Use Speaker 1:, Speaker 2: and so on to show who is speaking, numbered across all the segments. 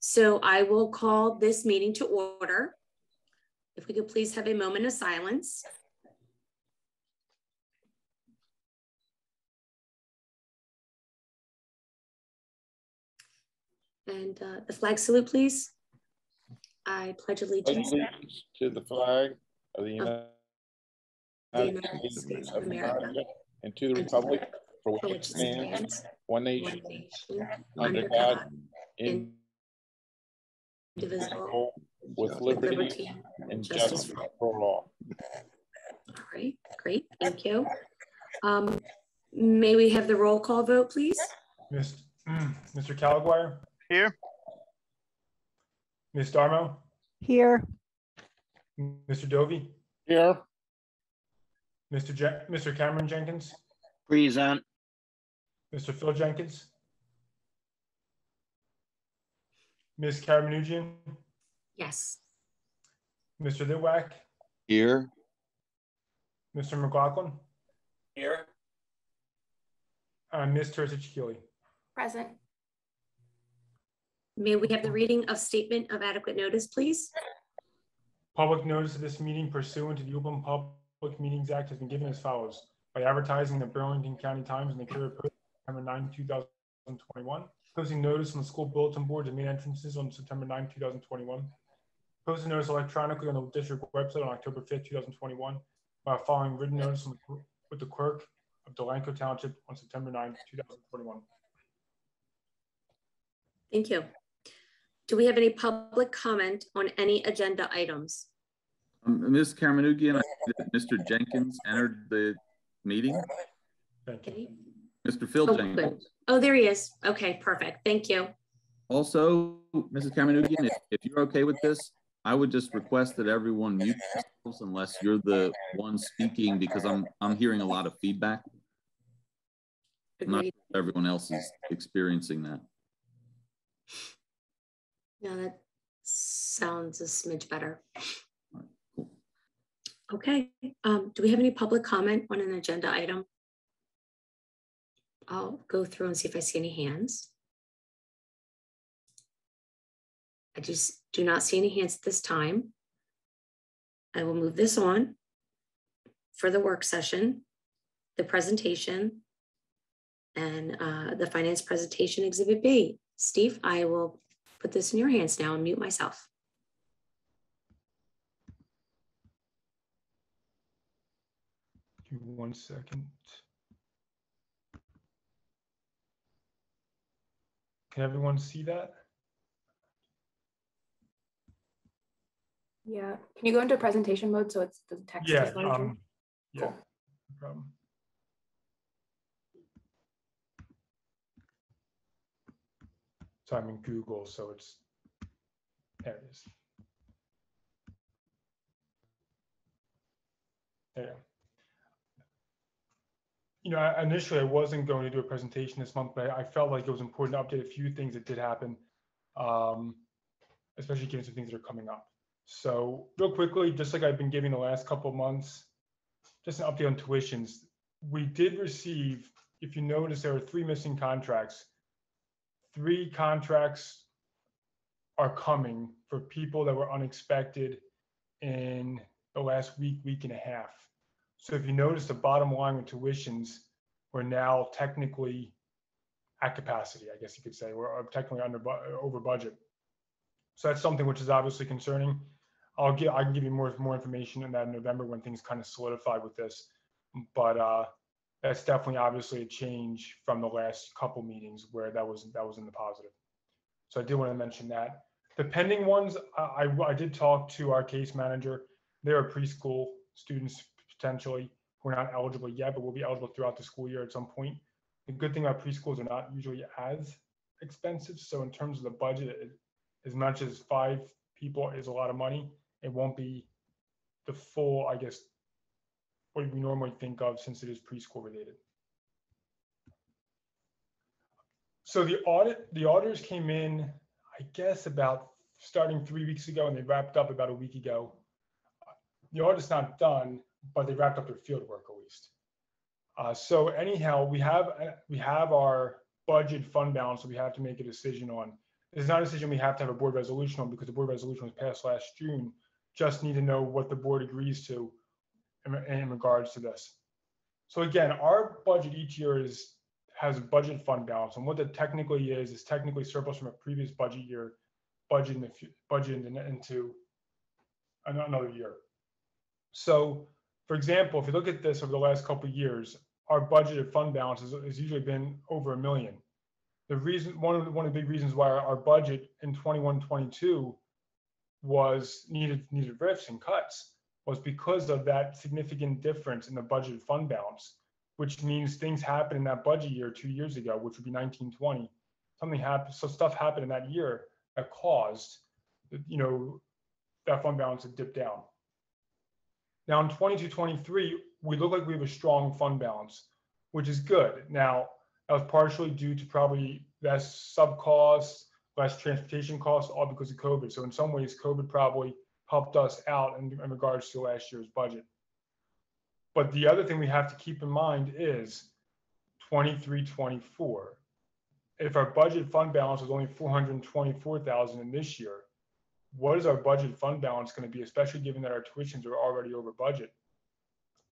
Speaker 1: So I will call this meeting to order. If we could please have a moment of silence. And uh, the flag salute, please. I pledge allegiance
Speaker 2: allegiance to the flag of the
Speaker 1: the
Speaker 2: United States of America and to the republic for which it stands, one nation, under God,
Speaker 1: God, indivisible,
Speaker 2: indivisible, with
Speaker 1: with
Speaker 2: liberty
Speaker 1: liberty
Speaker 2: and
Speaker 1: justice
Speaker 2: justice
Speaker 1: for
Speaker 2: for all.
Speaker 1: All right, great, thank you. Um, May we have the roll call vote, please?
Speaker 3: Miss- Mr. Caliguire,
Speaker 4: Here,
Speaker 3: Ms. Darmo,
Speaker 5: Here,
Speaker 3: Mr. Dovey,
Speaker 2: Here,
Speaker 3: Mr. Je- Mr. Cameron Jenkins,
Speaker 4: present,
Speaker 3: Mr. Phil Jenkins, Ms. Karen Minugian,
Speaker 1: Yes,
Speaker 3: Mr. Litwack,
Speaker 4: here,
Speaker 3: Mr. McLaughlin,
Speaker 4: here,
Speaker 3: and Ms. Tursich Keely.
Speaker 1: present. May we have the reading of statement of adequate notice, please?
Speaker 3: Public notice of this meeting pursuant to the Open Public Meetings Act has been given as follows. By advertising in the Burlington County Times and the Courier Post, September 9, 2021. Posting notice on the school bulletin boards and main entrances on September 9, 2021. Posting notice electronically on the district website on October 5, 2021. by following written notice on the- with the clerk of Delanco Township on September 9, 2021.
Speaker 1: Thank you. Do we have any public comment on any agenda items?
Speaker 6: Um, Ms. Karmanugian, I see that Mr. Jenkins entered the meeting.
Speaker 3: Thank you.
Speaker 1: Any?
Speaker 6: Mr. Phil
Speaker 1: Oh, good. Oh, there he is. Okay, perfect. Thank you.
Speaker 6: Also, Mrs. Karmanugian, if, if you're okay with this, I would just request that everyone mute themselves unless you're the one speaking because I'm, I'm hearing a lot of feedback. Not everyone else is experiencing that.
Speaker 1: Yeah, that sounds a smidge better.
Speaker 6: Cool.
Speaker 1: Okay, um, do we have any public comment on an agenda item? I'll go through and see if I see any hands. I just do not see any hands at this time. I will move this on for the work session, the presentation, and uh, the finance presentation exhibit B. Steve, I will put this in your hands now and mute myself.
Speaker 3: Give one second. Can everyone see that?
Speaker 7: Yeah, can you go into presentation mode so it's the text
Speaker 3: Yeah,
Speaker 7: is larger?
Speaker 3: um, yeah,
Speaker 7: Cool.
Speaker 3: no problem. So I'm in Google, so it's, there it is. There. you go. You know, initially I wasn't going to do a presentation this month, but I felt like it was important to update a few things that did happen. Um, especially given some things that are coming up. So real quickly, just like I've been giving the last couple months, just an update on tuitions. We did receive, if you notice, there are three missing contracts. Three contracts are coming for people that were unexpected in the last week, week and a half. So if you notice the bottom line with tuitions, we're now technically at capacity, I guess you could say. We're technically under, over budget. So that's something which is obviously concerning. I'll get, I can give you more, more information on that in November when things kind of solidify with this. But uh, that's definitely obviously a change from the last couple meetings where that was, that was in the positive. So I did want to mention that. The pending ones, I, I, I did talk to our case manager. They're preschool students potentially who are not eligible yet, but will be eligible throughout the school year at some point. The good thing about preschools are not usually as expensive. So in terms of the budget, it- as much as five people is a lot of money, it won't be the full, I guess, what we normally think of since it is preschool related. So the audit, the auditors came in, I guess, about starting three weeks ago and they wrapped up about a week ago. The audit's not done, but they wrapped up their field work at least. Uh, so anyhow, we have, uh, we have our budget fund balance we have to make a decision on. It's not a decision we have to have a board resolution on because the board resolution was passed last June. Just need to know what the board agrees to in, in regards to this. So again, our budget each year is, has a budget fund balance, and what that technically is, is technically surplus from a previous budget year, budget in the, budget into- into another year. So, for example, if you look at this over the last couple of years, our budgeted fund balance has, has usually been over a million. The reason, one of the, one of the big reasons why our, budget in 21, 22 was needed, needed rifts and cuts was because of that significant difference in the budgeted fund balance, which means things happened in that budget year two years ago, which would be 1920. Something happened, so stuff happened in that year that caused, you know, that fund balance to dip down. Now in 22, 23, we look like we have a strong fund balance, which is good. Now, that was partially due to probably less sub costs, less transportation costs, all because of COVID. So in some ways, COVID probably helped us out in, in regards to last year's budget. But the other thing we have to keep in mind is 23, 24. If our budget fund balance is only 424,000 in this year, what is our budget fund balance going to be, especially given that our tuitions are already over budget?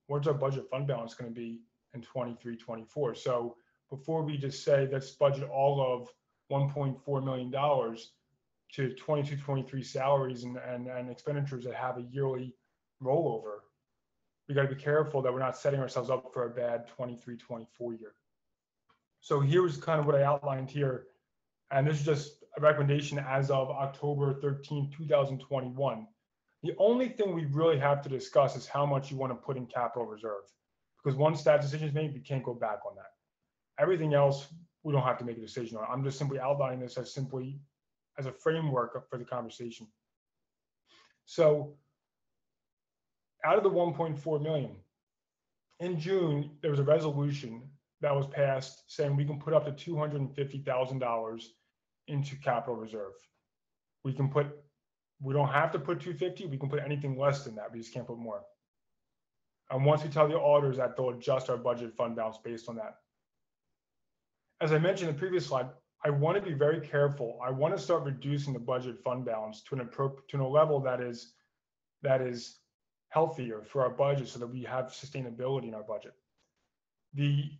Speaker 3: What's our budget fund balance going to be in 23, 24? So before we just say let's budget all of 1.4 million dollars to 22, 23 salaries and, and, and expenditures that have a yearly rollover, we got to be careful that we're not setting ourselves up for a bad 23, 24 year. So here's kind of what I outlined here. And this is just a recommendation as of October 13, 2021. The only thing we really have to discuss is how much you want to put in capital reserve. Because once that decision is made, we can't go back on that. Everything else, we don't have to make a decision on. I'm just simply outlining this as simply as a framework for the conversation. So out of the 1.4 million, in June, there was a resolution that was passed saying we can put up to $250,000 into capital reserve. We can put, we don't have to put 250, we can put anything less than that, we just can't put more. And once we tell the auditors that, they'll adjust our budget fund balance based on that. As I mentioned in the previous slide, I want to be very careful. I want to start reducing the budget fund balance to an appropriate, to a level that is, that is healthier for our budget so that we have sustainability in our budget. The,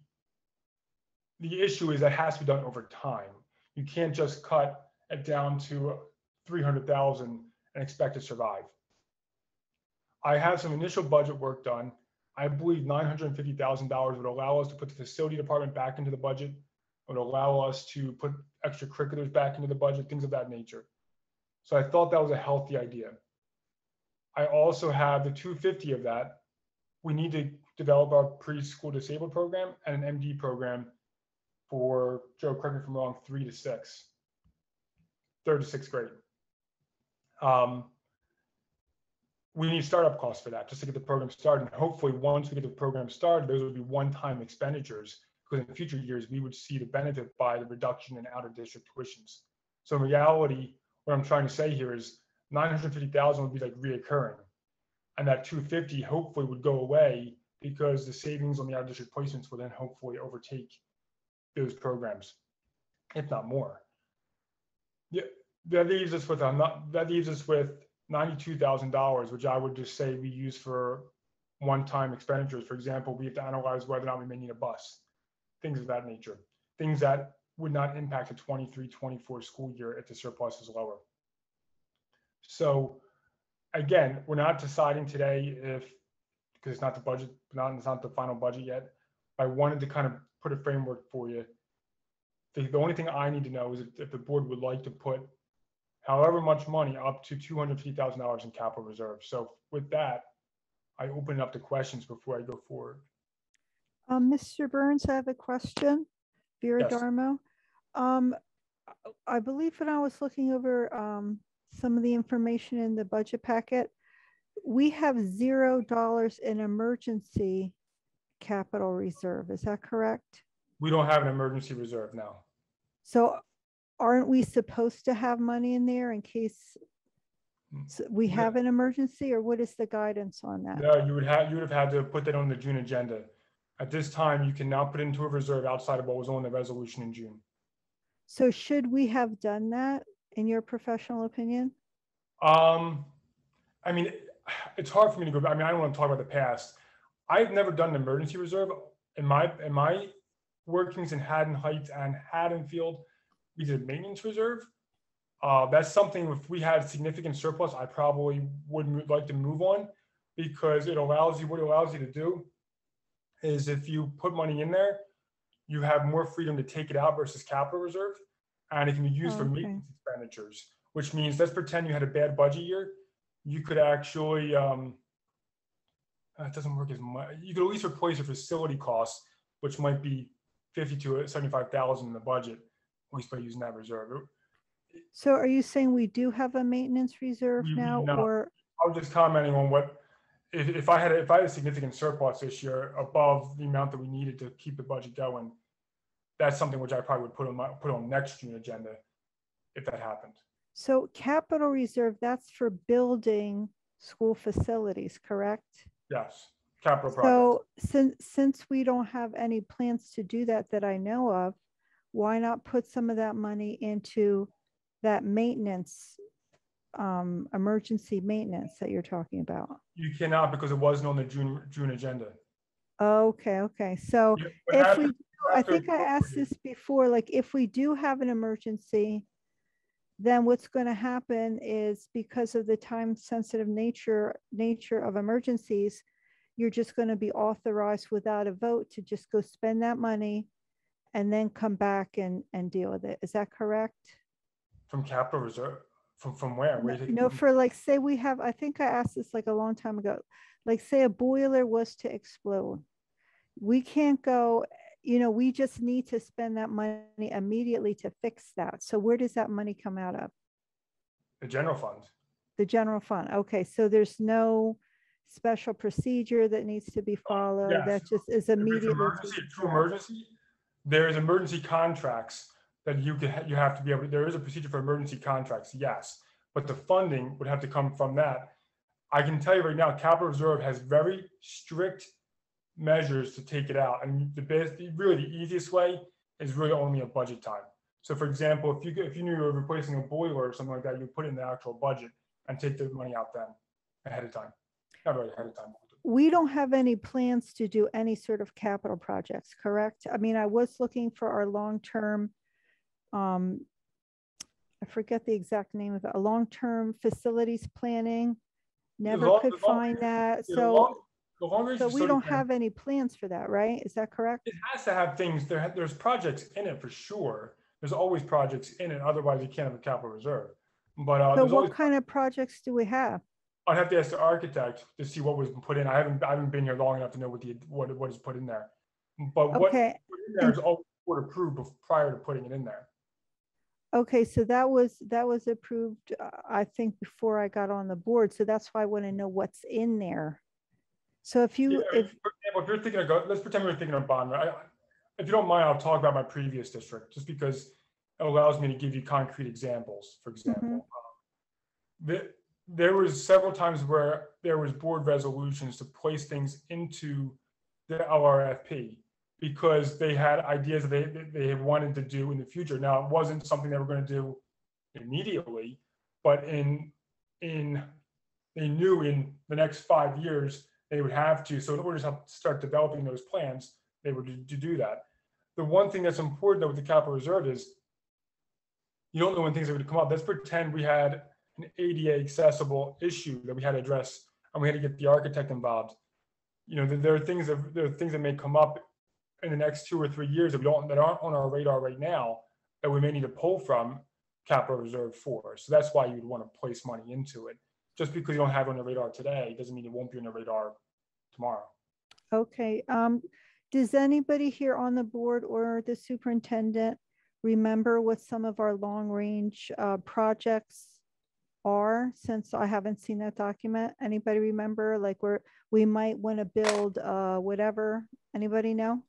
Speaker 3: the issue is that has to be done over time. You can't just cut it down to 300,000 and expect to survive. I have some initial budget work done. I believe $950,000 would allow us to put the facility department back into the budget, would allow us to put extracurriculars back into the budget, things of that nature. So I thought that was a healthy idea. I also have the 250 of that. We need to develop our preschool disabled program and an MD program for, Joe, correct me if I'm wrong, three to six, third to sixth grade. Um, we need startup costs for that just to get the program started. And hopefully, once we get the program started, those would be one-time expenditures because in future years we would see the benefit by the reduction in out-of-district tuitions. So in reality, what I'm trying to say here is 950,000 would be like reoccurring, and that 250 hopefully would go away because the savings on the out-of-district placements will then hopefully overtake those programs, if not more. Yeah, that leaves us with not, that leaves us with ninety-two thousand dollars, which I would just say we use for one-time expenditures. For example, we have to analyze whether or not we may need a bus, things of that nature, things that would not impact the 23-24 school year if the surplus is lower. So again, we're not deciding today if, because it's not the budget, not, it's not the final budget yet. I wanted to kind of put a framework for you. The, the only thing I need to know is if, if the board would like to put however much money up to two hundred fifty thousand dollars in capital reserve. So with that, I open it up to questions before I go forward.
Speaker 5: Um, Mr. Burns, I have a question. Vera
Speaker 3: Yes.
Speaker 5: Darmo. Um, I- I believe when I was looking over, um, some of the information in the budget packet, we have zero dollars in emergency capital reserve. Is that correct?
Speaker 3: We don't have an emergency reserve now.
Speaker 5: So aren't we supposed to have money in there in case we have an emergency or what is the guidance on that?
Speaker 3: No, you would have, you would have had to put that on the June agenda. At this time, you can now put into a reserve outside of what was on the resolution in June.
Speaker 5: So should we have done that in your professional opinion?
Speaker 3: Um, I mean, it's hard for me to go, back. I mean, I don't want to talk about the past. I've never done an emergency reserve in my, in my workings in Haddon Heights and Haddonfield. We did a maintenance reserve. Uh, that's something if we had significant surplus, I probably would mo- like to move on because it allows you, what it allows you to do is if you put money in there, you have more freedom to take it out versus capital reserve. And it can be used for
Speaker 5: Okay.
Speaker 3: maintenance expenditures, which means, let's pretend you had a bad budget year. You could actually, um, uh, it doesn't work as much. You could at least replace your facility costs, which might be fifty to seventy-five thousand in the budget, at least by using that reserve.
Speaker 5: So are you saying we do have a maintenance reserve now
Speaker 3: not.
Speaker 5: or,
Speaker 3: I was just commenting on what, if, if I had, if I had a significant surplus this year above the amount that we needed to keep the budget going, that's something which I probably would put on my, put on next June agenda if that happened.
Speaker 5: so capital reserve, that's for building school facilities, correct?
Speaker 3: Yes, capital projects.
Speaker 5: So since, since we don't have any plans to do that that I know of, why not put some of that money into that maintenance, um, emergency maintenance that you're talking about?
Speaker 3: You cannot because it wasn't on the June, June agenda.
Speaker 5: Okay, okay, so
Speaker 3: You-
Speaker 5: if we, do- I think I asked this before, like if we do have an emergency, then what's going to happen is because of the time sensitive nature, nature of emergencies, you're just going to be authorized without a vote to just go spend that money and then come back and, and deal with it. Is that correct?
Speaker 3: From capital reserve, from, from where? Where you
Speaker 5: No, for like, say we have, I think I asked this like a long time ago, like say a boiler was to explode. We can't go, you know, we just need to spend that money immediately to fix that. So where does that money come out of?
Speaker 3: The general fund.
Speaker 5: The general fund. Okay, so there's no special procedure that needs to be oh, followed.
Speaker 3: yes.
Speaker 5: That just is immediately.
Speaker 3: emergency, true emergency, there's emergency contracts that you can, you have to be able, To, there is a procedure for emergency contracts, yes. But the funding would have to come from that. I can tell you right now, capital reserve has very strict measures to take it out. And the best, really the easiest way is really only a budget time. So for example, if you, if you knew you were replacing a boiler or something like that, you put it in the actual budget and take the money out then ahead of time. Not really ahead of time.
Speaker 5: we don't have any plans to do any sort of capital projects, correct? I mean, I was looking for our long-term, um, I forget the exact name of it, a long-term facilities planning. Never
Speaker 3: long-
Speaker 5: could
Speaker 3: long-
Speaker 5: find that.
Speaker 3: The
Speaker 5: So,
Speaker 3: long- the longer
Speaker 5: so we don't have any plans for that, right? Is that correct?
Speaker 3: It has to have things, there, ha- there's projects in it for sure. There's always projects in it, otherwise you can't have a capital reserve. But, uh,
Speaker 5: So
Speaker 3: there's always,
Speaker 5: what kind of projects do we have?
Speaker 3: I'd have to ask the architect to see what was put in. I haven't, I haven't been here long enough to know what the, what, what is put in there. But what
Speaker 5: Okay,
Speaker 3: put in there is all board approved prior to putting it in there.
Speaker 5: okay, so that was, that was approved, uh, I think, before I got on the board. So that's why I want to know what's in there. So if you,
Speaker 3: mean,
Speaker 5: if,
Speaker 3: For example, if you're thinking of, go- let's pretend we're thinking of bond, I, if you don't mind, I'll talk about my previous district, just because it allows me to give you concrete examples, for example. Um, The, there was several times where there was board resolutions to place things into the LRFP because they had ideas that they, they had wanted to do in the future. Now, it wasn't something they were gonna do immediately, but in, in, they knew in the next five years, they would have to, so in order to start developing those plans, they would to, to do that. The one thing that's important though with the capital reserve is you don't know when things are gonna come up. Let's pretend we had an ADA accessible issue that we had to address and we had to get the architect involved. You know, there, there are things that, there are things that may come up in the next two or three years that we don't, that aren't on our radar right now that we may need to pull from capital reserve for. So that's why you'd want to place money into it. Just because you don't have it on the radar today, doesn't mean it won't be on the radar tomorrow.
Speaker 5: okay, um, does anybody here on the board or the superintendent remember what some of our long-range, uh, projects are, since I haven't seen that document? Anybody remember, like, where we might want to build, uh, whatever? Anybody know?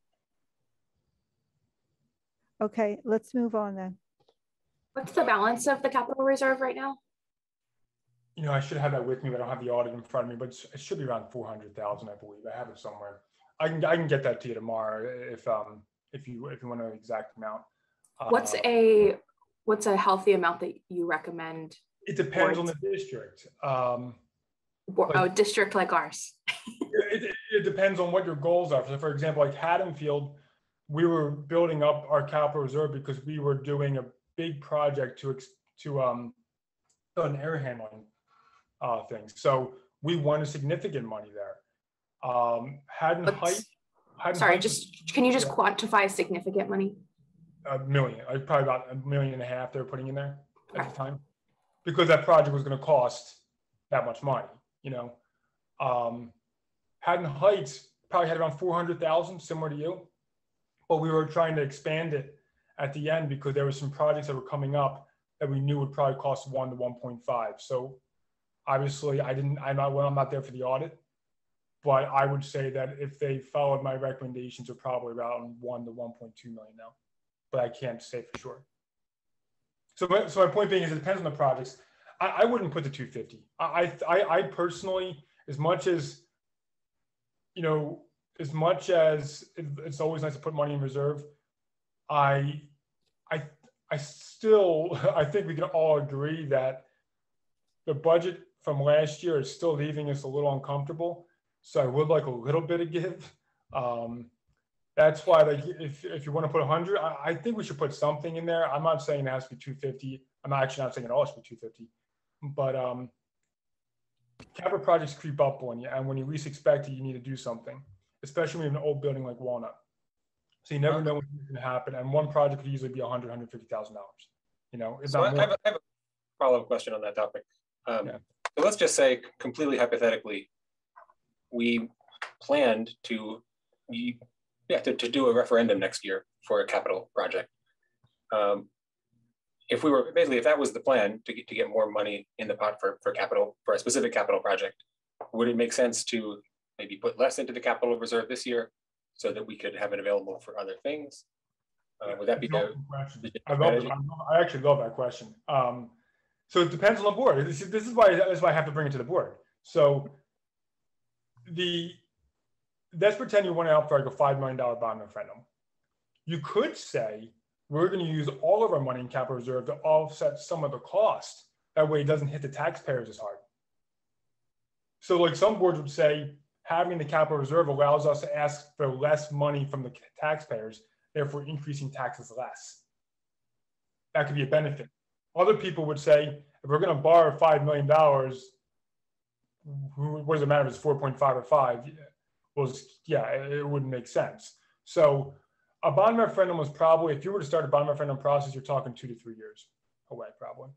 Speaker 5: Okay, let's move on then.
Speaker 7: What's the balance of the capital reserve right now?
Speaker 3: You know, I should have that with me, but I don't have the audit in front of me, but it should be around four hundred thousand, I believe. I have it somewhere. I can, I can get that to you tomorrow if, um, if you, if you want an exact amount.
Speaker 7: What's
Speaker 3: Uh,
Speaker 7: a, what's a healthy amount that you recommend?
Speaker 3: It depends on the district. Um, Like-
Speaker 7: A district like ours?
Speaker 3: It, it, depends on what your goals are. So for example, like Haddonfield, we were building up our capital reserve because we were doing a big project to, ex- to, um, an air handling, uh, thing. So we wanted significant money there. Um, Haddon Heights.
Speaker 7: Sorry,
Speaker 3: Heights is
Speaker 7: just, can you just
Speaker 3: yeah.
Speaker 7: quantify significant money?
Speaker 3: A million, probably about a million and a half they were putting in there at the time. Because that project was gonna cost that much money, you know? Um, Haddon Heights probably had around four hundred thousand, similar to you. But we were trying to expand it at the end because there were some projects that were coming up that we knew would probably cost one to one point five. So obviously, I didn't, I'm not, well, I'm not there for the audit. But I would say that if they followed my recommendations, they're probably around one to one point two million now. But I can't say for sure. So my, so my point being is it depends on the projects. I, I wouldn't put the two fifty. I, I, I personally, as much as, you know, as much as it, it's always nice to put money in reserve, I, I, I still, I think we can all agree that the budget from last year is still leaving us a little uncomfortable. So I would like a little bit of give. Um, that's why, like, if, if you want to put hundred, I, I think we should put something in there. I'm not saying it has to be two fifty. I'm actually not saying it all should be two fifty. But, um, capital projects creep up on you, and when you least expect it, you need to do something, especially when you have an old building like Walnut. So you never know what's going to happen, and one project could easily be a hundred, hundred fifty thousand dollars. You know,
Speaker 8: So I
Speaker 3: not
Speaker 8: I have a, I have a follow-up question on that topic. Um,
Speaker 3: Yeah.
Speaker 8: So let's just say completely hypothetically, we planned to, yeah, to, to do a referendum next year for a capital project. Um, If we were, basically, if that was the plan to get, to get more money in the pot for, for capital, for a specific capital project, would it make sense to maybe put less into the capital reserve this year so that we could have it available for other things? Uh, Would that be the, the
Speaker 3: I love. I I actually love that question. Um, so it depends on the board. This is, this is why, that's why I have to bring it to the board. So the, let's pretend you want to for like a five million dollar bond referendum. You could say, we're going to use all of our money in capital reserve to offset some of the cost. That way it doesn't hit the taxpayers as hard. So like some boards would say, having the capital reserve allows us to ask for less money from the taxpayers therefore increasing taxes less. That could be a benefit. Other people would say, if we're going to borrow $5 million, what does it matter if it's 4.5 or 5? Well, it's- yeah, it it wouldn't make sense. So a bond referendum was probably, if you were to start a bond referendum process, you're talking two to three years away, probably.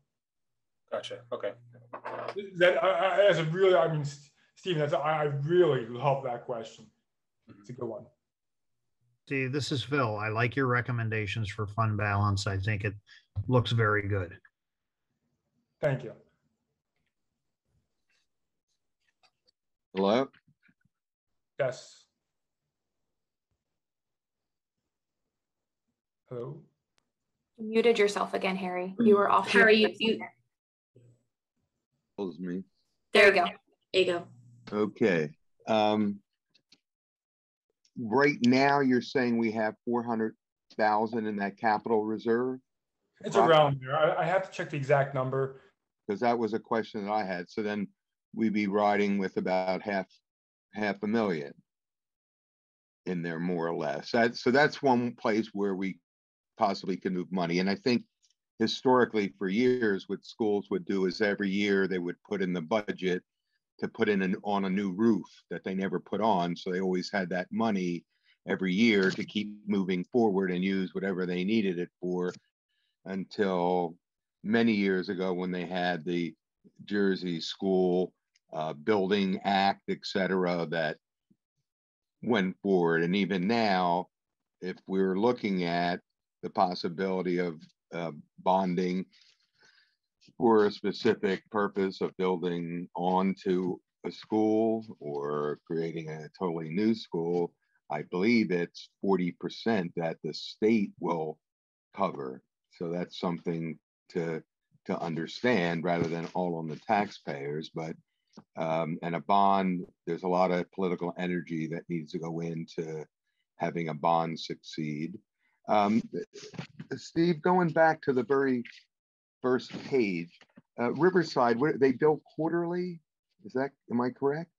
Speaker 8: gotcha, okay.
Speaker 3: That, I, I, as a really, I mean, Stephen, that's, I, I really love that question. Mm-hmm. It's a good one.
Speaker 9: Steve, this is Phil. I like your recommendations for fund balance. I think it looks very good.
Speaker 3: Thank you.
Speaker 4: Hello?
Speaker 3: Yes. Hello?
Speaker 7: You Muted yourself again, Harry. You were off.
Speaker 1: Harry,
Speaker 7: mute
Speaker 1: you-
Speaker 7: for.
Speaker 4: Was me.
Speaker 7: There you go.
Speaker 1: There you go.
Speaker 4: Okay. Um, right now, you're saying we have four hundred thousand in that capital reserve?
Speaker 3: It's around there. I, I have to check the exact number.
Speaker 4: Because that was a question that I had. So then we'd be riding with about half, half a million in there more or less. That, so that's one place where we possibly can move money. And I think historically for years, what schools would do is every year they would put in the budget to put in an, on a new roof that they never put on. So they always had that money every year to keep moving forward and use whatever they needed it for until many years ago when they had the Jersey School uh, Building Act, et cetera, that went forward. And even now, if we're looking at the possibility of uh, bonding for a specific purpose of building onto a school or creating a totally new school, I believe it's forty percent that the state will cover. So that's something to to understand rather than all on the taxpayers. But um, and a bond, there's a lot of political energy that needs to go into having a bond succeed. Um, Steve, going back to the very first page, uh, Riverside, they bill quarterly? Is that, am I correct?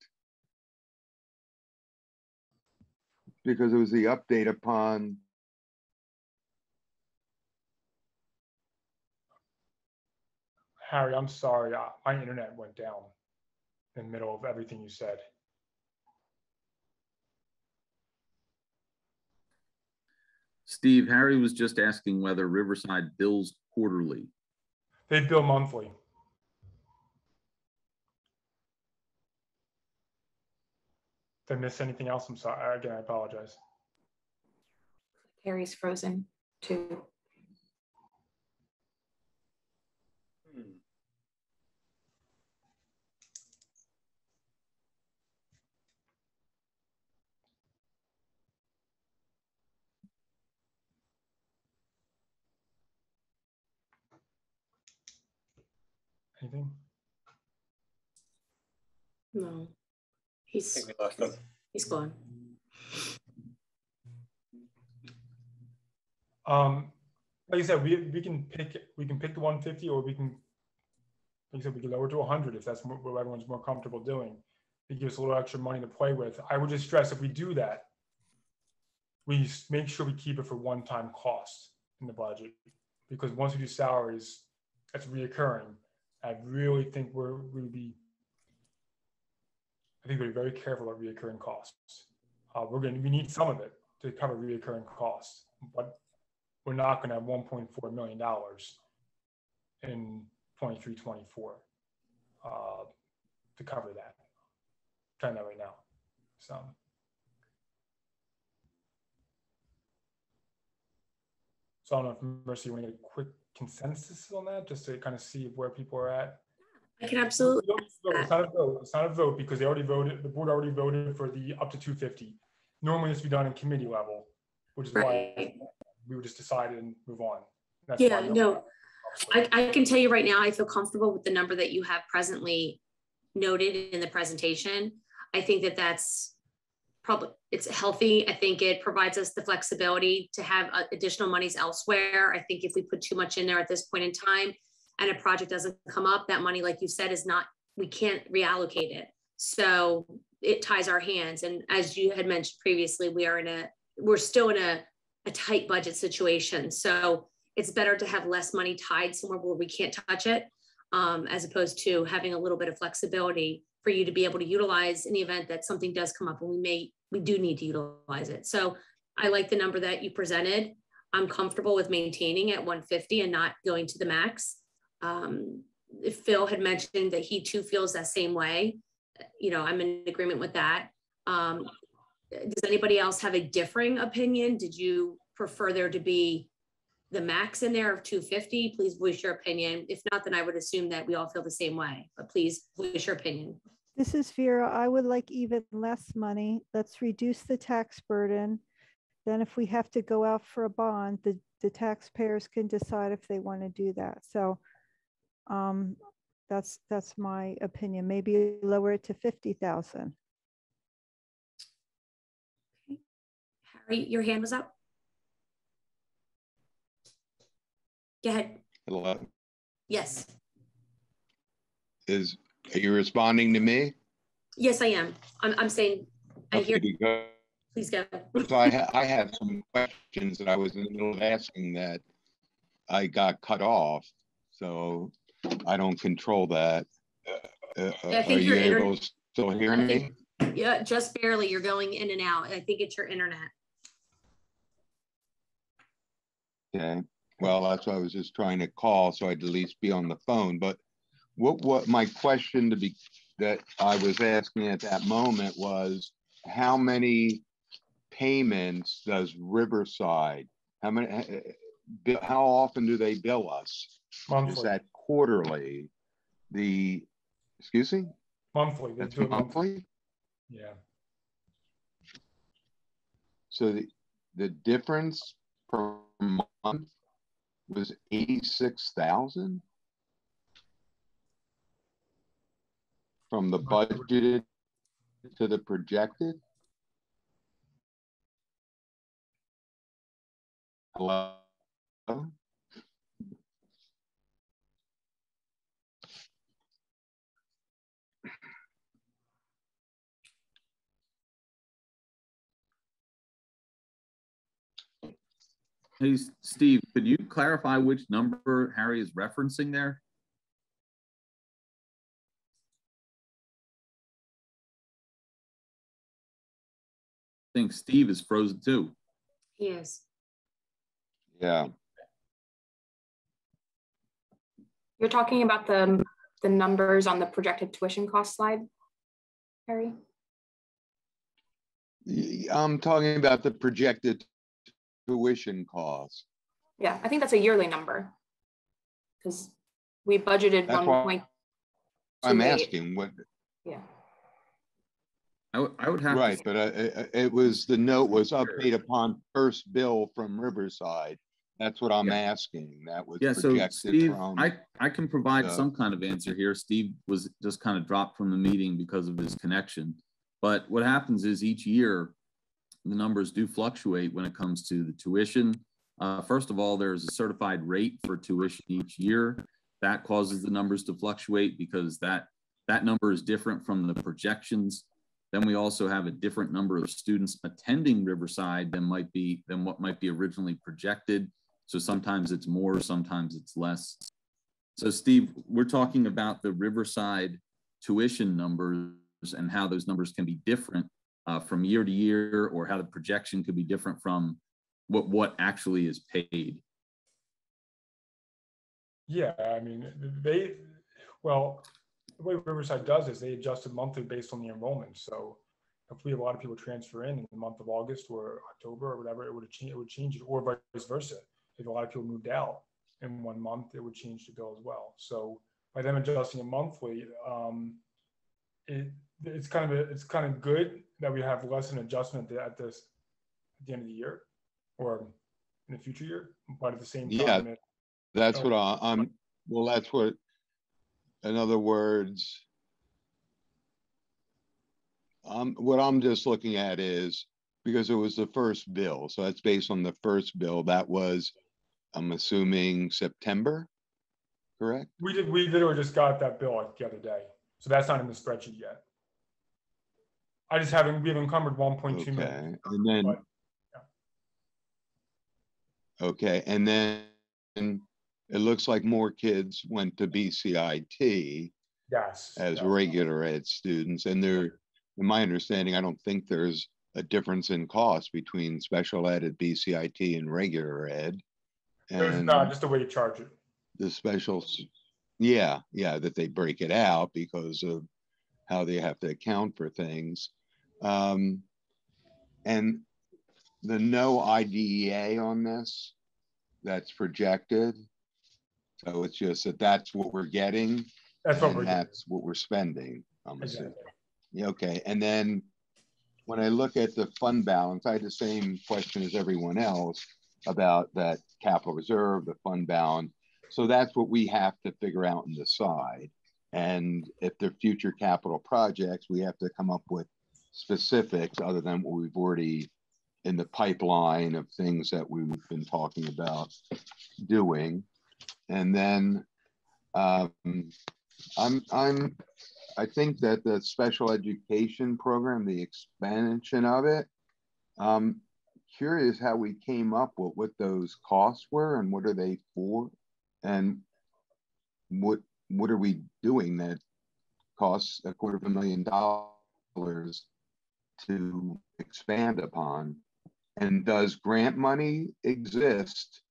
Speaker 4: Because it was the update upon,
Speaker 3: Harry, I'm sorry, uh, my internet went down in the middle of everything you said.
Speaker 6: Steve, Harry was just asking whether Riverside bills quarterly.
Speaker 3: They bill monthly. Did I miss anything else? I'm sorry. Again, I apologize.
Speaker 7: Harry's frozen too.
Speaker 3: Anything?
Speaker 1: No.
Speaker 8: I
Speaker 1: He's,
Speaker 8: think we lost them.
Speaker 1: he's gone.
Speaker 3: Um, like I said, we, we can pick, we can pick the one fifty or we can, like I said, we can lower to hundred if that's mo- what everyone's more comfortable doing. It gives us a little extra money to play with. I would just stress if we do that, we make sure we keep it for one-time costs in the budget. Because once we do salaries, that's reoccurring. I really think we're, we'll be, I think we're very careful about reoccurring costs. Uh, we're gonna, we need some of it to cover reoccurring costs, but we're not gonna have one point four million dollars in 23, 24 uh, to cover that. Trying that right now, so. So I don't know if Mercy, you want to get a quick consensus on that, just to kind of see where people are at?
Speaker 1: I can absolutely,
Speaker 3: You don't need to vote. It's not a vote, it's not a vote, because they already voted, the board already voted for the up to two fifty. Normally this would be done in committee level, which is why we would just decide and move on. That's
Speaker 1: yeah, no, I, I can tell you right now, I feel comfortable with the number that you have presently noted in the presentation. I think that that's probably, it's healthy. I think it provides us the flexibility to have uh, additional monies elsewhere. I think if we put too much in there at this point in time and a project doesn't come up, that money, like you said, is not, we can't reallocate it. So it ties our hands. And as you had mentioned previously, we are in a, we're still in a, a tight budget situation. So it's better to have less money tied somewhere where we can't touch it, um, as opposed to having a little bit of flexibility for you to be able to utilize in the event that something does come up and we may, we do need to utilize it. So I like the number that you presented. I'm comfortable with maintaining at 150 and not going to the max. Um, Phil had mentioned that he too feels that same way, you know, I'm in agreement with that. Um, does anybody else have a differing opinion? Did you prefer there to be the max in there of 250? Please voice your opinion. If not, then I would assume that we all feel the same way, but please voice your opinion.
Speaker 5: This is Vera. I would like even less money. Let's reduce the tax burden. Then if we have to go out for a bond, the, the taxpayers can decide if they want to do that. So um, that's, that's my opinion. Maybe lower it to 50,000. Okay.
Speaker 1: Harry, your hand was up? Go ahead.
Speaker 4: Hello?
Speaker 1: Yes,
Speaker 4: is, are you responding to me?
Speaker 1: yes, I am. I'm, I'm saying, I hear,
Speaker 4: Okay,
Speaker 1: please go.
Speaker 4: so I, ha- I had some questions that I was in the middle of asking that I got cut off, so I don't control that. Uh, uh,
Speaker 1: I
Speaker 4: Are you able to still hear me?
Speaker 1: Yeah, just barely. You're going in and out. I think it's your internet.
Speaker 4: Okay, well, that's why I was just trying to call, so I'd at least be on the phone, but what, what my question to be, that I was asking at that moment was, how many payments does Riverside, how many, uh, uh, bill- how often do they bill us?
Speaker 3: Monthly.
Speaker 4: Is that quarterly? The, excuse me,
Speaker 3: monthly.
Speaker 4: that's
Speaker 3: monthly.
Speaker 4: monthly?
Speaker 3: Yeah,
Speaker 4: So the, the difference per month was eighty-six thousand? From the budgeted to the projected? Hello?
Speaker 6: Hey, Steve, could you clarify which number Harry is referencing there? Think Steve is frozen too.
Speaker 1: He is.
Speaker 4: Yeah,
Speaker 7: You're talking about the, the numbers on the projected tuition cost slide, Harry?
Speaker 4: I'm talking about the projected tuition cost.
Speaker 7: Yeah, I think that's a yearly number. Because we budgeted
Speaker 4: That's
Speaker 7: one point.
Speaker 4: I'm asking what,
Speaker 7: Yeah,
Speaker 6: I would, I would have.
Speaker 4: right, but uh, uh, it was, the note was update upon first bill from Riverside. That's what I'm
Speaker 6: Yeah.
Speaker 4: asking. That was
Speaker 6: Yeah, so Steve,
Speaker 4: from.
Speaker 6: I, I can provide
Speaker 4: so-
Speaker 6: some kind of answer here. Steve was just kind of dropped from the meeting because of his connection. But what happens is each year, the numbers do fluctuate when it comes to the tuition. Uh, first of all, there's a certified rate for tuition each year. That causes the numbers to fluctuate because that, that number is different from the projections. Then we also have a different number of students attending Riverside than might be, than what might be originally projected. So sometimes it's more, sometimes it's less. So Steve, we're talking about the Riverside tuition numbers and how those numbers can be different uh, from year to year, or how the projection could be different from what, what actually is paid.
Speaker 3: Yeah, I mean, they, well, the way Riverside does is they adjust it monthly based on the enrollment. So if we have a lot of people transfer in in the month of August or October or whatever, it would change, it would change it, or vice versa. If a lot of people moved out in one month, it would change the bill as well. So by them adjusting it monthly, um, it, it's kind of, a- it's kind of good that we have less an adjustment at this, at the end of the year or in the future year, but at the same
Speaker 4: Yeah.
Speaker 3: it-
Speaker 4: That's what I, I'm, well, that's what, in other words, um, what I'm just looking at is, because it was the first bill, so that's based on the first bill, that was, I'm assuming September, correct?
Speaker 3: We did, we literally just got that bill the other day, so that's not in the spreadsheet yet. I just haven't, we have encumbered one point two
Speaker 4: Okay,
Speaker 3: million.
Speaker 4: and then,
Speaker 3: but-
Speaker 4: okay, and then it looks like more kids went to BCIT
Speaker 3: Yes.
Speaker 4: as
Speaker 3: yeah.
Speaker 4: regular ed students, and there, in my understanding, I don't think there's a difference in cost between special ed at BCIT and regular ed.
Speaker 3: There's not, just the way you charge it.
Speaker 4: the specials, yeah, yeah, that they break it out because of how they have to account for things. Um, and the no IDEA on this that's projected. So it's just that that's what we're getting
Speaker 3: That's what we're doing.
Speaker 4: that's what we're spending. I'm.
Speaker 3: Exactly.
Speaker 4: Yeah, okay, and then when I look at the fund balance, I had the same question as everyone else about that capital reserve, the fund balance. So that's what we have to figure out and decide. And if they're future capital projects, we have to come up with specifics other than what we've already in the pipeline of things that we've been talking about doing. And then um, I'm, I'm I think that the special education program, the expansion of it, um, curious how we came up with what those costs were and what are they for? And what, what are we doing that costs a quarter of a million dollars to expand upon? And does grant money exist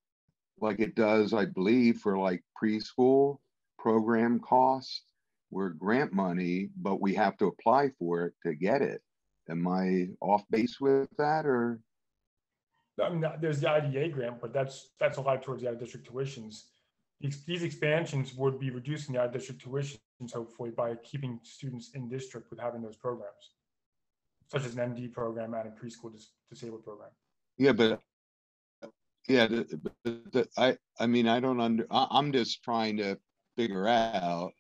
Speaker 4: like it does, I believe, for like preschool program costs? we're grant money, but we have to apply for it to get it. Am I off base with that or?
Speaker 3: I mean, there's the IDEA grant, but that's, that's a lot towards the out of district tuitions. These, these expansions would be reducing the out of district tuitions hopefully by keeping students in district with having those programs. Such as an MD program and a preschool dis- disabled program.
Speaker 4: Yeah, but. Yeah, the, the, the- I, I mean, I don't under, I, I'm just trying to figure out.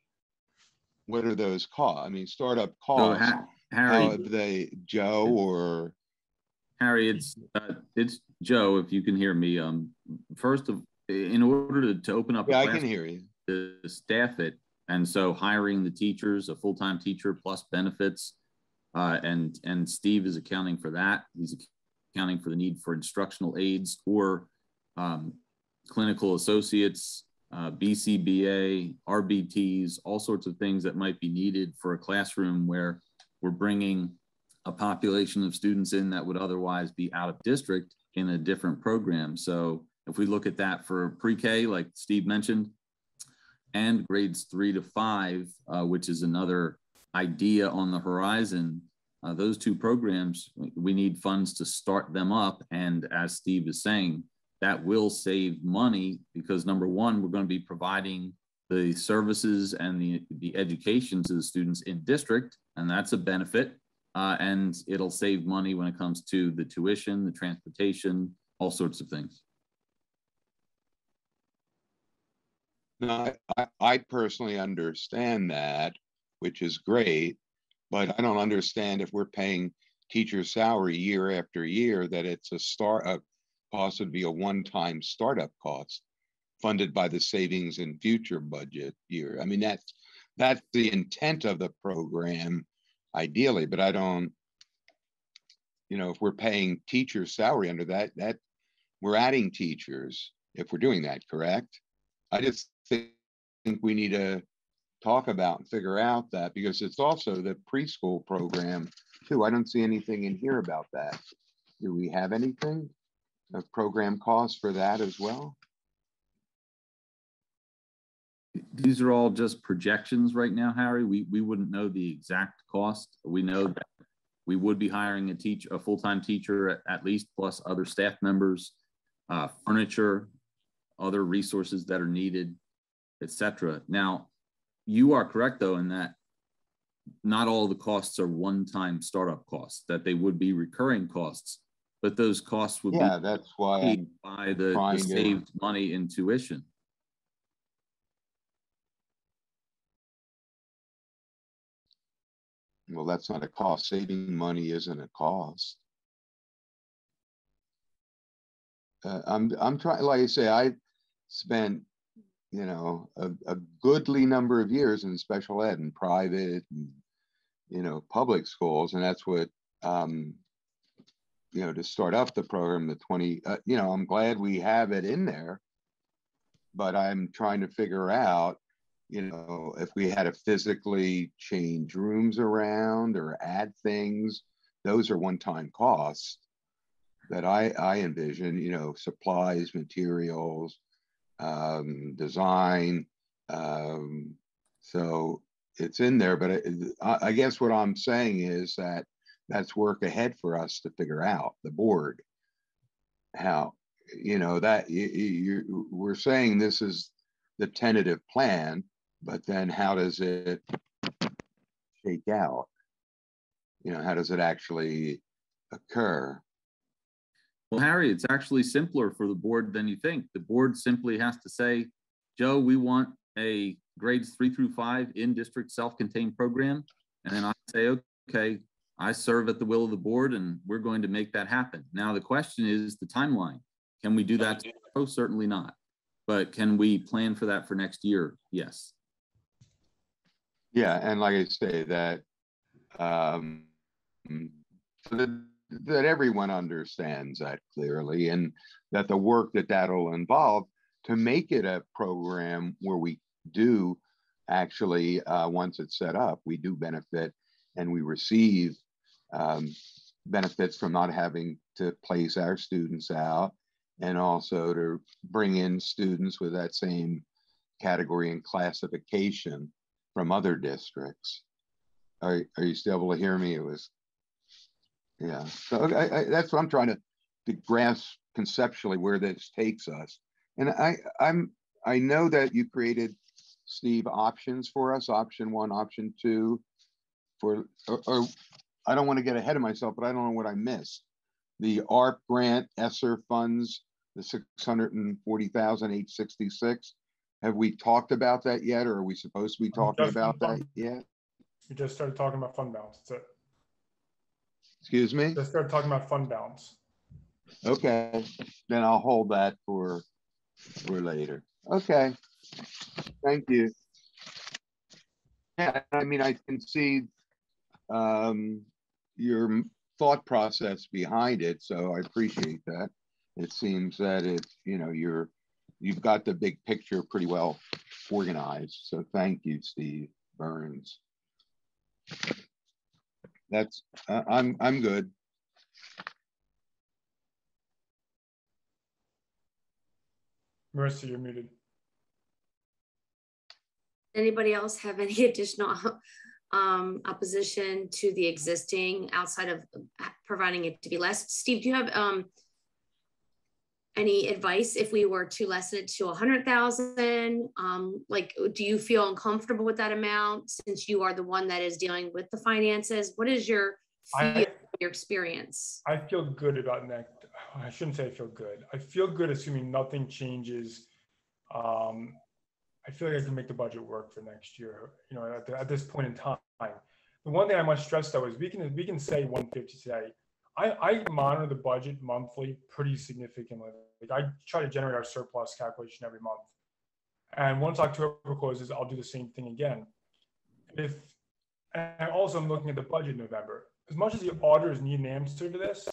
Speaker 4: What are those costs? I mean, startup
Speaker 6: So
Speaker 4: costs, how
Speaker 6: Harry,
Speaker 4: have they, Joe or,
Speaker 6: Harry, it's, uh, it's Joe, if you can hear me. Um, first of, in order to, to open up. a
Speaker 4: Yeah, I can hear you.
Speaker 6: to staff it. And so hiring the teachers, a full-time teacher plus benefits. Uh, and, and Steve is accounting for that. He's accounting for the need for instructional aides or um, clinical associates, uh, BCBA, RBTs, all sorts of things that might be needed for a classroom where we're bringing a population of students in that would otherwise be out of district in a different program. So if we look at that for pre-K, like Steve mentioned, and grades three to five, uh, which is another idea on the horizon. Uh, those two programs, we need funds to start them up. And as Steve is saying, that will save money because number one, we're going to be providing the services and the, the education to the students in district, and that's a benefit. Uh, and it'll save money when it comes to the tuition, the transportation, all sorts of things.
Speaker 4: No, I- I, personally understand that, which is great, but I don't understand if we're paying teacher salary year after year, that it's a start, a cost would be a one-time startup cost funded by the savings in future budget year. I mean, that's, that's the intent of the program ideally, but I don't, you know, if we're paying teachers salary under that, that, we're adding teachers if we're doing that, correct? I just think think we need to talk about and figure out that because it's also the preschool program too. I don't see anything in here about that. Do we have anything? Of program costs for that as well?
Speaker 6: These are all just projections right now, Harry. We, we wouldn't know the exact cost. We know that we would be hiring a teacher, a full-time teacher at, at least, plus other staff members, uh, furniture, other resources that are needed, etc. Now, you are correct though in that not all the costs are one-time startup costs, that they would be recurring costs, but those costs would
Speaker 4: Yeah,
Speaker 6: be
Speaker 4: that's why, I'm-
Speaker 6: paid by the, the
Speaker 4: trying to-
Speaker 6: saved money in tuition.
Speaker 4: well, that's not a cost. Saving money isn't a cost. Uh, I'm, I'm trying, like I say, I spent, you know, a, a goodly number of years in special ed and private and, you know, public schools. And that's what, um, you know, to start up the program, the 20, uh, you know, I'm glad we have it in there. But I'm trying to figure out, you know, if we had to physically change rooms around or add things, those are one-time costs that I, I envision, you know, supplies, materials, um, design. Um, so it's in there, but it- I, I guess what I'm saying is that that's work ahead for us to figure out, the board. How, you know, that you, you, we're saying this is the tentative plan, but then how does it shake out? You know, how does it actually occur?
Speaker 6: Well, Harry, it's actually simpler for the board than you think. The board simply has to say, Joe, we want a grades three through five in-district self-contained program. And then I say, okay, I serve at the will of the board and we're going to make that happen. Now, the question is the timeline. Can we do that? Oh, certainly not. But can we plan for that for next year? Yes.
Speaker 4: Yeah, and like I say, that, um, that, that everyone understands that clearly and that the work that that'll involve to make it a program where we do actually, uh, once it's set up, we do benefit and we receive, um, benefits from not having to place our students out and also to bring in students with that same category and classification from other districts. Are, are you still able to hear me? It was, yeah, so I, I, that's what I'm trying to, to grasp conceptually where this takes us. And I, I'm, I know that you created, Steve, options for us, option one, option two, for, or, or I don't want to get ahead of myself, but I don't know what I missed. The ARP grant, ESSER funds, the six hundred and forty thousand eight sixty-six. Have we talked about that yet, or are we supposed to be talking
Speaker 3: Just
Speaker 4: about that yet?
Speaker 3: We just started talking about fund balance. That's it.
Speaker 4: Excuse me?
Speaker 3: Let's talking about fund balance.
Speaker 4: Okay, then I'll hold that for, for later. Okay, thank you. Yeah, I mean, I can see um, your thought process behind it, so I appreciate that. It seems that it's, you know, you're, you've got the big picture pretty well organized, so thank you, Steve Burns. That's, I- I'm, I'm good.
Speaker 3: Marissa, you're muted.
Speaker 1: Anybody else have any additional um, opposition to the existing outside of providing it to be less? Steve, do you have um, any advice if we were to lessen it to a hundred thousand? Um, like, do you feel uncomfortable with that amount since you are the one that is dealing with the finances? What is your
Speaker 3: I-
Speaker 1: your experience?
Speaker 3: I feel good about next. I shouldn't say I feel good. I feel good assuming nothing changes. Um, I feel like I can make the budget work for next year. You know, at, the- at this point in time, the one thing I must stress though is we can we can say 150 today. I, I monitor the budget monthly pretty significantly. Like I try to generate our surplus calculation every month, and once October closes, I'll do the same thing again. If and also I'm looking at the budget in November. As much as the auditors need an answer to this,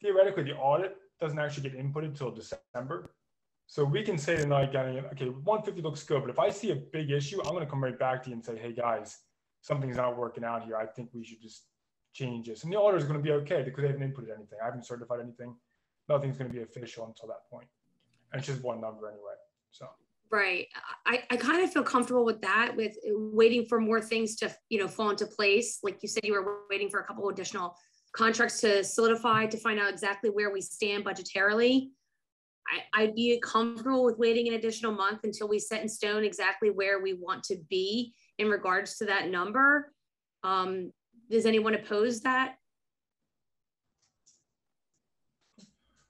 Speaker 3: theoretically, the audit doesn't actually get inputted until December. So we can say tonight, okay, 150 looks good, but if I see a big issue, I'm going to come right back to you and say, hey guys, something's not working out here. I think we should just change this. And the auditor is going to be okay because they haven't inputted anything. I haven't certified anything. Nothing's going to be official until that point. And it's just one number anyway. So
Speaker 1: Right. I, I kind of feel comfortable with that, with waiting for more things to, you know, fall into place. Like you said, you were waiting for a couple additional contracts to solidify to find out exactly where we stand budgetarily. I, I'd be comfortable with waiting an additional month until we set in stone exactly where we want to be in regards to that number. Um, does anyone oppose that?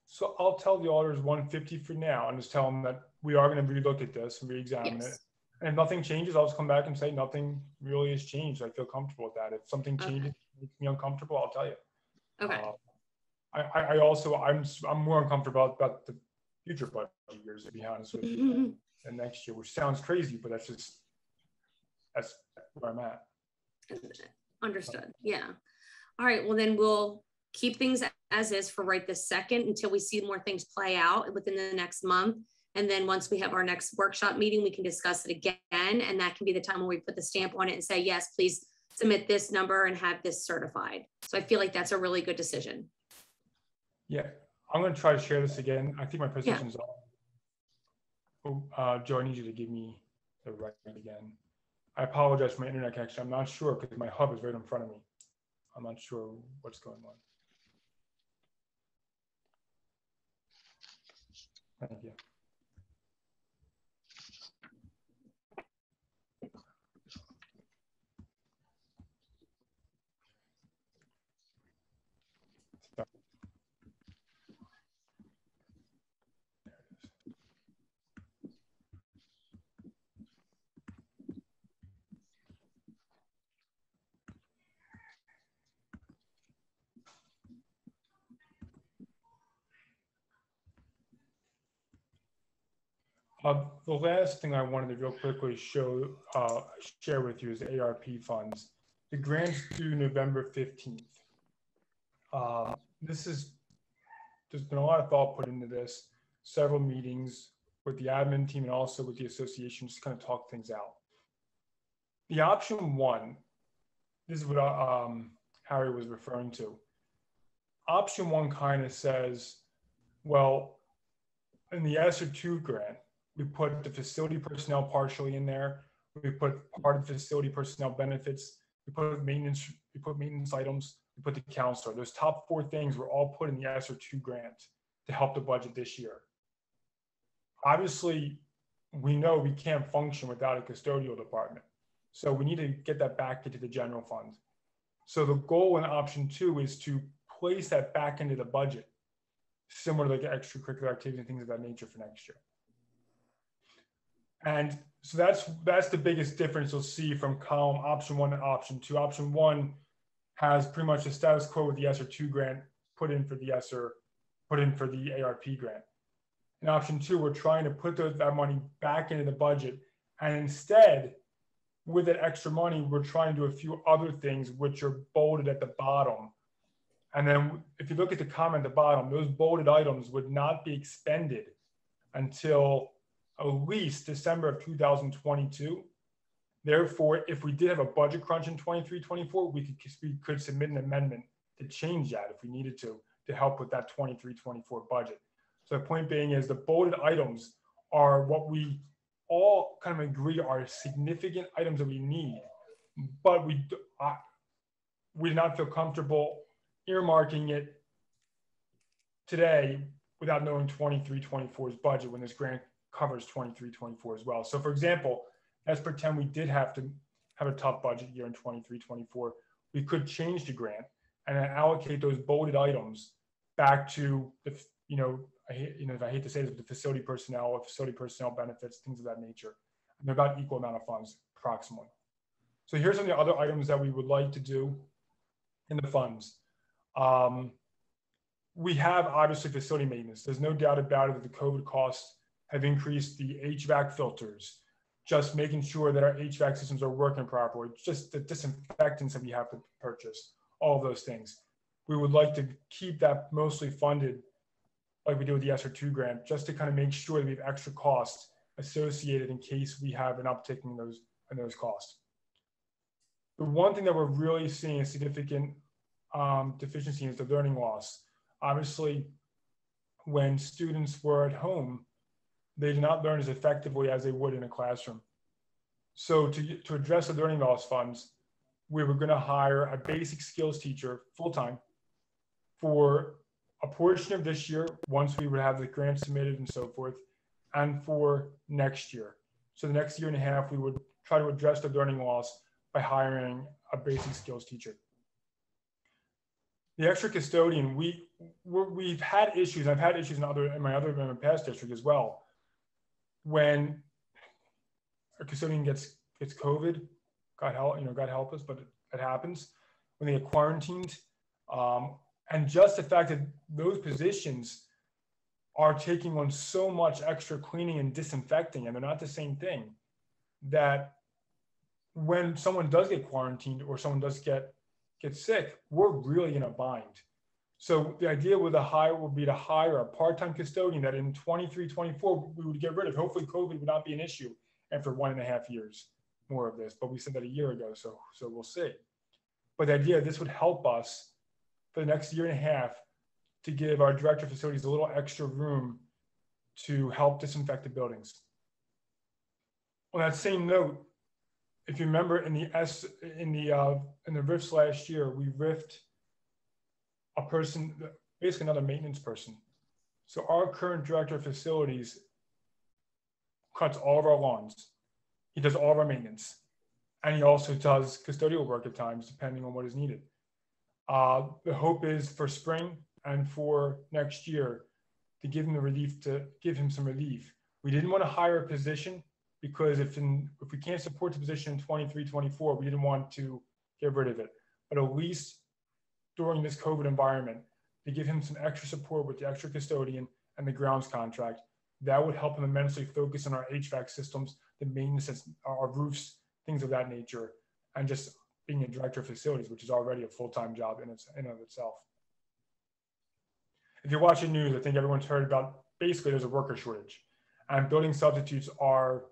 Speaker 3: So I'll tell the auditors 150 for now and just tell them that we are going to relook at this and re-examine it. And if nothing changes, I'll just come back and say nothing really has changed. I feel comfortable with that. If something
Speaker 1: Okay.
Speaker 3: changes, makes me uncomfortable, I'll tell you.
Speaker 1: Okay.
Speaker 3: Uh, I, I, also, I'm, I'm more uncomfortable about, about the future budget years, to be honest with you, and next year, which sounds crazy, but that's just, that's where I'm at.
Speaker 1: Understood. Yeah. All right. Well, then we'll keep things as is for right this second until we see more things play out within the next month. And then once we have our next workshop meeting, we can discuss it again. And that can be the time when we put the stamp on it and say, yes, please submit this number and have this certified. So I feel like that's a really good decision.
Speaker 3: Yeah, I'm gonna try to share this again. I think my presentation's on. Oh, uh, Joe, I need you to give me the right again. I apologize for my internet connection. I'm not sure because my hub is right in front of me. I'm not sure what's going on. Thank you. Uh, the last thing I wanted to real quickly show, uh, share with you is the ARP funds. The grants due November fifteenth. Uh, this is, there's been a lot of thought put into this, several meetings with the admin team and also with the association, just kind of talk things out. The option one, this is what, um, Harry was referring to. Option one kind of says, well, in the ESSER two grant, we put the facility personnel partially in there. We put part of the facility personnel benefits. We put maintenance, we put maintenance items, we put the counselor. Those top four things were all put in the ESSER two grant to help the budget this year. Obviously, we know we can't function without a custodial department. So we need to get that back into the general fund. So the goal in option two is to place that back into the budget, similar to like extracurricular activities and things of that nature for next year. And so that's that's the biggest difference you'll see from column option one to option two. Option one has pretty much the status quo with the ESSER two grant put in for the ESSER, put in for the ARP grant. In option two, we're trying to put those, that money back into the budget. And instead, with that extra money, we're trying to do a few other things which are bolded at the bottom. And then if you look at the comment at the bottom, those bolded items would not be expended until at least December of 2022. Therefore, if we did have a budget crunch in 23, 24, we could, we could submit an amendment to change that if we needed to, to help with that 23, 24 budget. So the point being is the bolded items are what we all kind of agree are significant items that we need, but we, uh, we do not feel comfortable earmarking it today without knowing 23, 24's budget when this grant covers 23, 24 as well. So for example, let's pretend we did have to have a tough budget year in 23, 24. We could change the grant and allocate those bolded items back to the, you know, I hate, you know, I hate to say this, but the facility personnel or facility personnel benefits, things of that nature. And they're about equal amount of funds approximately. So here's some of the other items that we would like to do in the funds. Um, we have obviously facility maintenance. There's no doubt about it that the COVID costs have increased the HVAC filters, just making sure that our HVAC systems are working properly, just the disinfectants that we have to purchase, all those things. We would like to keep that mostly funded like we do with the ESSER two grant, just to kind of make sure that we have extra costs associated in case we have an uptick in those, in those costs. The one thing that we're really seeing a significant um, deficiency is the learning loss. Obviously, when students were at home, they did not learn as effectively as they would in a classroom. So to, to address the learning loss funds, we were gonna hire a basic skills teacher full-time for a portion of this year, once we would have the grant submitted and so forth, and for next year. So the next year and a half, we would try to address the learning loss by hiring a basic skills teacher. The extra custodian, we we're, we've had issues. I've had issues in other in my other in my past district as well. When a custodian gets gets COVID, God help you know God help us, but it, it happens when they get quarantined. Um, and just the fact that those positions are taking on so much extra cleaning and disinfecting, and they're not the same thing, that when someone does get quarantined or someone does get get sick, we're really in a bind. So the idea with a hire would be to hire a part-time custodian that in 23, 24, we would get rid of. Hopefully COVID would not be an issue after one and a half years more of this, but we said that a year ago, so, so we'll see. But the idea, this would help us for the next year and a half to give our director of facilities a little extra room to help disinfect the buildings. On that same note, if you remember in the S in the uh, in the rifts last year, we riffed a person, basically another maintenance person. So our current director of facilities cuts all of our lawns. He does all of our maintenance, and he also does custodial work at times, depending on what is needed. Uh, the hope is for spring and for next year to give him the relief to give him some relief. We didn't want to hire a position because if in, if we can't support the position in 23, 24, we didn't want to get rid of it. But at least during this COVID environment, to give him some extra support with the extra custodian and the grounds contract, that would help him immensely focus on our HVAC systems, the maintenance, our roofs, things of that nature, and just being a director of facilities, which is already a full-time job in its in of itself. If you're watching news, I think everyone's heard about basically there's a worker shortage, and building substitutes are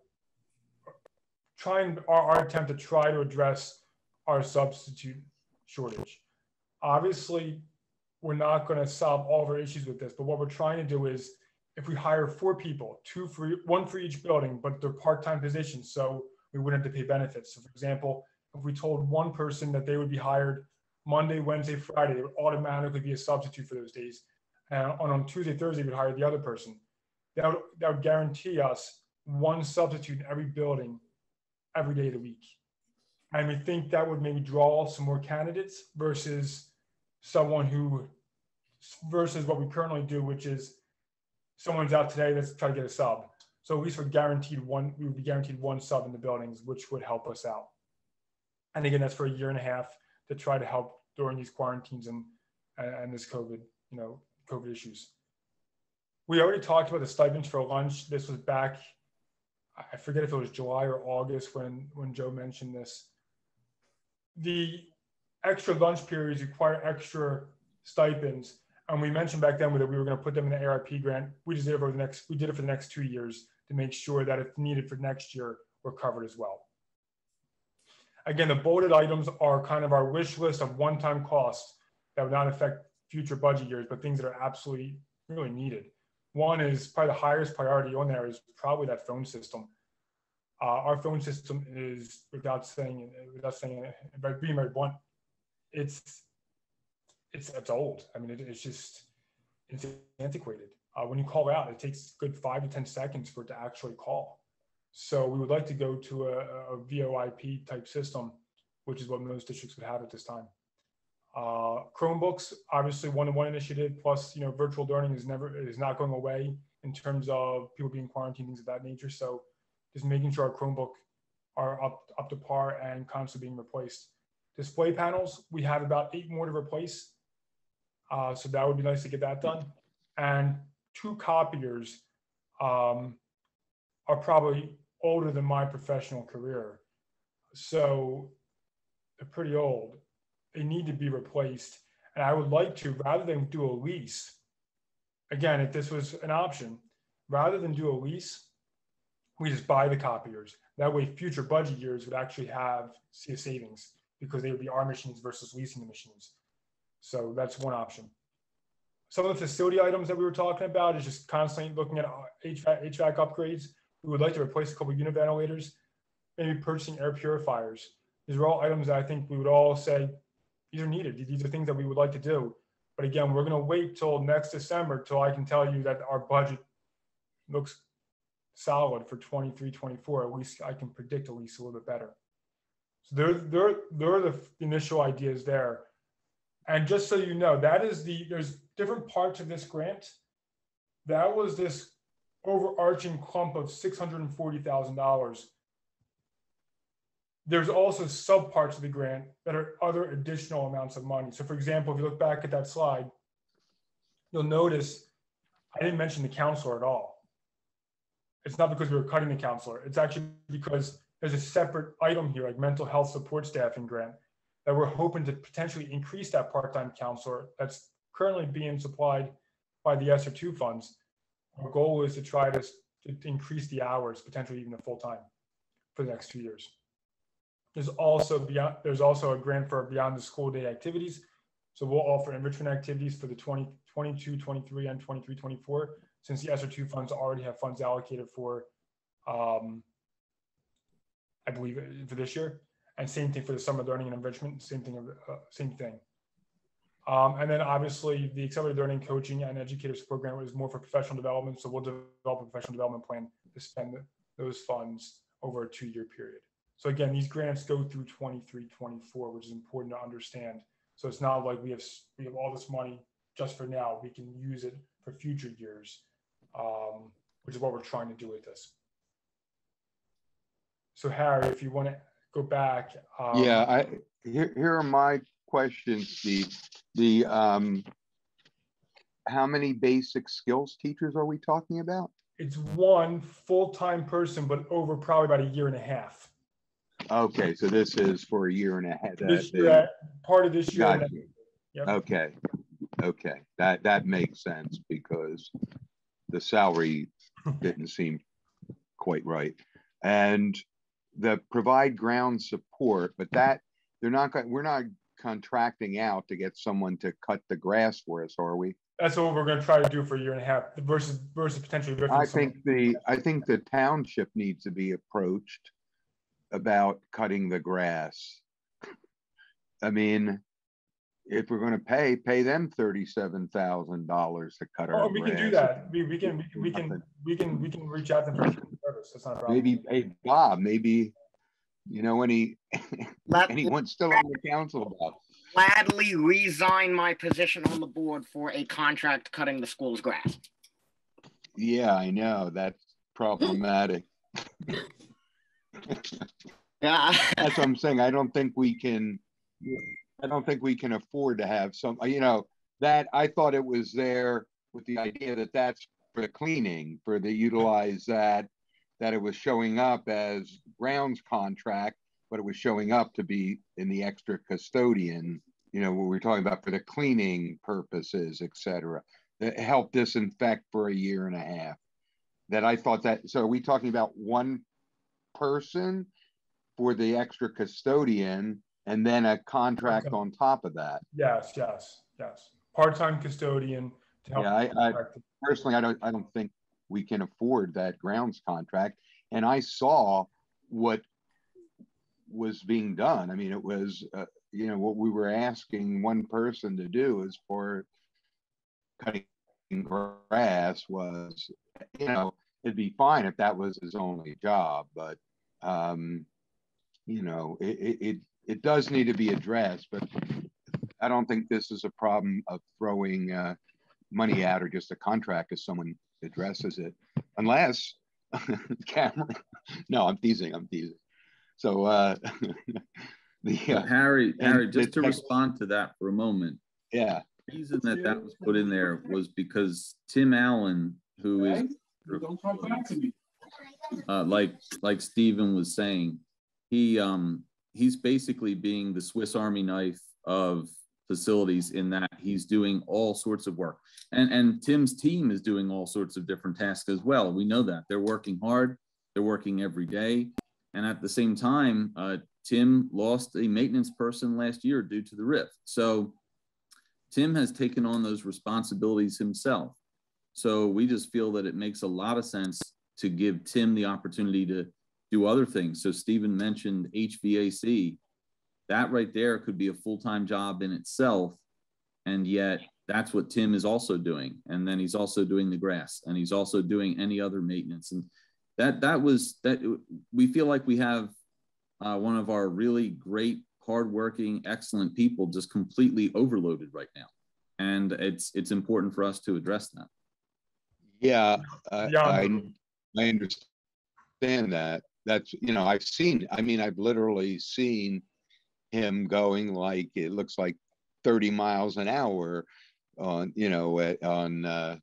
Speaker 3: trying our, our attempt to try to address our substitute shortage. Obviously, we're not going to solve all of our issues with this, but what we're trying to do is if we hire four people, two for one for each building, but they're part-time positions, so we wouldn't have to pay benefits. So, for example, if we told one person that they would be hired Monday, Wednesday, Friday, they would automatically be a substitute for those days. And on, on Tuesday, Thursday, we'd hire the other person. That would, that would guarantee us one substitute in every building every day of the week. And we think that would maybe draw some more candidates versus someone who, versus what we currently do, which is someone's out today, let's try to get a sub. So at least we're guaranteed one, we would be guaranteed one sub in the buildings, which would help us out. And again, that's for a year and a half to try to help during these quarantines and, and, this COVID, you know, COVID issues. We already talked about the stipends for lunch. This was back, I forget if it was July or August when, when Joe mentioned this. The extra lunch periods require extra stipends. And we mentioned back then that we were going to put them in the ARP grant. We just did it for the next, we did it for the next two years to make sure that if needed for next year, we're covered as well. Again, the bolded items are kind of our wish list of one-time costs that would not affect future budget years, but things that are absolutely really needed. One is probably the highest priority on there is probably that phone system. Uh, our phone system is, without saying, without saying, being very blunt, it's it's it's old. I mean, it, it's just it's antiquated. Uh, when you call out, it takes good five to ten seconds for it to actually call. So we would like to go to a, a VoIP type system, which is what most districts would have at this time. Uh, Chromebooks, obviously one-to-one initiative, plus you know virtual learning is never is not going away in terms of people being quarantined, things of that nature. So just making sure our Chromebook are up up to par and constantly being replaced. Display panels, we have about eight more to replace. Uh, so that would be nice to get that done. And two copiers um, are probably older than my professional career. So they're pretty old. They need to be replaced. And I would like to, rather than do a lease, again, if this was an option, rather than do a lease, we just buy the copiers. That way, future budget years would actually have see a savings because they would be our machines versus leasing the machines. So that's one option. Some of the facility items that we were talking about is just constantly looking at uh, HVAC, HVAC upgrades. We would like to replace a couple of unit ventilators, maybe purchasing air purifiers. These are all items that I think we would all say these are needed. These are things that we would like to do. But again, we're going to wait till next December till I can tell you that our budget looks solid for 23, 24. At least I can predict at least a little bit better. So there, there, there are the initial ideas there. And just so you know, that is the, there's different parts of this grant. That was this overarching clump of $640,000. There's also subparts of the grant that are other additional amounts of money. So for example, if you look back at that slide, you'll notice I didn't mention the counselor at all. It's not because we were cutting the counselor. It's actually because there's a separate item here, like mental health support staffing grant, that we're hoping to potentially increase that part-time counselor that's currently being supplied by the ESSER two funds. Our goal is to try to, to increase the hours, potentially even to full-time for the next two years. There's also beyond, there's also a grant for beyond the school day activities. So we'll offer enrichment activities for the 20, 22, 23, and 23, 24, since the ESSER two funds already have funds allocated for um, I believe, for this year. And same thing for the summer learning and enrichment, same thing, uh, same thing. Um, and then obviously the accelerated learning coaching and educators program is more for professional development. So we'll develop a professional development plan to spend those funds over a two-year period. So again, these grants go through 23, 24, which is important to understand. So it's not like we have we have all this money just for now. We can use it for future years, um, which is what we're trying to do with this. So Harry, if you want to go back.
Speaker 4: Um, yeah, I here, here are my questions, Steve. The um, how many basic skills teachers are we talking about?
Speaker 3: It's one full-time person, but over probably about a year and a half.
Speaker 4: Okay, so this is for a year and a half.
Speaker 3: This year, part of this year.
Speaker 4: Yep. Okay, okay, that that makes sense because the salary didn't seem quite right. And the provide ground support, but that they're not going, we're not contracting out to get someone to cut the grass for us, are we?
Speaker 3: That's what we're going to try to do for a year and a half versus versus potentially.
Speaker 4: I think the I think the township needs to be approached about cutting the grass. I mean, if we're going to pay, pay them thirty-seven thousand dollars to cut our.
Speaker 3: Oh, we
Speaker 4: grass.
Speaker 3: can do that. We, we can we can we can we can reach out to them service. That's not a problem.
Speaker 4: Maybe hey Bob, maybe you know any anyone still on the council Bob.
Speaker 10: Gladly resign my position on the board for a contract cutting the school's grass.
Speaker 4: Yeah, I know that's problematic.
Speaker 10: yeah,
Speaker 4: that's what I'm saying. I don't think we can I don't think we can afford to have some, uh, you know, that, I thought it was there with the idea that that's for the cleaning, for the utilize that, that it was showing up as grounds contract, but it was showing up to be in the extra custodian, you know, what we're talking about for the cleaning purposes, et cetera, that help disinfect for a year and a half. That I thought that, so are we talking about one person for the extra custodian and then a contract
Speaker 3: Okay.
Speaker 4: on top of that?
Speaker 3: Yes, yes, yes. Part-time custodian to help.
Speaker 4: Yeah, I, I personally, I don't, I don't think we can afford that grounds contract. And I saw what was being done. I mean, it was, uh, you know, what we were asking one person to do as for cutting grass was, you know, it'd be fine if that was his only job, but, um, you know, it, it, it, does need to be addressed, but I don't think this is a problem of throwing, uh, money out or just a contract if someone addresses it, unless Cameron, no, I'm teasing, I'm teasing. So, uh, the, uh,
Speaker 6: Harry,
Speaker 4: and
Speaker 6: Harry,
Speaker 4: the
Speaker 6: just to respond to that for a moment,
Speaker 4: yeah,
Speaker 6: the reason that that was put in there was because Tim Allen, who is uh, like like Stephen was saying, he um he's basically being the Swiss Army knife of facilities in that he's doing all sorts of work. And and Tim's team is doing all sorts of different tasks as well. We know that. They're working hard, they're working every day. And at the same time, uh, Tim lost a maintenance person last year due to the rift. So Tim has taken on those responsibilities himself. So we just feel that it makes a lot of sense to give Tim the opportunity to do other things. So Stephen mentioned HVAC. That right there could be a full-time job in itself. And yet that's what Tim is also doing. And then he's also doing the grass and he's also doing any other maintenance. And that that was that we feel like we have uh, one of our really great, hardworking, excellent people just completely overloaded right now. And it's it's important for us to address that.
Speaker 4: yeah, I,
Speaker 3: Yeah.
Speaker 4: I, I understand that. That's, you know, I've seen, I mean, I've literally seen him going like, it looks like thirty miles an hour on, you know, at, on, uh,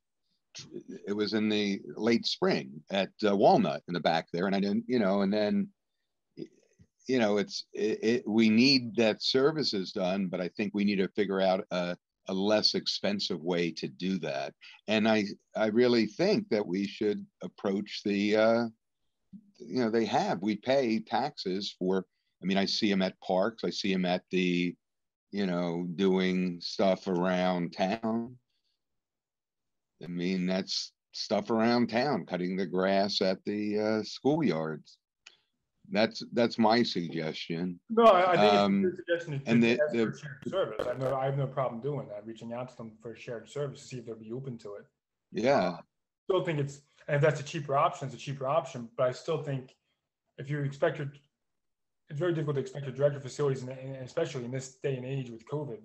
Speaker 4: it was in the late spring at uh, Walnut in the back there, and I didn't, you know, and then, you know, it's, it, it, we need that services done, but I think we need to figure out a, a less expensive way to do that. And I, I really think that we should approach the, uh, you know, they have, we pay taxes for, I mean, I see them at parks, I see them at the, you know, doing stuff around town. I mean, that's stuff around town, cutting the grass at the uh, schoolyards. That's, that's my suggestion.
Speaker 3: No, I I think it's a
Speaker 4: Um,
Speaker 3: good suggestion to
Speaker 4: and
Speaker 3: to
Speaker 4: the-
Speaker 3: ask for shared service. I have no, I have no problem doing that, reaching out to them for shared service, to see if they'll be open to it.
Speaker 4: Yeah, I
Speaker 3: Still think it's, and if that's a cheaper option, it's a cheaper option, but I still think if you expect your, it's very difficult to expect your director of facilities, and especially in this day and age with COVID.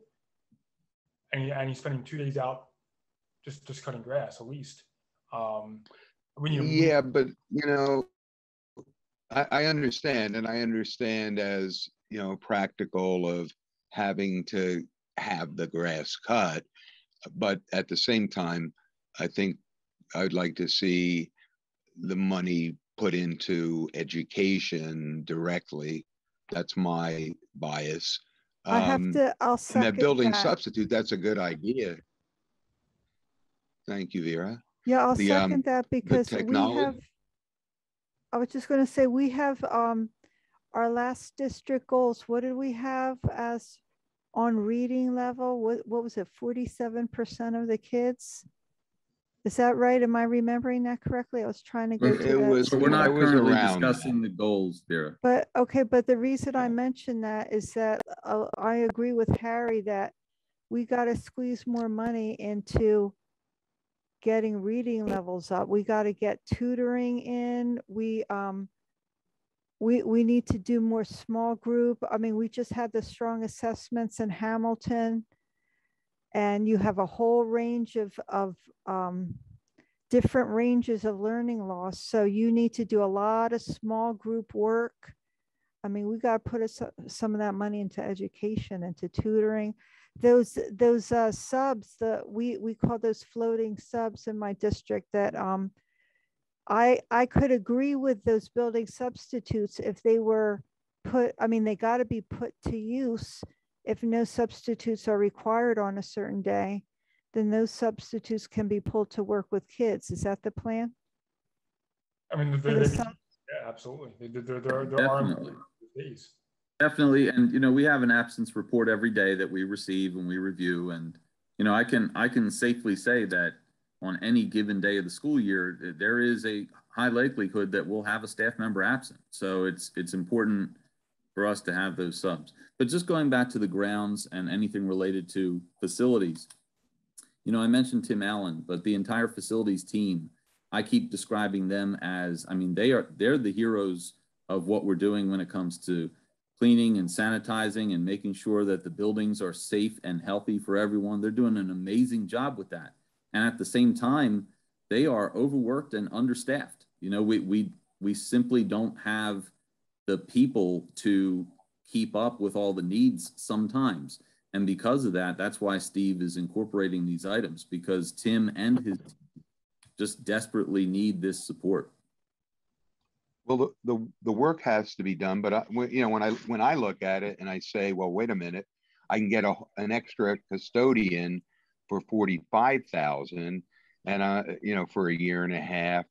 Speaker 3: And and you're spending two days out just, just cutting grass at least. Um, when you.
Speaker 4: yeah, but you know, I, I understand, and I understand as, you know, practical of having to have the grass cut. But at the same time, I think I'd like to see the money put into education directly. That's my bias.
Speaker 5: I have
Speaker 4: Um,
Speaker 5: to, I'll
Speaker 4: And that building
Speaker 5: that.
Speaker 4: substitute, that's a good idea. Thank you, Vera.
Speaker 5: Yeah, I'll
Speaker 4: the, um,
Speaker 5: second that because we have, I was just gonna say, we have, um, our last district goals, what did we have as on reading level? What, what was it, forty-seven percent of the kids? Is that right? Am I remembering that correctly? I was trying to go
Speaker 6: It
Speaker 5: to
Speaker 4: was-
Speaker 5: that.
Speaker 6: So we're
Speaker 4: I
Speaker 6: not
Speaker 4: was
Speaker 6: currently
Speaker 4: around
Speaker 6: discussing the goals, Vera.
Speaker 5: But, okay, but the reason I mentioned that is that uh, I agree with Harry that we gotta squeeze more money into getting reading levels up. We gotta get tutoring in. We, um, we, we need to do more small group. I mean, we just had the strong assessments in Hamilton. And you have a whole range of, of, um, different ranges of learning loss. So you need to do a lot of small group work I mean, we got to put us, some of that money into education, into tutoring. Those, those uh, subs, the, we, we call those floating subs in my district that um, I, I could agree with those building substitutes if they were put, I mean, they got to be put to use. If no substitutes are required on a certain day, then those substitutes can be pulled to work with kids. Is that the plan?
Speaker 3: I mean,
Speaker 5: For
Speaker 3: there, there- yeah, absolutely. There, there, there, there are
Speaker 6: Definitely. Definitely, and you know, we have an absence report every day that we receive and we review, and you know, I can I can safely say that on any given day of the school year, there is a high likelihood that we'll have a staff member absent. So it's it's important for us to have those subs. But just going back to the grounds and anything related to facilities, you know, I mentioned Tim Allen, but the entire facilities team, I keep describing them as, I mean, they are they're the heroes of what we're doing when it comes to cleaning and sanitizing and making sure that the buildings are safe and healthy for everyone. They're doing an amazing job with that. And at the same time, they are overworked and understaffed. You know, we we we simply don't have the people to keep up with all the needs sometimes. And because of that, that's why Steve is incorporating these items because Tim and his just desperately need this support.
Speaker 4: Well, the, the, the work has to be done, but I, you know, when I, when I look at it and I say, well, wait a minute, I can get a, an extra custodian for forty-five thousand and, uh, you know, for a year and a half.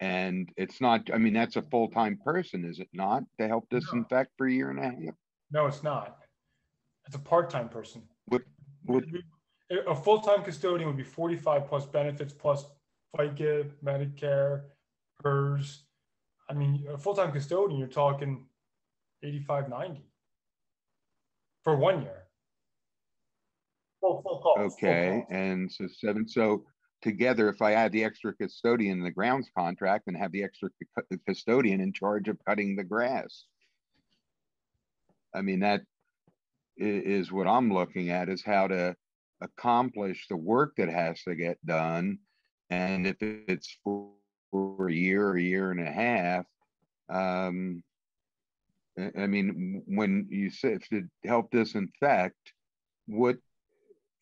Speaker 4: And it's not, I mean, that's a full-time person, is it not, to help disinfect for a year and a half?
Speaker 3: No, it's not. It's a part-time person.
Speaker 4: What, what,
Speaker 3: A a full-time custodian would be forty-five plus benefits plus FICA, Medicare, HERS. I mean, a full-time custodian, you're talking 85, 90 for one year. Full, full cost. full
Speaker 4: Okay,
Speaker 3: cost.
Speaker 4: and so seven, so together, if I add the extra custodian in the grounds contract and have the extra custodian in charge of cutting the grass. I mean, that is what I'm looking at is how to accomplish the work that has to get done. And if it's for, a year, a year and a half, um, I, mean, when you say if to help disinfect, what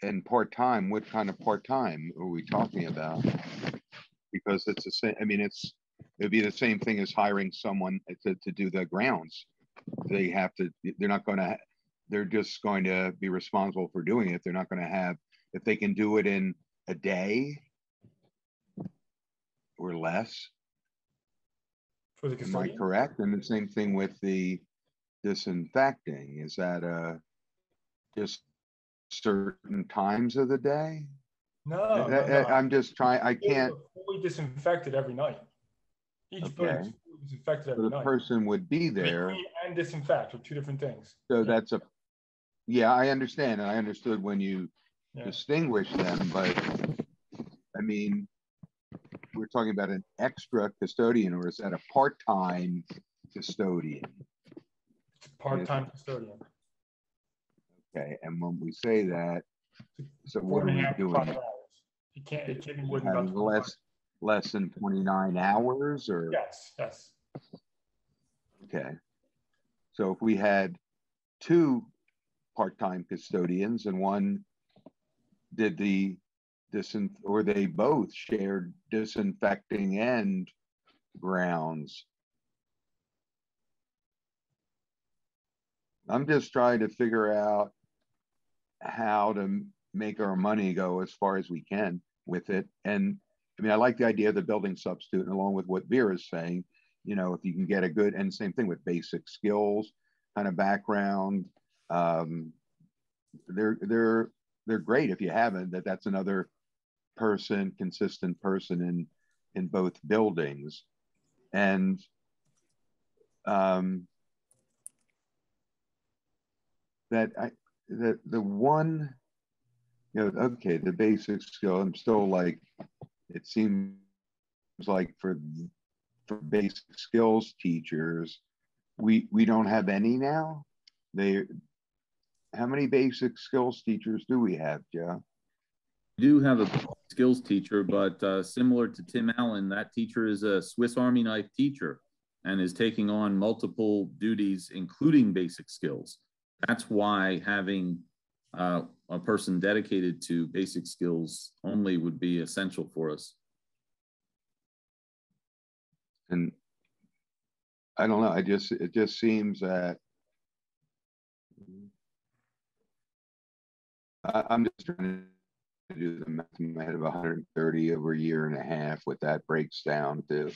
Speaker 4: and part-time, what kind of part-time are we talking about? Because it's the same, I mean, it's, it'd be the same thing as hiring someone to, to do the grounds. They have to, they're not gonna, they're just going to be responsible for doing it. They're not gonna have, if they can do it in a day or less,
Speaker 3: For the
Speaker 4: am I correct? And the same thing with the disinfecting, is that, uh, just certain times of the day?
Speaker 3: No,
Speaker 4: I-
Speaker 3: no,
Speaker 4: I-
Speaker 3: no.
Speaker 4: I'm just trying, I can't,
Speaker 3: Fully disinfected every night. Each building is
Speaker 4: Okay.
Speaker 3: fully disinfected
Speaker 4: so the
Speaker 3: night.
Speaker 4: person would be there,
Speaker 3: clean And disinfect are two different things.
Speaker 4: so
Speaker 3: Yeah.
Speaker 4: that's a, yeah, I understand, and I understood when you
Speaker 3: Yeah.
Speaker 4: distinguish them, but I mean, we're talking about an extra custodian, or is that a part-time custodian?
Speaker 3: Part-time custodian.
Speaker 4: Okay, and when we say that, so what are we doing?
Speaker 3: You can't, it can't be more than about
Speaker 4: less, less than twenty-nine hours, or?
Speaker 3: Yes, yes.
Speaker 4: Okay. So if we had two part-time custodians and one did the disin, or they both shared disinfecting and grounds. I'm just trying to figure out how to make our money go as far as we can with it. And I mean, I like the idea of the building substitute and along with what Vera is saying, you know, if you can get a good, and same thing with basic skills, kind of background, um, they're, they're, they're great if you haven't, that that's another person, consistent person in, in both buildings. And, um, that I, the, the one, you know, okay, the basic skill, I'm still like, it seems like for, for basic skills teachers, we, we don't have any now. They, how many basic skills teachers do we have, Joe?
Speaker 6: We do have a skills teacher, but uh, similar to Tim Allen, that teacher is a Swiss Army knife teacher. and is taking on multiple duties, including basic skills. That's why having uh, a person dedicated to basic skills only would be essential for us.
Speaker 4: And I don't know, I just, it just seems that I, I'm just trying to do the math in my head of hundred and thirty over a year and a half, what that breaks down to.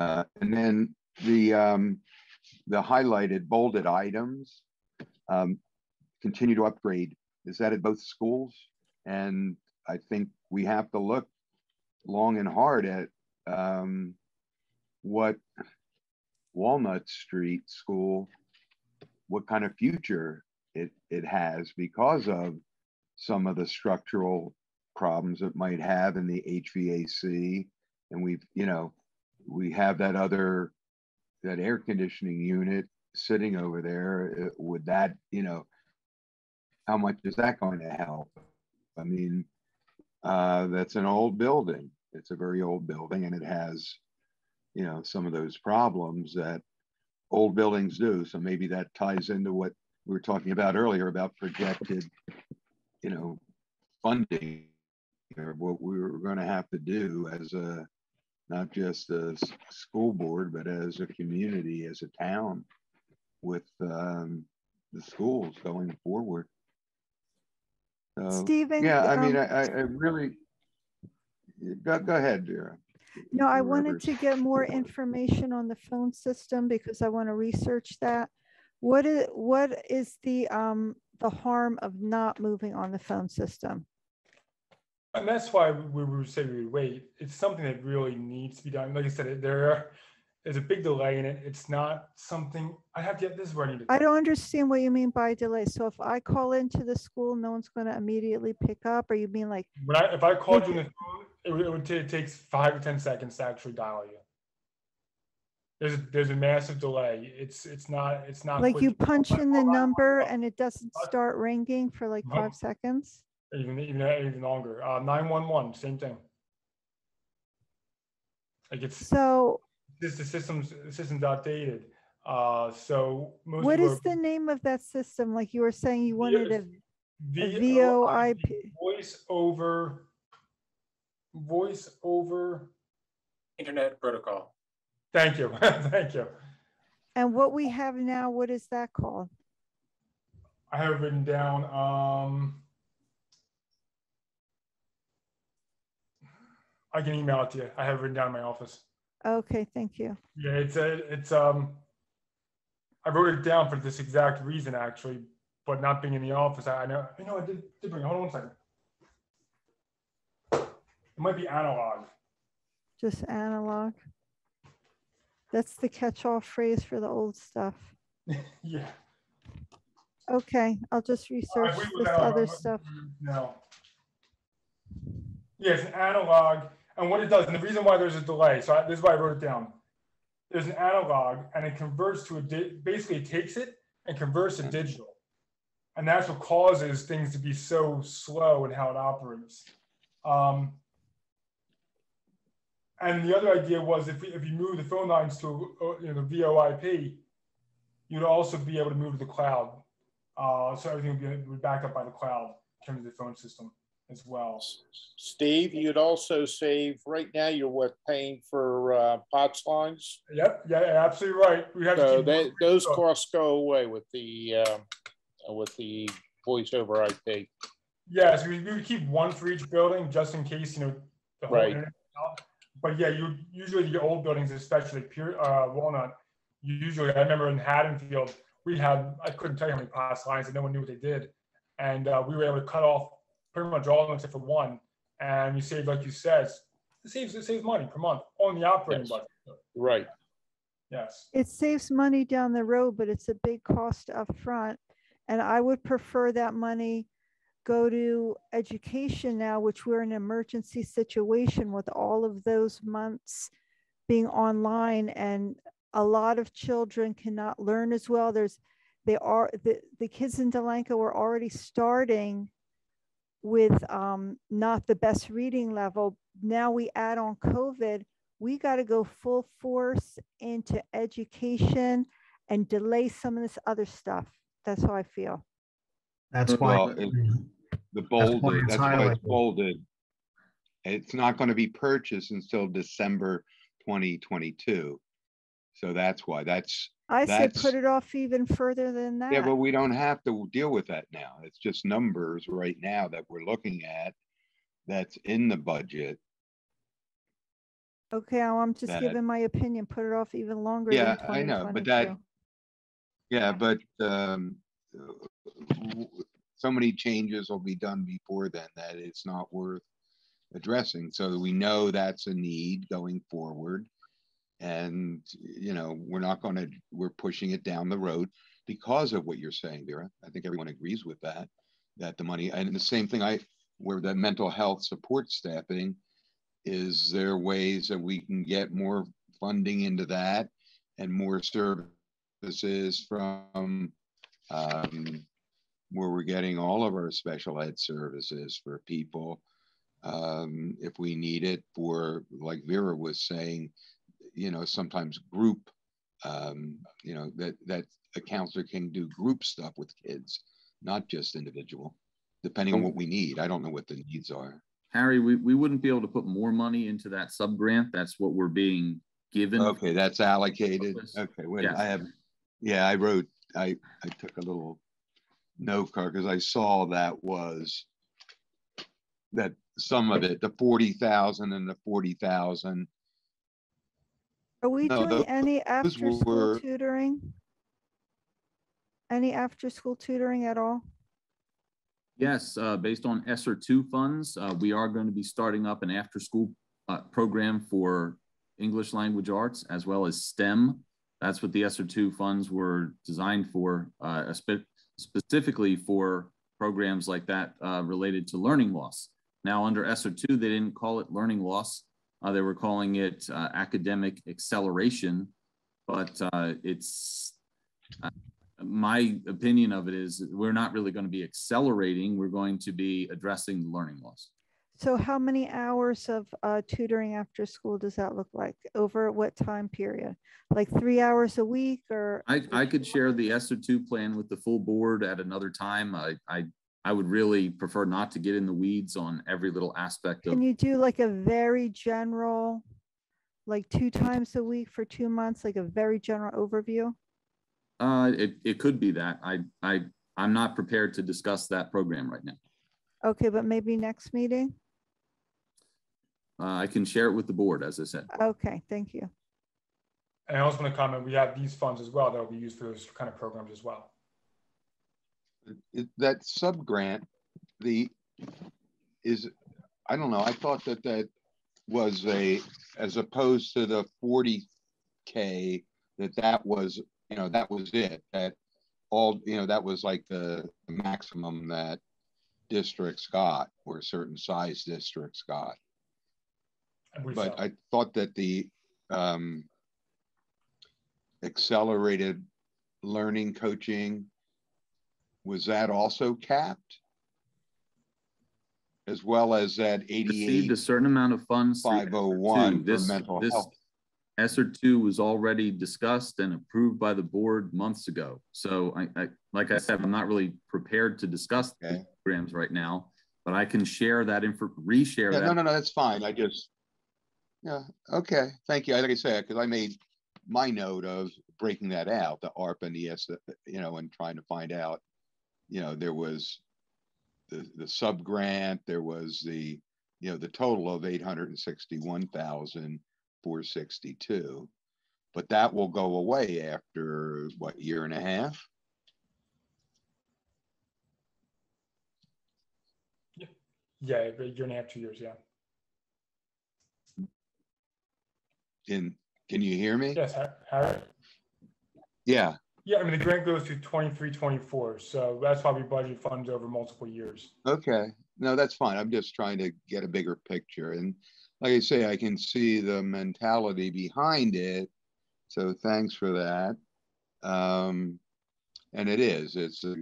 Speaker 4: Uh, and then the, um, the highlighted bolded items, um, continue to upgrade. Is that at both schools? And I think we have to look long and hard at, um, what Walnut Street School, what kind of future it, it has because of some of the structural problems it might have in the HVAC. And we've, you know, we have that other, that air conditioning unit sitting over there. Uh, Would that, you know, how much is that going to help? I mean, uh, that's an old building. It's a very old building and it has, you know, some of those problems that old buildings do. So maybe that ties into what we were talking about earlier about projected, you know, funding or what we were going to have to do as a, not just a school board, but as a community, as a town with um, the schools going forward. So,
Speaker 5: Stephen?
Speaker 4: yeah, I mean,
Speaker 5: um,
Speaker 4: I, I I really, go, go ahead, Vera.
Speaker 5: No, I
Speaker 4: whoever's-
Speaker 5: wanted to get more information on the phone system because I want to research that. What is, what is the, um, the harm of not moving on the phone system?
Speaker 3: And that's why we we would say we would wait. It's something that really needs to be done. Like I said, there are- is a big delay in it. It's not something, I have to, get this is where I need to.
Speaker 5: I don't understand what you mean by delay. So if I call into the school, no one's going to immediately pick up, or you mean like,
Speaker 3: When I, if I called you on the phone, it would, it would ta- it takes five to ten seconds to actually dial you. There's, a- there's a massive delay. It's, it's not, it's not.
Speaker 5: like
Speaker 3: quick.
Speaker 5: you punch in the number and it doesn't start ringing for like
Speaker 3: No.
Speaker 5: five seconds?
Speaker 3: Even, even, even longer. Uh, nine one one, same thing. Like it's,
Speaker 5: So
Speaker 3: this, the system's, the system's outdated. Uh, so. most
Speaker 5: what
Speaker 3: people
Speaker 5: is
Speaker 3: are-
Speaker 5: the name of that system? Like you were saying you wanted a, a
Speaker 3: VoIP,
Speaker 5: VoIP.
Speaker 3: Voice over, voice over,
Speaker 8: Internet protocol.
Speaker 3: thank you, thank you.
Speaker 5: And what we have now, what is that called?
Speaker 3: I have written down, um. I can email it to you. I have it written down in my office.
Speaker 5: Okay, thank you.
Speaker 3: Yeah, it's a, it's, um, I wrote it down for this exact reason, actually, but not being in the office, I I know, you know, I did, did bring, it. hold on one second. It might be analog.
Speaker 5: Just analog. That's the catch-all phrase for the old stuff.
Speaker 3: Yeah.
Speaker 5: Okay, I'll just research this other stuff.
Speaker 3: No. Yeah, it's analog, and what it does, and the reason why there's a delay, so I- this is why I wrote it down. There's an analog, and it converts to a, di- basically takes it and converts to digital. And that's what causes things to be so slow in how it operates. Um, and the other idea was if, we- if you move the phone lines to, uh, you know, the VoIP, you'd also be able to move to the cloud. Uh, so everything would be would back up by the cloud in terms of the phone system as well.
Speaker 2: Steve, you'd also save, right now, you're what, paying for uh, POTS lines?
Speaker 3: Yep, yeah, yeah, absolutely right. We have
Speaker 2: So
Speaker 3: keep
Speaker 2: that, those costs go away with the, um, with the voice over IP.
Speaker 3: Yes, we, we would keep one for each building just in case, you know. the whole
Speaker 2: Right.
Speaker 3: internet is out. But yeah, you, usually the old buildings, especially Pure, uh, Walnut, you usually, I remember in Haddonfield, we had, I couldn't tell you how many POTS lines and no one knew what they did. And, uh, we were able to cut off pretty much all of them except for one. And you save, like you said, it saves, it saves money per month on the operating
Speaker 2: Yes.
Speaker 3: budget.
Speaker 2: Right.
Speaker 3: Yes.
Speaker 5: It saves money down the road, but it's a big cost up front. And I would prefer that money go to education now, which we're in an emergency situation with all of those months being online and a lot of children cannot learn as well. There's, they are, the, the kids in Delanco were already starting with um, not the best reading level. Now we add on COVID, we got to go full force into education and delay some of this other stuff. That's how I feel.
Speaker 9: That's why.
Speaker 4: Well, it- The
Speaker 9: why
Speaker 4: bolded,
Speaker 9: it's
Speaker 4: that's why it's bolded. It's not gonna be purchased until December twenty twenty-two. So that's why, that's,
Speaker 5: I said put it off even further than that.
Speaker 4: yeah, but we don't have to deal with that now. It's just numbers right now that we're looking at. That's in the budget.
Speaker 5: Okay, well, I'm just
Speaker 4: that-
Speaker 5: giving my opinion. Put it off even longer. than
Speaker 4: Yeah, I know, but that-
Speaker 5: 2022.
Speaker 4: Yeah, but, um, so many changes will be done before then that it's not worth addressing. So we know that's a need going forward. And, you know, we're not gonna, we're pushing it down the road because of what you're saying, Vera. I think everyone agrees with that, that the money, and the same thing I, where the mental health support staffing, is there ways that we can get more funding into that and more services from, um, where we're getting all of our special ed services for people. Um, if we need it for, like Vera was saying, you know, sometimes group, um, you know, that, that a counselor can do group stuff with kids, not just individual, depending on what we need. I don't know what the needs are.
Speaker 6: Harry, we, we wouldn't be able to put more money into that sub grant. That's what we're being given.
Speaker 4: Okay, that's allocated. Okay, wait. I have, yeah, I wrote, I, I took a little note card because I saw that was that some of it, the forty thousand and the forty thousand.
Speaker 5: Are we
Speaker 4: no,
Speaker 5: doing
Speaker 4: tho-
Speaker 5: any after-school
Speaker 4: were-
Speaker 5: tutoring? Any after-school tutoring at all?
Speaker 6: Yes, uh, based on ESSER two funds, uh, we are going to be starting up an after-school uh, program for English language arts as well as STEM. That's what the ESSER two funds were designed for, uh, spe- specifically for programs like that uh, related to learning loss. Now, under ESSER two, they didn't call it learning loss. Uh, they were calling it uh, academic acceleration, but uh, it's my opinion of it is we're not really going to be accelerating. We're going to be addressing the learning loss.
Speaker 5: So how many hours of uh, tutoring after school does that look like? Over what time period? Like three hours a week or?
Speaker 6: I, I could share the ESSER two plan with the full board at another time. I, I, I would really prefer not to get in the weeds on every little aspect of.
Speaker 5: Can you do like a very general, like two times a week for two months, like a very general overview?
Speaker 6: Uh, it, it could be that. I, I, I'm not prepared to discuss that program right now.
Speaker 5: Okay, but maybe next meeting?
Speaker 6: Uh, I can share it with the board, as I said.
Speaker 5: Okay, thank you.
Speaker 3: And I also want to comment, we have these funds as well that will be used for those kind of programs as well.
Speaker 4: It- That sub-grant, the, is, I don't know, I thought that that was a, as opposed to the forty K, that that was, you know, that was it, that all, you know, that was like the maximum that districts got, or certain size districts got.
Speaker 3: I
Speaker 4: But
Speaker 3: so.
Speaker 4: I thought that the um accelerated learning coaching, was that also capped? As well as that
Speaker 6: Received
Speaker 4: eighty-eight
Speaker 6: a certain amount of funds. through
Speaker 4: five oh
Speaker 6: ESSER
Speaker 4: one
Speaker 6: two.
Speaker 4: for
Speaker 6: This-
Speaker 4: mental
Speaker 6: this
Speaker 4: health?
Speaker 6: ESSER two was already discussed and approved by the board months ago. So I, I, like I said, I'm not really prepared to discuss the
Speaker 4: Okay.
Speaker 6: programs right now, but I can share that info, reshare
Speaker 4: Yeah, no,
Speaker 6: that.
Speaker 4: no, no, that's fine. I just, yeah, okay, thank you. I like I said, because I made my note of breaking that out, the ARP and the S, you know, and trying to find out, you know, there was the, the sub grant, there was the, you know, the total of eight hundred and sixty-one thousand four sixty-two. But that will go away after, what, year and a half?
Speaker 3: Yeah, a year and a half, two years, yeah.
Speaker 4: In, can you hear me?
Speaker 3: Yes, Har- Harry?
Speaker 4: Yeah,
Speaker 3: Yeah, I mean, the grant goes to 23, 24, so that's why we budget funds over multiple years.
Speaker 4: Okay, no, that's fine. I'm just trying to get a bigger picture. And like I say, I can see the mentality behind it. So thanks for that. Um, and it is, it's a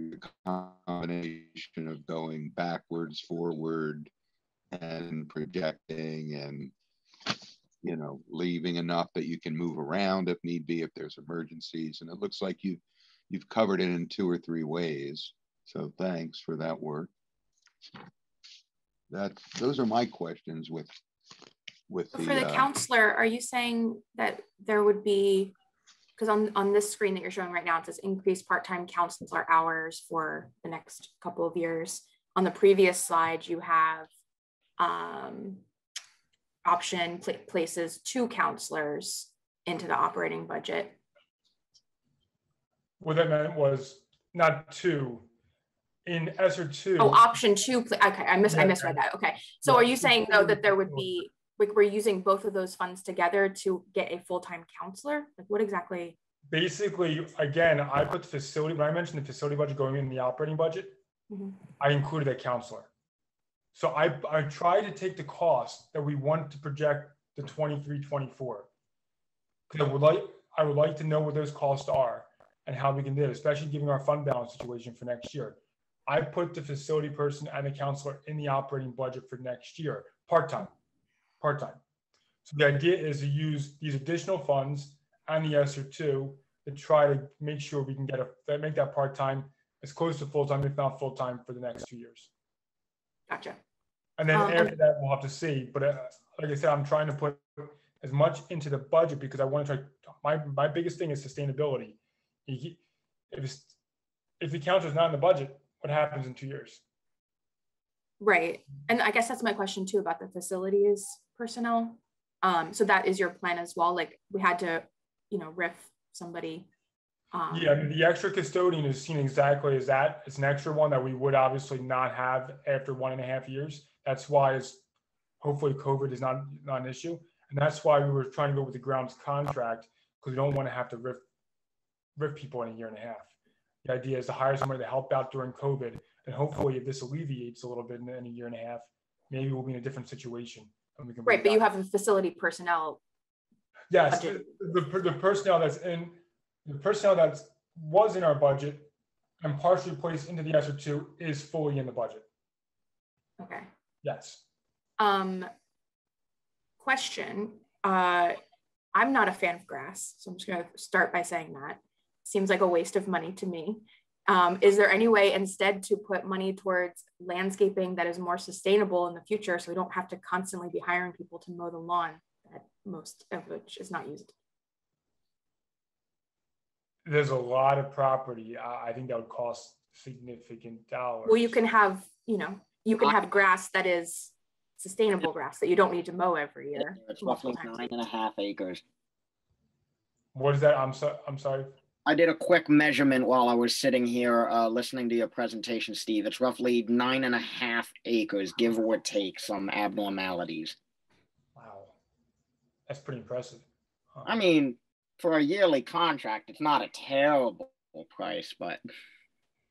Speaker 4: combination of going backwards, forward, and projecting and you know, leaving enough that you can move around if need be, if there's emergencies. And it looks like you've you've covered it in two or three ways. So thanks for that work. That, those are my questions with, with the.
Speaker 7: For the
Speaker 4: uh,
Speaker 7: counselor, are you saying that there would be, because on, on this screen that you're showing right now, it says increase part-time counselor hours for the next couple of years. On the previous slide, you have um, option pla- places two counselors into the operating budget.
Speaker 3: What that meant was not two. In ESSER two.
Speaker 7: Oh, option two, okay, I miss, I misread that, okay. So
Speaker 3: yeah,
Speaker 7: are you saying though that there would be, like, we're using both of those funds together to get a full-time counselor? Like, what exactly?
Speaker 3: Basically, again, I put the facility, when I mentioned the facility budget going in the operating budget,
Speaker 7: Mhm.
Speaker 3: I included a counselor. So I, I tried to take the cost that we want to project the 23, 24. Because I would like, I would like to know what those costs are and how we can do it, especially given our fund balance situation for next year. I put the facility person and the counselor in the operating budget for next year, part-time, part-time. So the idea is to use these additional funds and the ESSER two to try to make sure we can get a, make that part-time as close to full-time, if not full-time, for the next two years.
Speaker 7: Gotcha.
Speaker 3: And then
Speaker 7: Um,
Speaker 3: after that, we'll have to see. But uh, like I said, I'm trying to put as much into the budget because I want to try. My my biggest thing is sustainability. If it's, if the counselor's not in the budget, what happens in two years?
Speaker 7: Right. And I guess that's my question too about the facilities personnel. Um, so that is your plan as well? Like we had to, you know, riff somebody. Um,
Speaker 3: Yeah, I mean, the extra custodian is seen exactly as that. It's an extra one that we would obviously not have after one and a half years. That's why it's hopefully COVID is not not an issue, and that's why we were trying to go with the grounds contract because we don't want to have to rip rip people in a year and a half. The idea is to hire somebody to help out during COVID, and hopefully, if this alleviates a little bit in, in a year and a half, maybe we'll be in a different situation. And we can
Speaker 7: Right, but you have a facility personnel.
Speaker 3: Yes,
Speaker 7: budget.
Speaker 3: the, the personnel that's in, the personnel that was in our budget and partially placed into the ESSER two is fully in the budget.
Speaker 7: Okay.
Speaker 3: Yes.
Speaker 7: Um, question, uh, I'm not a fan of grass, so I'm just gonna start by saying that. Seems like a waste of money to me. Um, is there any way instead to put money towards landscaping that is more sustainable in the future so we don't have to constantly be hiring people to mow the lawn that most of which is not used?
Speaker 3: There's a lot of property. I, I think that would cost significant dollars.
Speaker 7: Well, you can have, you know, you can have grass that is sustainable grass that you don't need to mow every year.
Speaker 10: It's
Speaker 7: multiple
Speaker 10: roughly
Speaker 7: times.
Speaker 10: nine and a half acres.
Speaker 3: What is that? I'm so, I'm sorry.
Speaker 10: I did a quick measurement while I was sitting here uh, listening to your presentation, Steve. It's roughly nine and a half acres, give or take some abnormalities.
Speaker 3: Wow. That's pretty impressive. Huh.
Speaker 10: I mean, for a yearly contract, it's not a terrible price, but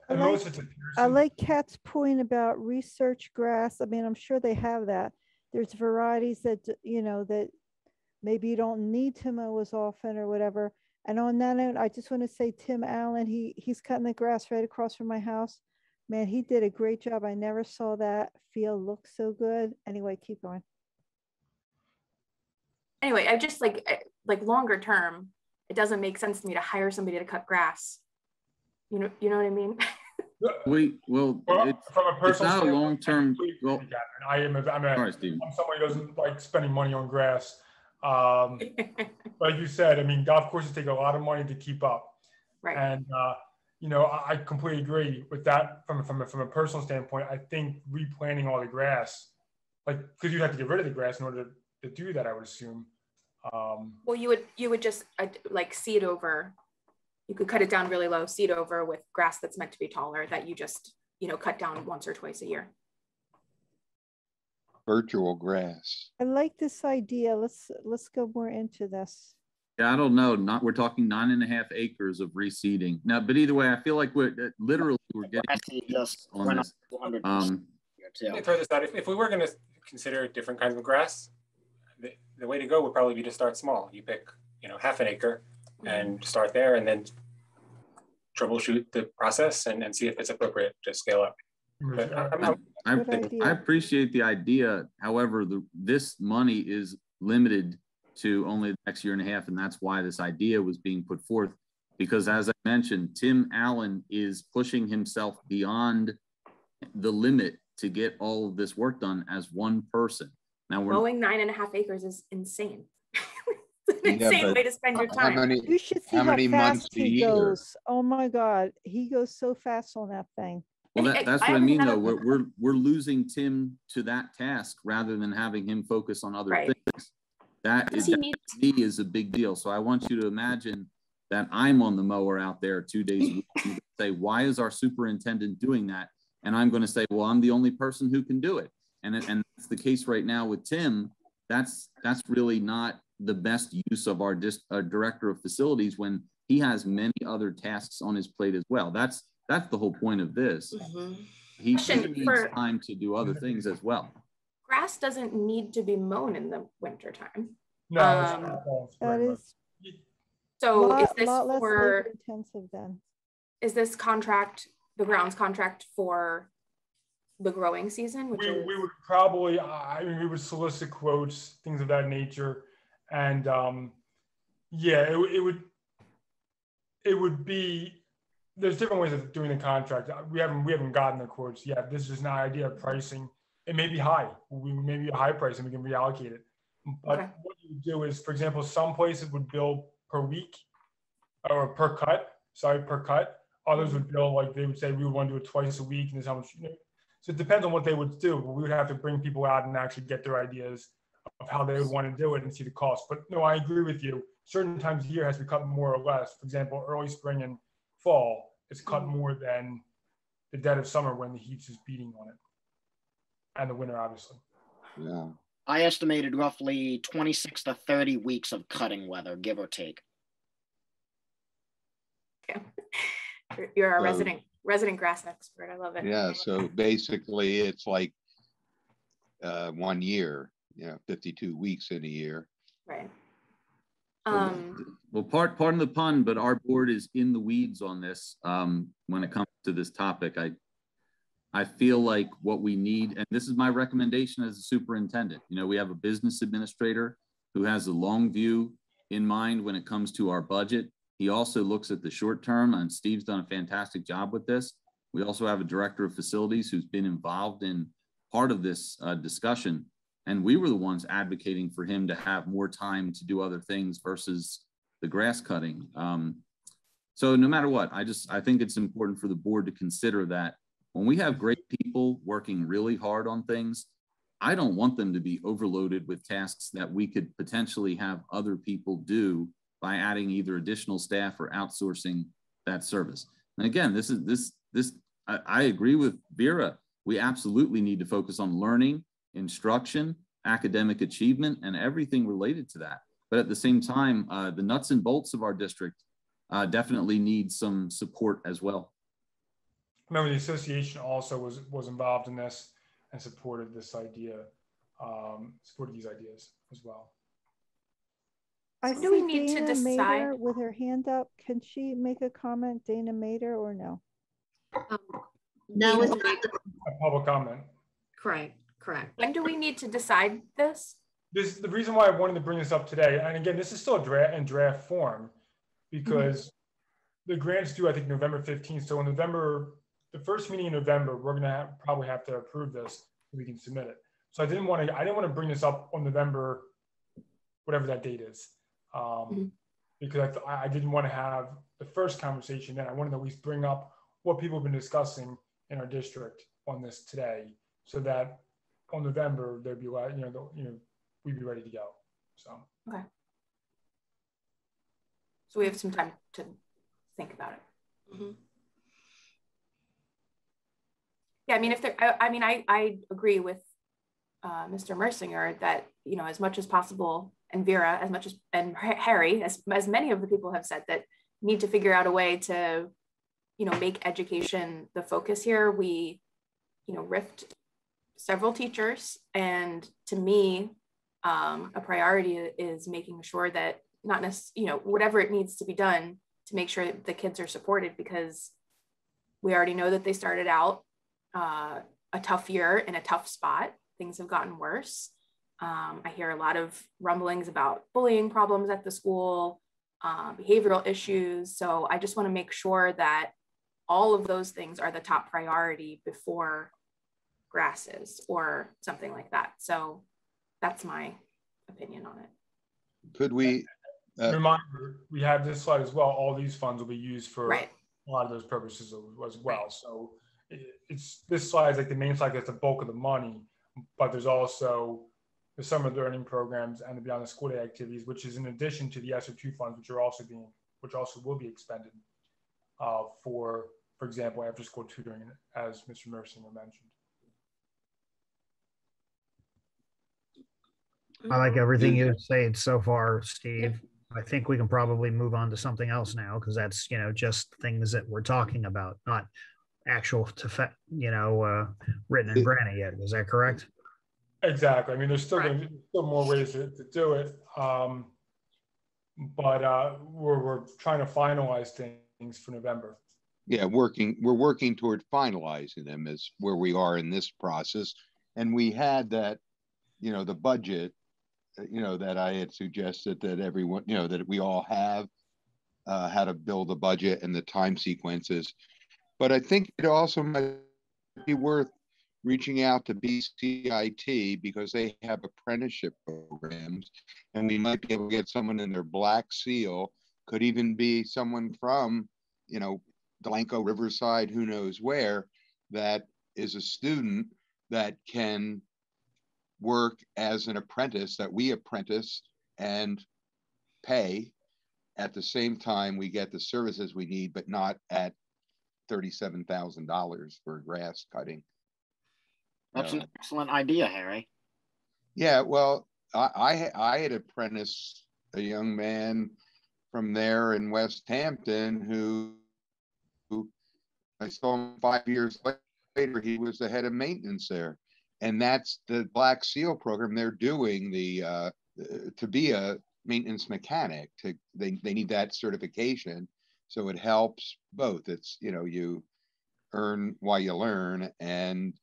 Speaker 5: I like-
Speaker 3: most of it's a
Speaker 5: I
Speaker 3: Pearson.
Speaker 5: like Kat's point about research grass. I mean, I'm sure they have that. There's varieties that, you know, that maybe you don't need to mow as often or whatever. And on that note, I just want to say Tim Allen, he, he's cutting the grass right across from my house. Man, he did a great job. I never saw that field look so good. Anyway, keep going.
Speaker 7: anyway, I just like eh, like longer term, it doesn't make sense to me to hire somebody to cut grass. You know, you know what I mean?
Speaker 6: We, well,
Speaker 3: Well,
Speaker 6: it's,
Speaker 3: from a
Speaker 6: it's not a long-term, well,
Speaker 3: I am a- I'm a,
Speaker 6: sorry, Steve.
Speaker 3: I'm somebody who doesn't like spending money on grass. Um, like you said, I mean, golf courses take a lot of money to keep up.
Speaker 7: right.
Speaker 3: And, uh, you know, I, I completely agree with that from, from, a- from a personal standpoint. I think replanting all the grass, like, because you'd have to get rid of the grass in order to, to do that, I would assume. Um,
Speaker 7: Well, you would you would just uh, like seed over. You could cut it down really low, seed over with grass that's meant to be taller that you just you know cut down once or twice a year.
Speaker 4: Virtual grass.
Speaker 5: I like this idea. Let's, let's go more into this.
Speaker 6: Yeah, I don't know, not, we're talking nine and a half acres of reseeding. Now, but either way, I feel like we're, uh, literally, we're getting
Speaker 10: grass seed just
Speaker 6: on
Speaker 10: went
Speaker 6: this. Um,
Speaker 10: too.
Speaker 8: Let me throw this out. If, if we were going to consider different kinds of grass, the, the way to go would probably be to start small. You pick, you know, half an acre mm-hmm. and start there and then troubleshoot the process and, and see if it's appropriate to scale up. Mm-hmm. But uh, I- I'm, I'm-
Speaker 6: I,
Speaker 5: Good
Speaker 6: I appreciate the idea. However, the, this money is limited to only the next year and a half. And that's why this idea was being put forth. Because as I mentioned, Tim Allen is pushing himself beyond the limit to get all of this work done as one person. Now we're
Speaker 7: Mowing nine and a half acres is insane. it's an
Speaker 4: Yeah,
Speaker 7: insane way to spend your
Speaker 4: How
Speaker 7: time.
Speaker 4: many,
Speaker 5: You should see
Speaker 4: how
Speaker 5: how
Speaker 4: many months
Speaker 5: fast
Speaker 4: a
Speaker 5: he
Speaker 4: year?
Speaker 5: goes. Oh my God, he goes so fast on that thing.
Speaker 6: Well, that, that's
Speaker 7: I
Speaker 6: what I
Speaker 7: haven't
Speaker 6: mean, though. We're, we're, we're losing Tim to that task rather than having him focus on other
Speaker 7: Right.
Speaker 6: things. That
Speaker 7: Does he
Speaker 6: that
Speaker 7: need,
Speaker 6: me is a big deal. So I want you to imagine that I'm on the mower out there two days a week. and Say, why is our superintendent doing that? And I'm going to say, well, I'm the only person who can do it. And, it- and that's the case right now with Tim. That's, that's really not the best use of our dis, uh, director of facilities when he has many other tasks on his plate as well. That's, that's the whole point of this.
Speaker 1: Mhm.
Speaker 6: He, he needs
Speaker 7: for-
Speaker 6: time to do other things as well.
Speaker 7: grass doesn't need to be mown in the winter time.
Speaker 3: No, it's
Speaker 7: Um,
Speaker 3: not fall,
Speaker 5: That
Speaker 3: spring,
Speaker 5: is
Speaker 7: So
Speaker 5: lot,
Speaker 7: is this
Speaker 5: less
Speaker 7: for,
Speaker 5: intensive then.
Speaker 7: is this contract, the grounds contract for the growing season, which
Speaker 3: We,
Speaker 7: is?
Speaker 3: we would probably, I mean, we would solicit quotes, things of that nature. And, um, yeah, it, would- it would, it would be, there's different ways of doing the contract. We haven't, we haven't gotten the quotes yet. This is an idea of pricing. It may be high. We may be a high price and we can reallocate it. But
Speaker 7: Okay.
Speaker 3: what you do is, for example, some places would bill per week or per cut, sorry, per cut. Others would bill like they would say, we would want to do it twice a week and this how much, you know. So it depends on what they would do. but We would have to bring people out and actually get their ideas of how they would want to do it and see the cost. But no, I agree with you. Certain times of year has to be cut more or less. For example, early spring and fall, it's cut mm-hmm. more than the dead of summer when the heat is beating on it. And the winter, obviously.
Speaker 4: Yeah.
Speaker 10: I estimated roughly 26 to 30 weeks of cutting weather, give or take.
Speaker 7: You're- You're a
Speaker 4: So-
Speaker 7: resident, resident grass expert. I love it.
Speaker 4: Yeah, so basically it's like uh, one year, you know, fifty-two weeks in a year.
Speaker 7: Right.
Speaker 6: So,
Speaker 7: Um,
Speaker 6: Well, part, pardon the pun, but our board is in the weeds on this. Um, when it comes to this topic, I, I feel like what we need, and this is my recommendation as a superintendent, you know, we have a business administrator who has a long view in mind when it comes to our budget. He also looks at the short term and Steve's done a fantastic job with this. We also have a director of facilities who's been involved in part of this uh, discussion. And we were the ones advocating for him to have more time to do other things versus the grass cutting. Um, so no matter what, I just, I think it's important for the board to consider that when we have great people working really hard on things, I don't want them to be overloaded with tasks that we could potentially have other people do by adding either additional staff or outsourcing that service. And again, this is this this I, I agree with Vera. We absolutely need to focus on learning, instruction, academic achievement, and everything related to that. But at the same time, uh, the nuts and bolts of our district uh, definitely need some support as well.
Speaker 3: Remember, the association also was, was involved in this and supported this idea, um, supported these ideas as well.
Speaker 5: I
Speaker 7: So do we
Speaker 5: see
Speaker 7: need to decide-
Speaker 5: Mader with her hand up. Can she make a comment, Dana Mader, or no?
Speaker 1: Um, No, it's not,
Speaker 3: A public comment.
Speaker 1: correct, correct.
Speaker 7: when do we need to decide this?
Speaker 3: This, the reason why I wanted to bring this up today, and again, this is still a draft, in draft form, because the grants due, I think, November fifteenth, so in November, the first meeting in November, we're gonna have, probably have to approve this, so we can submit it. So I didn't want to, I didn't want to bring this up on November, whatever that date is. Um,
Speaker 7: Mhm.
Speaker 3: because I, th- I I didn't want to have the first conversation, then I wanted to at least bring up what people have been discussing in our district on this today, so that on November, there'd be, like, you know, the- you know, we'd be ready to go, so. Okay.
Speaker 7: So we have some time to think about it.
Speaker 1: Mhm.
Speaker 7: Yeah, I mean, if there, I, I mean, I, I agree with uh, Mr. Mercinger that, you know, as much as possible, and Vera, as much as, and Harry, as, as many of the people have said that need to figure out a way to, you know, make education the focus here. We, you know, rift several teachers. And to me, um, a priority is making sure that not necessarily, you know, whatever it needs to be done to make sure that the kids are supported because we already know that they started out uh, a tough year in a tough spot. Things have gotten worse. Um, I hear a lot of rumblings about bullying problems at the school, uh, behavioral issues. So I just want to make sure that all of those things are the top priority before grasses or something like that. So that's my opinion on it.
Speaker 4: Could we, uh,
Speaker 3: Reminder, we have this slide as well. All these funds will be used for
Speaker 7: Right.
Speaker 3: a lot of those purposes as well. So it's, this slide is like the main slide that's the bulk of the money, but there's also the summer learning programs and the beyond the school day activities, which is in addition to the ESSER two funds, which are also being, which also will be expended uh, for, for example, after school tutoring, as Mr. Mersinger mentioned.
Speaker 9: I like everything you've said so far, Steve. I think we can probably move on to something else now because that's, you know, just things that we're talking about, not actual to, fa- you know, uh, written in granite yet. Is that correct?
Speaker 3: Exactly. I mean, there's still,
Speaker 7: Right.
Speaker 3: gonna be- still more ways to, to do it. Um, but uh, we're, we're trying to finalize things for November.
Speaker 4: yeah, working, we're working toward finalizing them is where we are in this process. And we had that, you know, the budget, uh, you know, that I had suggested that everyone, you know, that we all have uh, how to build a budget and the time sequences. But I think it also might be worth reaching out to BCIT because they have apprenticeship programs and we might be able to get someone in their black seal, could even be someone from, you know, Delanco, Riverside, who knows where, that is a student that can work as an apprentice that we apprentice and pay at the same time we get the services we need, but not at thirty-seven thousand dollars for grass cutting.
Speaker 10: That's an excellent idea, Harry.
Speaker 4: Yeah, well, I, I, I had apprenticed a young man from there in Westampton who, who I saw him five years later, he was the head of maintenance there. And that's the Black Seal program. They're doing the, uh, uh, to be a maintenance mechanic to, they, they need that certification. So it helps both. It's, you know, you earn while you learn and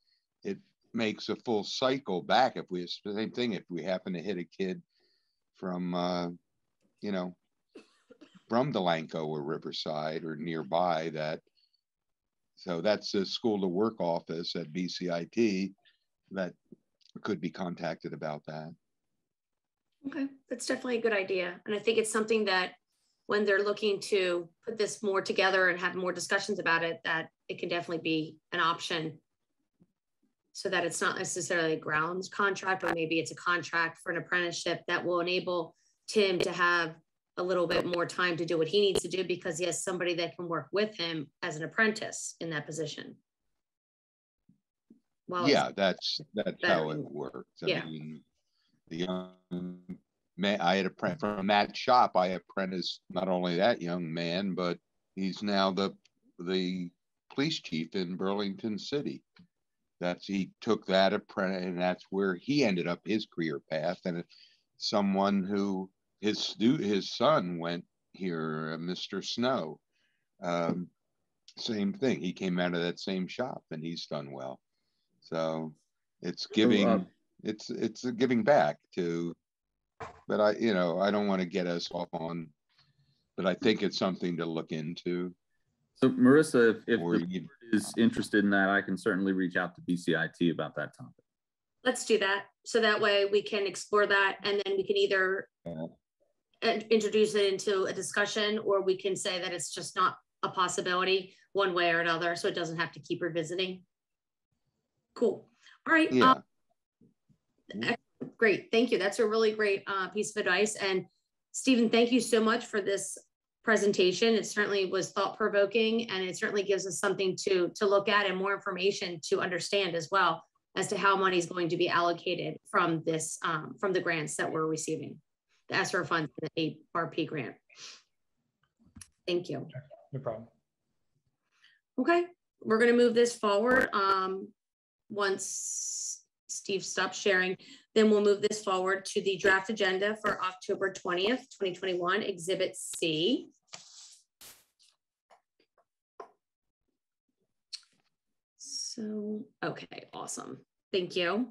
Speaker 4: it makes a full cycle back if we same thing if we happen to hit a kid from uh you know from Delanco or Riverside or nearby that so that's the school to work office at BCIT that could be contacted about that.
Speaker 1: Okay, that's definitely a good idea. And I think it's something that when they're looking to put this more together and have more discussions about it, that it can definitely be an option. So that it's not necessarily a grounds contract, or maybe it's a contract for an apprenticeship that will enable Tim to have a little bit more time to do what he needs to do because he has somebody that can work with him as an apprentice in that position. Well,
Speaker 4: Yeah, that's that's how it works. I
Speaker 1: Yeah.
Speaker 4: mean, the young man, I had a from that shop. I apprenticed not only that young man, but he's now the the police chief in Burlington City. That's he took that apprentice, and that's where he ended up his career path. And someone who his stu his son went here, uh, Mr. Snow. Um, same thing. He came out of that same shop, and he's done well. So it's giving
Speaker 6: uh,
Speaker 4: it's it's giving back to but I you know I don't want to get us off on but I think it's something to look into
Speaker 6: So Marissa, if, if
Speaker 4: or
Speaker 6: the
Speaker 4: you,
Speaker 6: board is interested in that, I can certainly reach out to BCIT about that topic.
Speaker 1: let's do that. So that way we can explore that and then we can either
Speaker 4: Yeah.
Speaker 1: uh, introduce it into a discussion or we can say that it's just not a possibility one way or another. So it doesn't have to keep revisiting. Cool. All right.
Speaker 4: yeah
Speaker 1: um, great. Thank you. That's a really great uh, piece of advice. And Stephen, thank you so much for this presentation. It certainly was thought provoking and it certainly gives us something to, to look at and more information to understand as well as to how money is going to be allocated from this, um, from the grants that we're receiving, the ESSER funds, and the ARP grant. Thank you.
Speaker 3: No problem.
Speaker 1: Okay, we're gonna move this forward. Um, once Steve stops sharing, then we'll move this forward to the draft agenda for October twentieth, twenty twenty-one, Exhibit C. So, okay, awesome. Thank you.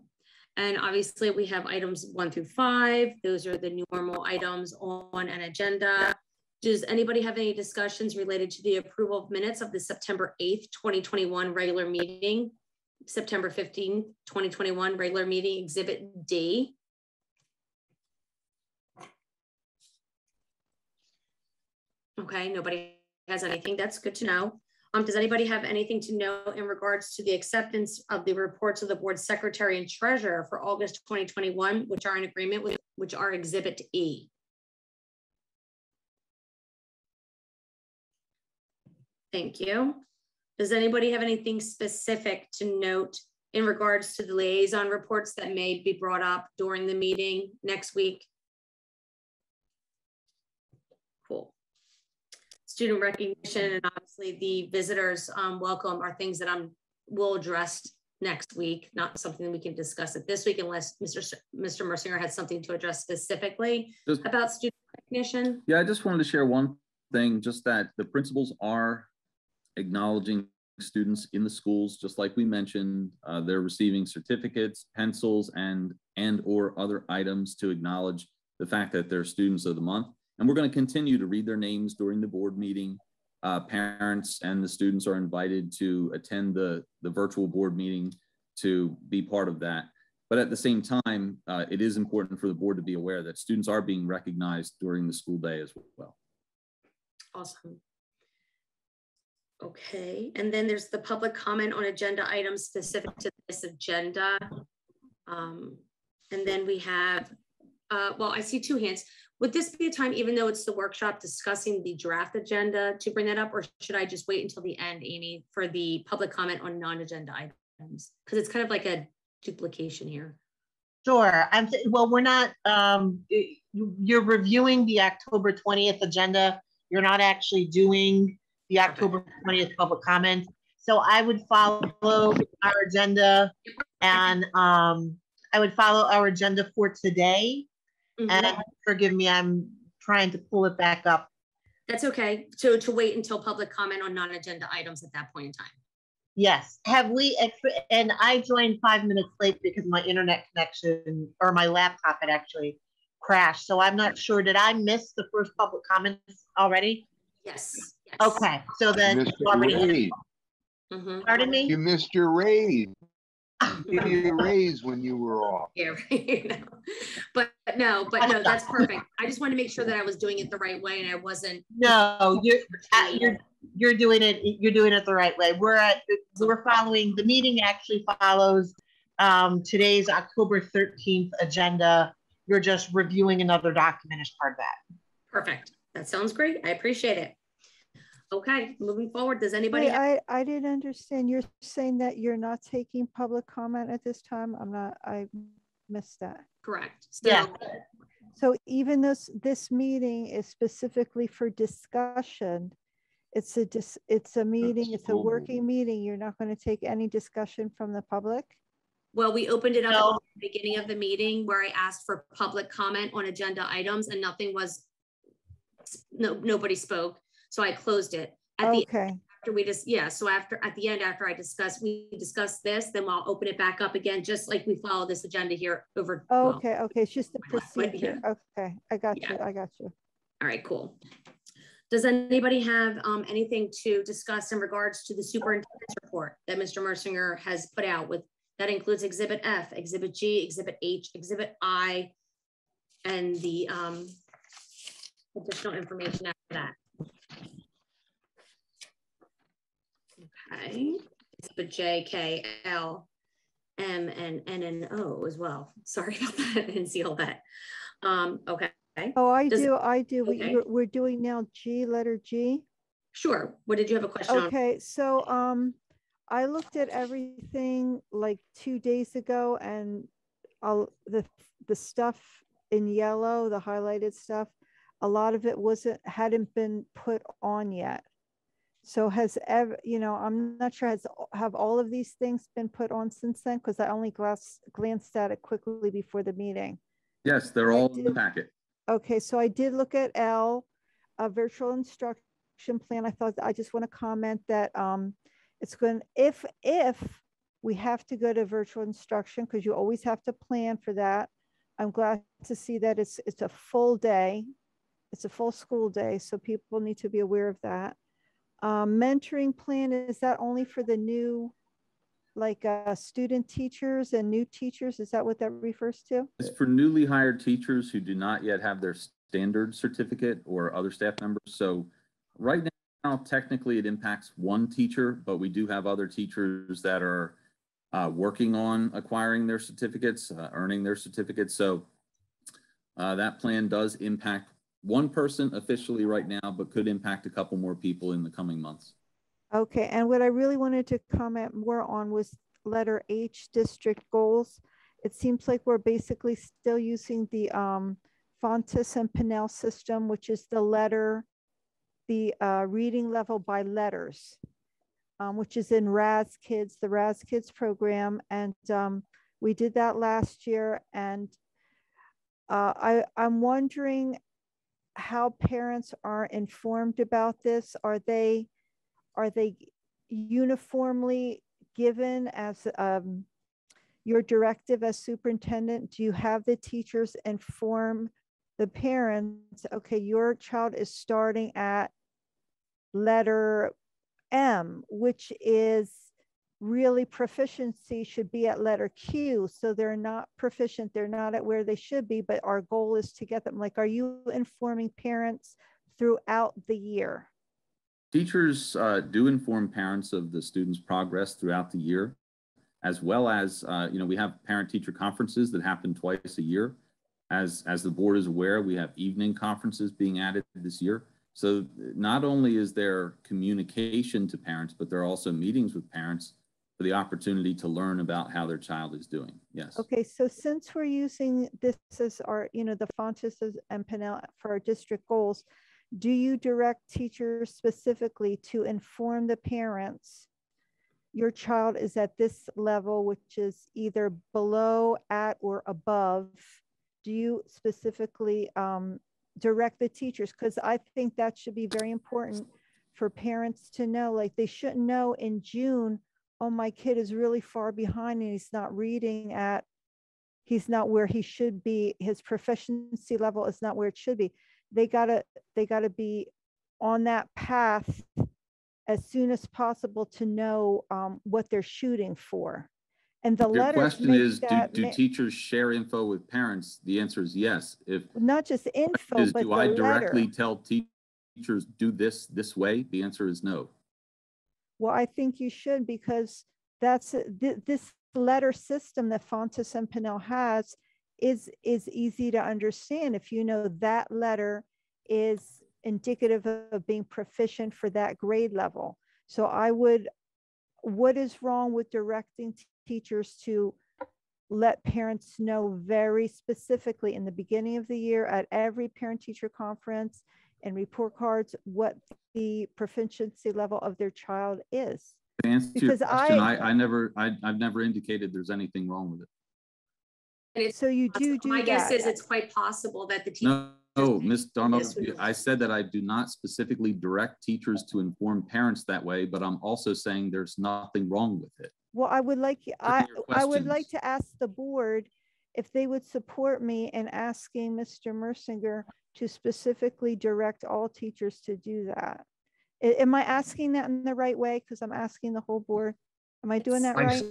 Speaker 1: And obviously we have items one through five. Those are the normal items on an agenda. Does anybody have any discussions related to the approval of minutes of the September 8th, 2021 regular meeting? September 15th, 2021 regular meeting exhibit D. Okay, nobody has anything. That's good to know. Um, does anybody have anything to know in regards to the acceptance of the reports of the board secretary and treasurer for August 2021, which are in agreement with, which are exhibit E? Thank you. Does anybody have anything specific to note in regards to the liaison reports that may be brought up during the meeting next week? Cool. Student recognition and obviously the visitors um, welcome are things that I'm will address next week, not something we can discuss it this week unless Mr. S Mr. Mercier had something to address specifically just, about student recognition.
Speaker 6: Yeah, I just wanted to share one thing, just that the principals are acknowledging students in the schools, just like we mentioned, uh, they're receiving certificates, pencils, and and or other items to acknowledge the fact that they're students of the month. And we're going to continue to read their names during the board meeting. Uh, parents and the students are invited to attend the, the virtual board meeting to be part of that. But at the same time, uh, it is important for the board to be aware that students are being recognized during the school day as well.
Speaker 1: Awesome. Okay, and then there's the public comment on agenda items specific to this agenda. Um, and then we have, uh, well, I see two hands. Would this be a time, even though it's the workshop discussing the draft agenda to bring that up, or should I just wait until the end, Amy, for the public comment on non-agenda items? Because it's kind of like a duplication here.
Speaker 11: Sure. I'm well, we're not, um, you're reviewing the October 20th agenda. You're not actually doing the October 20th public comment. So I would follow our agenda and um, I would follow our agenda for today. Mm -hmm. And forgive me, I'm trying to pull it back up.
Speaker 1: That's okay. So to wait until public comment on non-agenda items at that point in time.
Speaker 11: Yes. Have we, and I joined five minutes late because my internet connection or my laptop had actually crashed. So I'm not sure, did I miss the first public comments already?
Speaker 1: Yes. yes.
Speaker 11: Okay, so then you already.
Speaker 1: Mm -hmm.
Speaker 11: Pardon me?
Speaker 4: You missed your raise. Give you a raise when you were off.
Speaker 1: Yeah, right. But no, but no, that's perfect. I just want to make sure that I was doing it the right way and I wasn't.
Speaker 11: No, you're you're you're doing it. You're doing it the right way. We're at we're following the meeting. Actually follows um, today's October 13th agenda. You're just reviewing another document as part of that.
Speaker 1: Perfect. That sounds great. I appreciate it. Okay, moving forward, does anybody?
Speaker 5: Wait, I, I didn't understand. You're saying that you're not taking public comment at this time? I'm not, I missed that.
Speaker 1: Correct.
Speaker 11: Still, yeah.
Speaker 5: So even this, this meeting is specifically for discussion. It's a, dis, it's a meeting, it's a working meeting. You're not going to take any discussion from the public?
Speaker 1: Well, we opened it up no. at the beginning of the meeting where I asked for public comment on agenda items and nothing was no nobody spoke. So I closed it. At
Speaker 5: okay.
Speaker 1: the end, after we just yeah, so after at the end, after I discuss, we discuss this, then I'll open it back up again, just like we follow this agenda here over.
Speaker 5: Okay, well, okay. It's just the procedure. Okay, I got yeah. you. I got you.
Speaker 1: All right, cool. Does anybody have um, anything to discuss in regards to the superintendent's report that Mr. Mercier has put out with that includes Exhibit F, Exhibit G, Exhibit H, Exhibit I, and the um, additional information after that. Okay, it's the J, K, L, M, and N, and O as well. Sorry about that, I didn't see all that. Um, okay.
Speaker 5: Oh, I Does, do, I do. Okay. We, we're doing now G, letter G.
Speaker 1: Sure. What did you have a question
Speaker 5: okay, on? so um, I looked at everything like two days ago and I'll, the, the stuff in yellow, the highlighted stuff, a lot of it wasn't hadn't been put on yet so has ever you know i'm not sure has have all of these things been put on since then because i only glass, glanced at it quickly before the meeting
Speaker 6: yes they're all did, in the packet
Speaker 5: okay so i did look at l a virtual instruction plan i thought i just want to comment that um it's going if if We have to go to virtual instruction because you always have to plan for that. I'm glad to see that it's, it's a full day. It's a full school day, so people need to be aware of that. Um, mentoring plan, is that only for the new, like uh, student teachers and new teachers? Is that what that refers to?
Speaker 6: It's for newly hired teachers who do not yet have their standard certificate or other staff members. So right now, technically it impacts one teacher, but we do have other teachers that are uh, working on acquiring their certificates, uh, earning their certificates. So uh, that plan does impact one person officially right now, but could impact a couple more people in the coming months.
Speaker 5: Okay, and what I really wanted to comment more on was letter H, district goals. It seems like we're basically still using the um, Fountas and Pinnell system, which is the letter, the uh, reading level by letters, um, which is in Raz-Kids, the Raz-Kids program. And um, we did that last year. And uh, I, I'm wondering how parents are informed about this. Are they, are they uniformly given as um, your directive as superintendent? Do you have the teachers inform the parents, okay, your child is starting at letter M, which is really proficiency should be at letter Q. So they're not proficient, they're not at where they should be, but our goal is to get them. Like, are you informing parents throughout the year?
Speaker 6: Teachers uh, do inform parents of the students' progress throughout the year, as well as, uh, you know, we have parent teacher conferences that happen twice a year. As, as the board is aware, we have evening conferences being added this year. So not only is there communication to parents, but there are also meetings with parents for the opportunity to learn about how their child is doing. Yes.
Speaker 5: Okay, so since we're using this as our, you know, the Fountas and Pinnell for our district goals, do you direct teachers specifically to inform the parents your child is at this level, which is either below, at, or above do you specifically um, direct the teachers? Because I think that should be very important for parents to know. Like they shouldn't know in June, oh, my kid is really far behind and he's not reading at, he's not where he should be. His proficiency level is not where it should be. They gotta, they gotta be on that path as soon as possible to know um, what they're shooting for. And the
Speaker 6: Your
Speaker 5: letter.
Speaker 6: question is, do, do teachers share info with parents? The answer is yes. If
Speaker 5: Not just info,
Speaker 6: is,
Speaker 5: but the
Speaker 6: do I directly tell teachers, do this this way? The answer is no.
Speaker 5: Well, I think you should because that's, a- thi- this letter system that Fountas and Pinnell has is, is easy to understand. If you know that letter is indicative of being proficient for that grade level. So I would, what is wrong with directing t- teachers to let parents know very specifically in the beginning of the year at every parent teacher conference and report cards what the proficiency level of their child is?
Speaker 6: To answer your
Speaker 5: Because
Speaker 6: question,
Speaker 5: I-
Speaker 6: I, I never, I, I've never indicated there's anything wrong with it.
Speaker 1: And it's,
Speaker 5: So you do do
Speaker 1: my guess is it's quite possible that the teacher,
Speaker 6: No, no, Ms. Darmo, I said that I do not specifically direct teachers to inform parents that way, but I'm also saying there's nothing wrong with it.
Speaker 5: Well, I would like, I, I would like to ask the board if they would support me in asking Mr. Mersinger to specifically direct all teachers to do that. A- Am I asking that in the right way? Because I'm asking the whole board. Am I doing that
Speaker 9: I,
Speaker 5: right?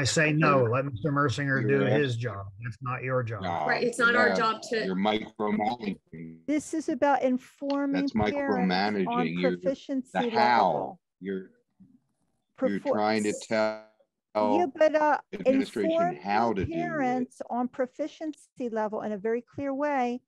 Speaker 9: I say no, let Mr. Mersinger do
Speaker 4: You're
Speaker 9: his job. That's not your job.
Speaker 4: No,
Speaker 1: right, it's not our job to,
Speaker 4: You're micromanaging.
Speaker 5: This is about informing
Speaker 4: That's
Speaker 5: parents on
Speaker 4: micromanaging. You're
Speaker 5: proficiency
Speaker 4: the
Speaker 5: level.
Speaker 4: how. You're, you're trying to
Speaker 5: Yeah,
Speaker 4: tell
Speaker 5: but uh,
Speaker 4: administration how
Speaker 5: informing
Speaker 4: to do it.
Speaker 5: parents on proficiency level in a very clear way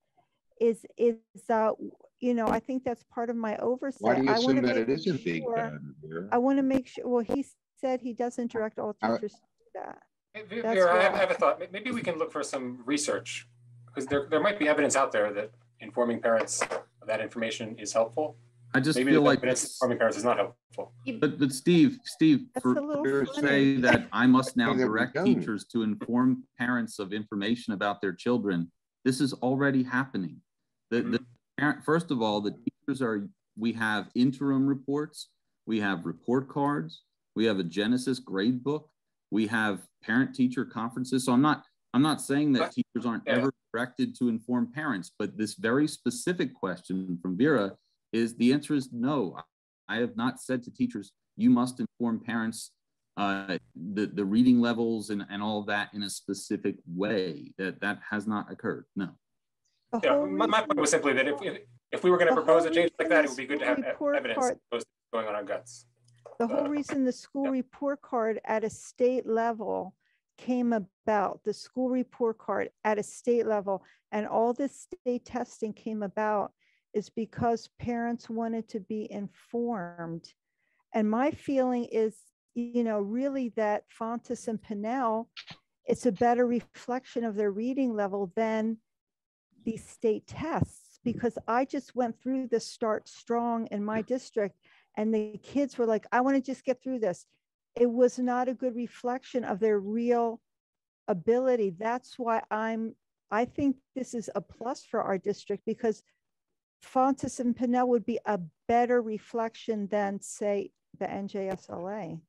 Speaker 5: is is uh you know I think that's part of my oversight.
Speaker 4: Why do you
Speaker 5: I wanna
Speaker 4: assume that
Speaker 5: make
Speaker 4: it isn't being
Speaker 5: sure-
Speaker 4: done? Vera?
Speaker 5: I want to make sure. Well, he said he doesn't direct all
Speaker 4: How-
Speaker 5: teachers to do that.
Speaker 8: Hey, Vera, I have, I have a thought. Maybe we can look for some research because there, there might be evidence out there that informing parents of that information is helpful.
Speaker 6: I just
Speaker 8: Maybe
Speaker 6: feel like,
Speaker 8: evidence informing parents is not helpful.
Speaker 6: but, but Steve, Steve,
Speaker 5: That's
Speaker 6: for for say that I must now
Speaker 4: Thing
Speaker 6: direct teachers to inform parents of information about their children, this is already happening. The, the parent, first of all, the teachers are, we have interim reports, we have report cards, We have a Genesis grade book. We have parent teacher conferences. So I'm not, I'm not saying that teachers aren't ever directed to inform parents, but this very specific question from Vera is the answer is no. I have not said to teachers, you must inform parents uh, the, the reading levels and, and all of that in a specific way. That that has not occurred. No.
Speaker 8: Yeah, my, my point was simply that if, if, if we were gonna propose a change like that, it would be good to have evidence to going on our guts.
Speaker 5: The whole
Speaker 8: Uh,
Speaker 5: reason the school report card at a state level came about, the school report card at a state level, and all this state testing came about is because parents wanted to be informed. And my feeling is, you know, really that Fountas and Pinnell, it's a better reflection of their reading level than these state tests, because I just went through the Start Strong in my district and the kids were like, I want to just get through this. It was not a good reflection of their real ability. That's why I'm, I think this is a plus for our district because Fountas and Pinnell would be a better reflection than say the NJSLA.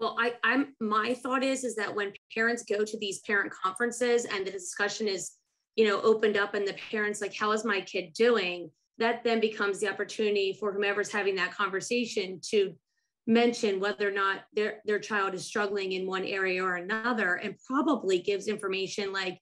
Speaker 1: Well, I, I'm, my thought is, is that when parents go to these parent conferences and the discussion is, you know, opened up and the parents like, how is my kid doing? That then becomes the opportunity for whomever's having that conversation to mention whether or not their, their child is struggling in one area or another and probably gives information like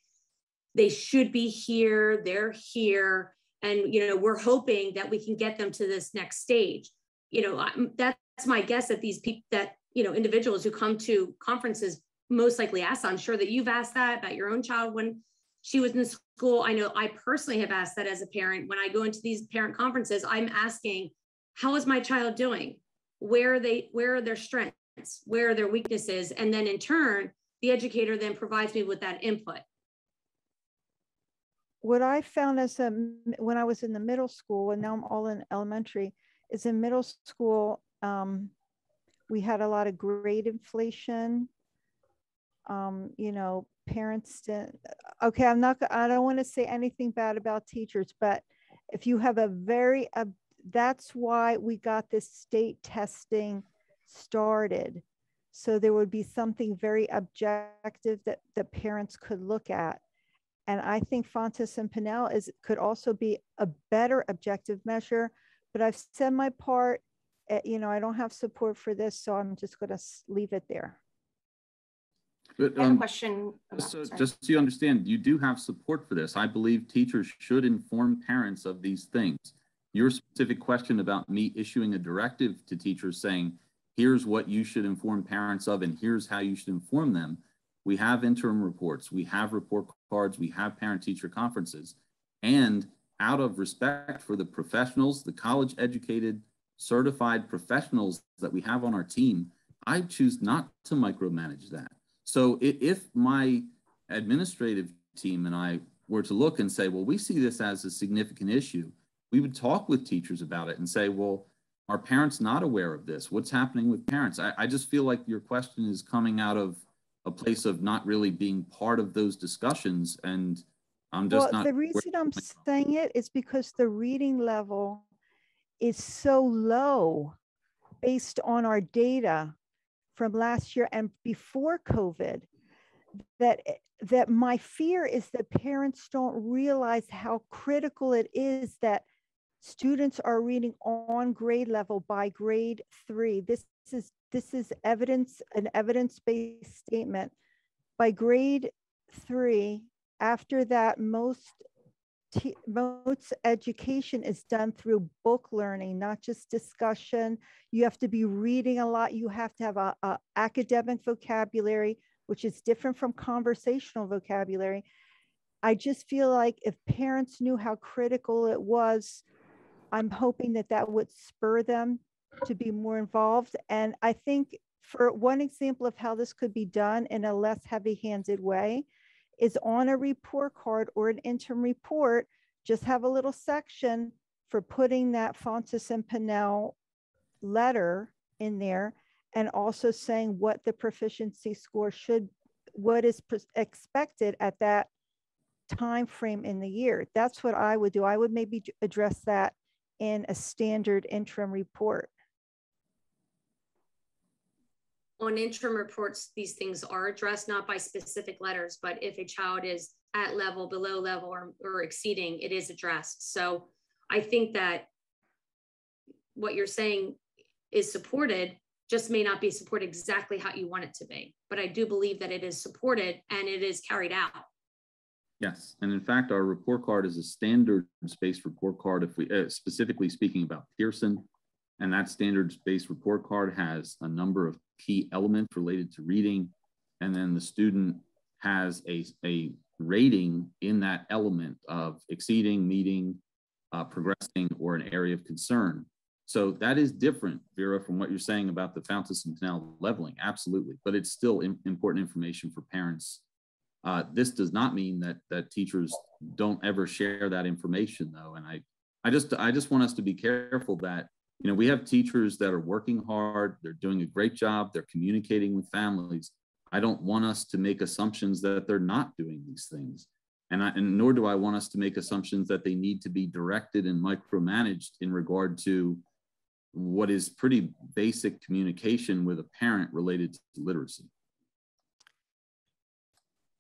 Speaker 1: they should be here, they're here. And, you know, we're hoping that we can get them to this next stage. You know, that's my guess that these people, that, you know, individuals who come to conferences most likely ask, I'm sure that you've asked that about your own child when she was in school. I know I personally have asked that as a parent. When I go into these parent conferences, I'm asking, how is my child doing? Where are they, where are their strengths? Where are their weaknesses? And then in turn, the educator then provides me with that input.
Speaker 5: what I found as a, when I was in the middle school, and now I'm all in elementary, is in middle school, um, we had a lot of grade inflation. Um, you know, parents didn't, okay, I'm not, I don't want to say anything bad about teachers, but if you have a very, that's why we got this state testing started. So there would be something very objective that the parents could look at. And I think Fountas and Pinnell is, could also be a better objective measure, but I've said my part. eh, You know, I don't have support for this, so I'm just gonna leave it there.
Speaker 6: But,
Speaker 7: I have a
Speaker 6: um,
Speaker 7: question. about-
Speaker 6: Just so,
Speaker 7: sorry.
Speaker 6: just so you understand, you do have support for this. I believe teachers should inform parents of these things. Your specific question about me issuing a directive to teachers saying, here's what you should inform parents of and here's how you should inform them. We have interim reports, we have report cards, we have parent-teacher conferences. And out of respect for the professionals, the college educated, certified professionals that we have on our team, I choose not to micromanage that. So if my administrative team and I were to look and say, well, we see this as a significant issue, we would talk with teachers about it and say, well, are parents not aware of this? What's happening with parents? I, I just feel like your question is coming out of a place of not really being part of those discussions. And I'm just
Speaker 5: Well,
Speaker 6: not.
Speaker 5: the reason I'm saying it is because the reading level is so low based on our data from last year and before COVID that that my fear is that parents don't realize how critical it is that students are reading on grade level by grade three. This is this is evidence, an evidence-based statement. By grade three, after that, most most education is done through book learning, not just discussion. You have to be reading a lot. You have to have a, a academic vocabulary, which is different from conversational vocabulary. I just feel like if parents knew how critical it was, I'm hoping that that would spur them to be more involved. And I think for one example of how this could be done in a less heavy-handed way is on a report card or an interim report, just have a little section for putting that Fountas and Pinnell letter in there and also saying what the proficiency score should, what is expected at that time frame in the year. That's what I would do. I would maybe address that in a standard interim report.
Speaker 1: On interim reports, these things are addressed not by specific letters, but if a child is at level, below level, or, or exceeding, it is addressed. So I think that what you're saying is supported, just may not be supported exactly how you want it to be. But I do believe that it is supported and it is carried out.
Speaker 6: Yes, and in fact, our report card is a standards-based report card. If we uh, specifically speaking about Pearson, and that standards-based report card has a number of key elements related to reading, and then the student has a, a rating in that element of exceeding, meeting, uh, progressing, or an area of concern. So that is different, Vera, from what you're saying about the Fountas and Pinnell leveling, absolutely. But it's still important information for parents. Uh, this does not mean that that teachers don't ever share that information, though. And I, I just, I just want us to be careful that you know we have teachers that are working hard, they're doing a great job, they're communicating with families. I don't want us to make assumptions that they're not doing these things. And, I, and nor do I want us to make assumptions that they need to be directed and micromanaged in regard to what is pretty basic communication with a parent related to literacy.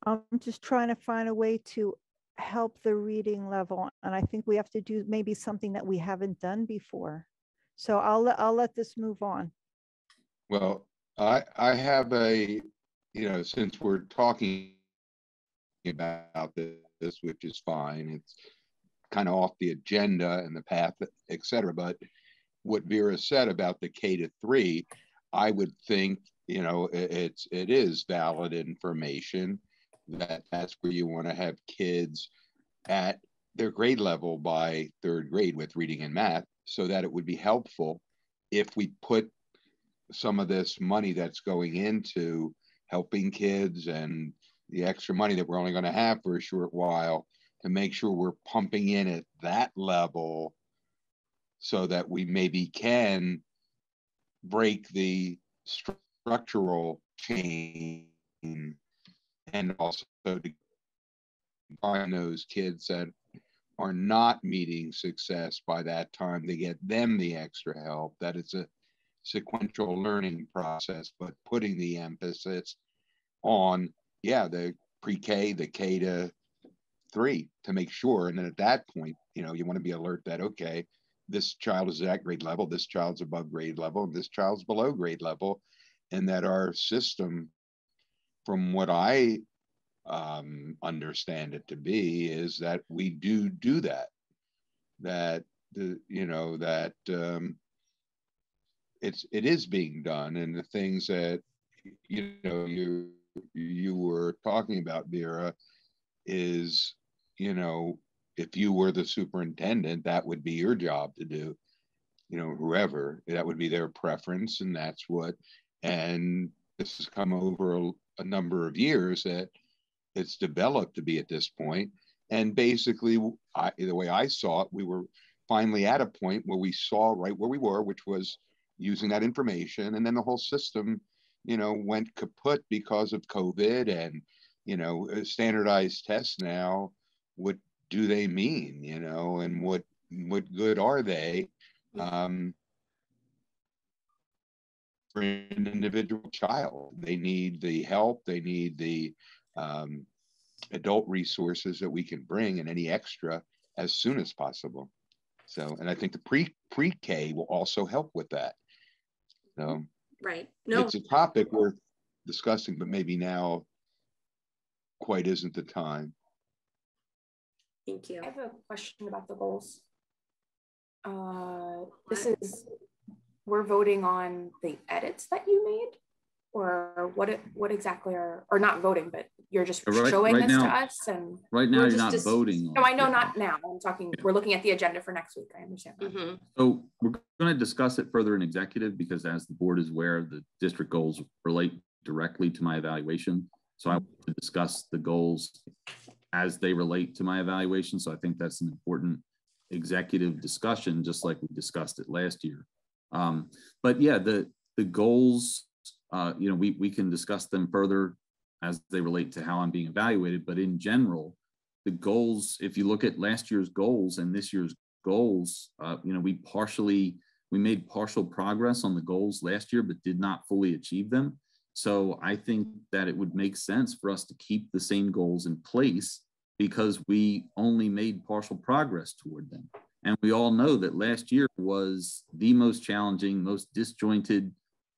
Speaker 5: I'm just trying to find a way to help the reading level. And I think we have to do maybe something that we haven't done before. So I'll, let I'll let this move on.
Speaker 4: Well, I, I have a, you know, since we're talking about this, which is fine, it's kind of off the agenda and the path, et cetera, but what Vera said about the K to three, I would think, you know, it's it is valid information that that's where you want to have kids at their grade level by third grade with reading and math, so that it would be helpful if we put some of this money that's going into helping kids and the extra money that we're only going to have for a short while to make sure we're pumping in at that level so that we maybe can break the structural chain and also to find those kids that are not meeting success by that time to get them the extra help that it's a sequential learning process but putting the emphasis on yeah the pre-k the k to three to make sure. And then at that point you know you want to be alert that okay this child is at grade level, this child's above grade level, this child's below grade level, and that our system, from what I um, understand it to be, is that we do do that. That the you know that um, it's it is being done, and the things that you know you you were talking about, Vera, is you know if you were the superintendent, that would be your job to do. You know, whoever that would be their preference, and that's what. And this has come over a, a number of years that it's developed to be at this point. And basically, I, the way I saw it, we were finally at a point where we saw right where we were, which was using that information, and then the whole system, you know, went kaput because of COVID and you know standardized tests now What do they mean you know and what what good are they um, for an individual child they need the help they need the um, adult resources that we can bring and any extra as soon as possible so and i think the pre pre-k will also help with that so
Speaker 1: right no
Speaker 4: it's a topic worth discussing but maybe now quite isn't the time
Speaker 1: Thank you.
Speaker 7: I have a question about the goals. Uh, this is, we're voting on the edits that you made? Or what, what exactly are, or not voting, but you're just
Speaker 6: Right-
Speaker 7: showing
Speaker 6: right
Speaker 7: this to us and?
Speaker 6: Right now, you're
Speaker 7: just
Speaker 6: not
Speaker 7: dis-
Speaker 6: voting.
Speaker 7: No, I know not now. I'm talking, we're looking at the agenda for next week. I understand. that.
Speaker 1: Mhm.
Speaker 6: So we're going to discuss it further in executive because as the board is aware, the district goals relate directly to my evaluation. So I want to discuss the goals as they relate to my evaluation. So I think that's an important executive discussion, just like we discussed it last year. Um, but yeah, the the goals, uh, you know, we we can discuss them further as they relate to how I'm being evaluated. But in general, the goals, if you look at last year's goals and this year's goals, uh, you know, we partially we made partial progress on the goals last year, but did not fully achieve them. So I think that it would make sense for us to keep the same goals in place because we only made partial progress toward them. And we all know that last year was the most challenging, most disjointed,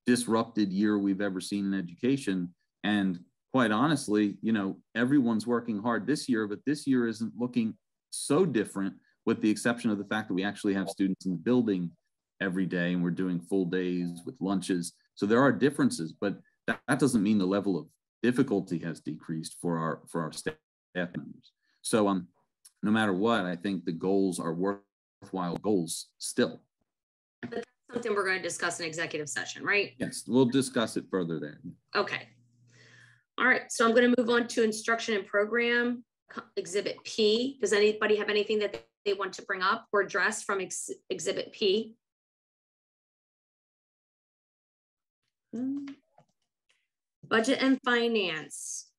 Speaker 6: disrupted year we've ever seen in education. And quite honestly, you know, everyone's working hard this year, but this year isn't looking so different with the exception of the fact that we actually have students in the building every day and we're doing full days with lunches. So there are differences, but that, that doesn't mean the level of difficulty has decreased for our for our staff members. So um no matter what, I think the goals are worthwhile goals still.
Speaker 1: Something we're going to discuss in executive session, right?
Speaker 6: Yes, we'll discuss it further there.
Speaker 1: Okay. All right, so I'm going to move on to instruction and program exhibit P. Does anybody have anything that they want to bring up or address from ex exhibit P? Budget and finance.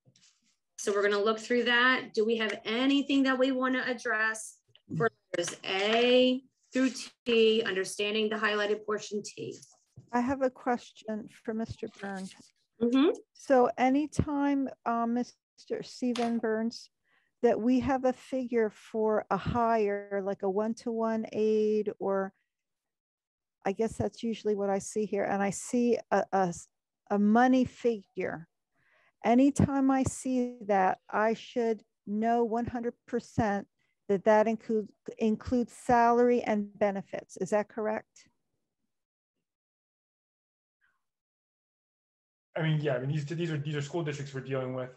Speaker 1: So we're gonna look through that. Do we have anything that we wanna address for letters A through T, understanding the highlighted portion T?
Speaker 5: I have a question for Mr. Burns.
Speaker 1: Mhm.
Speaker 5: So anytime, um, Mr. Stephen Burns, that we have a figure for a hire, like a one-to-one aid, or I guess that's usually what I see here, and I see a, a, a money figure. Anytime I see that, I should know 100% that that includes includes salary and benefits. Is that correct?
Speaker 3: I mean, yeah, I mean, these, these are, these are school districts we're dealing with.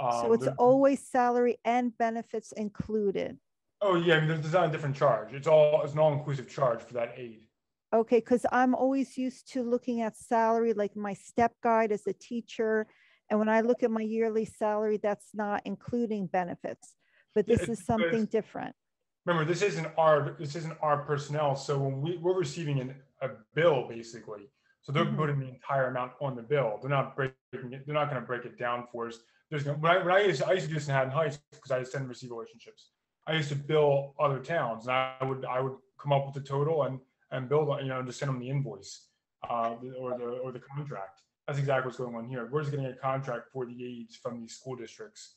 Speaker 5: So
Speaker 3: Um,
Speaker 5: it's always salary and benefits included.
Speaker 3: Oh, yeah, I mean, there's there's not a different charge. It's all, it's an all-inclusive charge for that aid.
Speaker 5: Okay, because I'm always used to looking at salary, like my step guide as a teacher. And when I look at my yearly salary, that's not including benefits. But this
Speaker 3: it's
Speaker 5: is something different.
Speaker 3: Remember, this isn't our, this isn't our personnel, so when we, we're receiving an, a bill, basically. So they're
Speaker 5: Mhm.
Speaker 3: putting the entire amount on the bill. They're not breaking it, they're not gonna break it down for us. There's, gonna- when I, when I used, I used to do this in Haddon Heights, because I send and receive relationships. I used to bill other towns, and I would, I would come up with the total and, and build, you know, just send them the invoice. Uh, or the, or the contract. That's exactly what's going on here. We're just getting a contract for the aides from these school districts.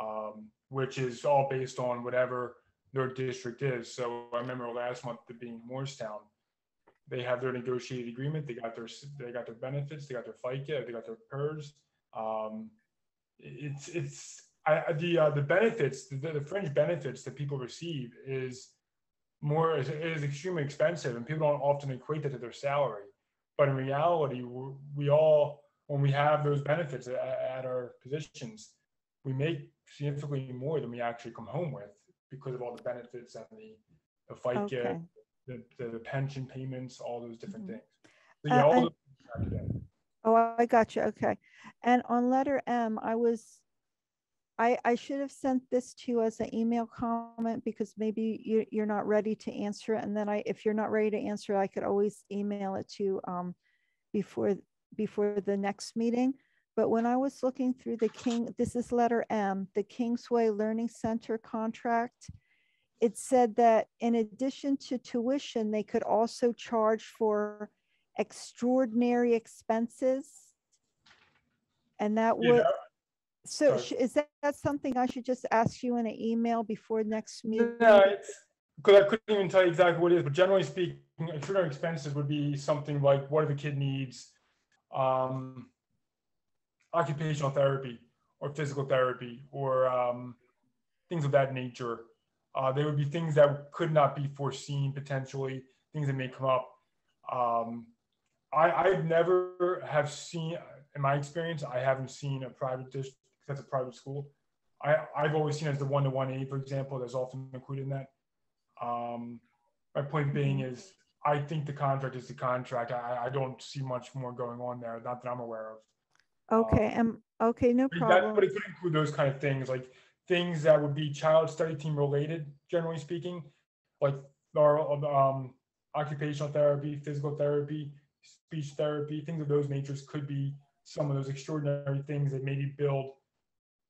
Speaker 3: Um, which is all based on whatever their district is. So I remember last month it being Morristown. They have their negotiated agreement. They got their they got their benefits. They got their FICA. They got their PERS. Um, it's it's I, the uh, the benefits the, the fringe benefits that people receive is more is, is extremely expensive, and people don't often equate that to their salary. But in reality, we we all when we have those benefits at, at our positions, we make significantly more than we actually come home with because of all the benefits and the, the FICA,
Speaker 5: Okay.
Speaker 3: the, the, pension payments, all those different
Speaker 5: Mhm.
Speaker 3: things. So
Speaker 5: Uh,
Speaker 3: yeah, all
Speaker 5: and-. Oh, I got you. Okay. And on letter M, I was, I, I should have sent this to you as an email comment because maybe you, you're not ready to answer it. And then I, if you're not ready to answer, I could always email it to you um, before, before the next meeting. But when I was looking through the King, this is letter M, the Kingsway Learning Center contract. It said that in addition to tuition, they could also charge for extraordinary expenses. And that
Speaker 3: Yeah,
Speaker 5: would, so
Speaker 3: sorry.
Speaker 5: is that, that something I should just ask you in an email before next meeting?
Speaker 3: No, it's, because I couldn't even tell you exactly what it is, but generally speaking, extraordinary expenses would be something like what if a kid needs um, occupational therapy or physical therapy or um, things of that nature. Uh, they would be things that could not be foreseen potentially, things that may come up. Um, I, I've never have seen, in my experience, I haven't seen a private district that's a private school. I, I've always seen as the one-to-one aid, for example, that's often included in that. Um, my point being is, I think the contract is the contract. I, I don't see much more going on there, not that I'm aware of.
Speaker 5: Okay, um, okay, no
Speaker 3: that- But
Speaker 5: problem.
Speaker 3: it could include those kind of things, like things that would be child study team related, generally speaking, like our um, occupational therapy, physical therapy, speech therapy, things of those natures could be some of those extraordinary things that maybe build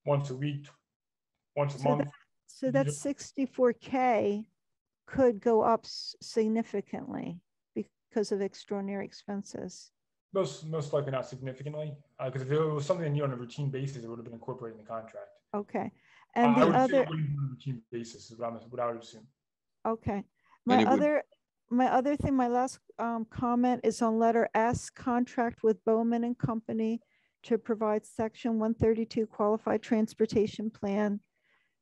Speaker 3: once a week, once a
Speaker 5: So
Speaker 3: month.
Speaker 5: So that sixty-four K could go up significantly. Because of extraordinary expenses?
Speaker 3: Most, most likely not significantly, because if it was something new on a routine basis, it would have been incorporated in the contract.
Speaker 5: Okay. And
Speaker 3: I
Speaker 5: the
Speaker 3: would
Speaker 5: other,
Speaker 3: it on a routine basis is what I'm, what I would assume.
Speaker 5: okay. My
Speaker 4: And it would-
Speaker 5: other, my other thing, my last um, comment is on letter S, contract with Bowman and Company to provide section one thirty-two qualified transportation plan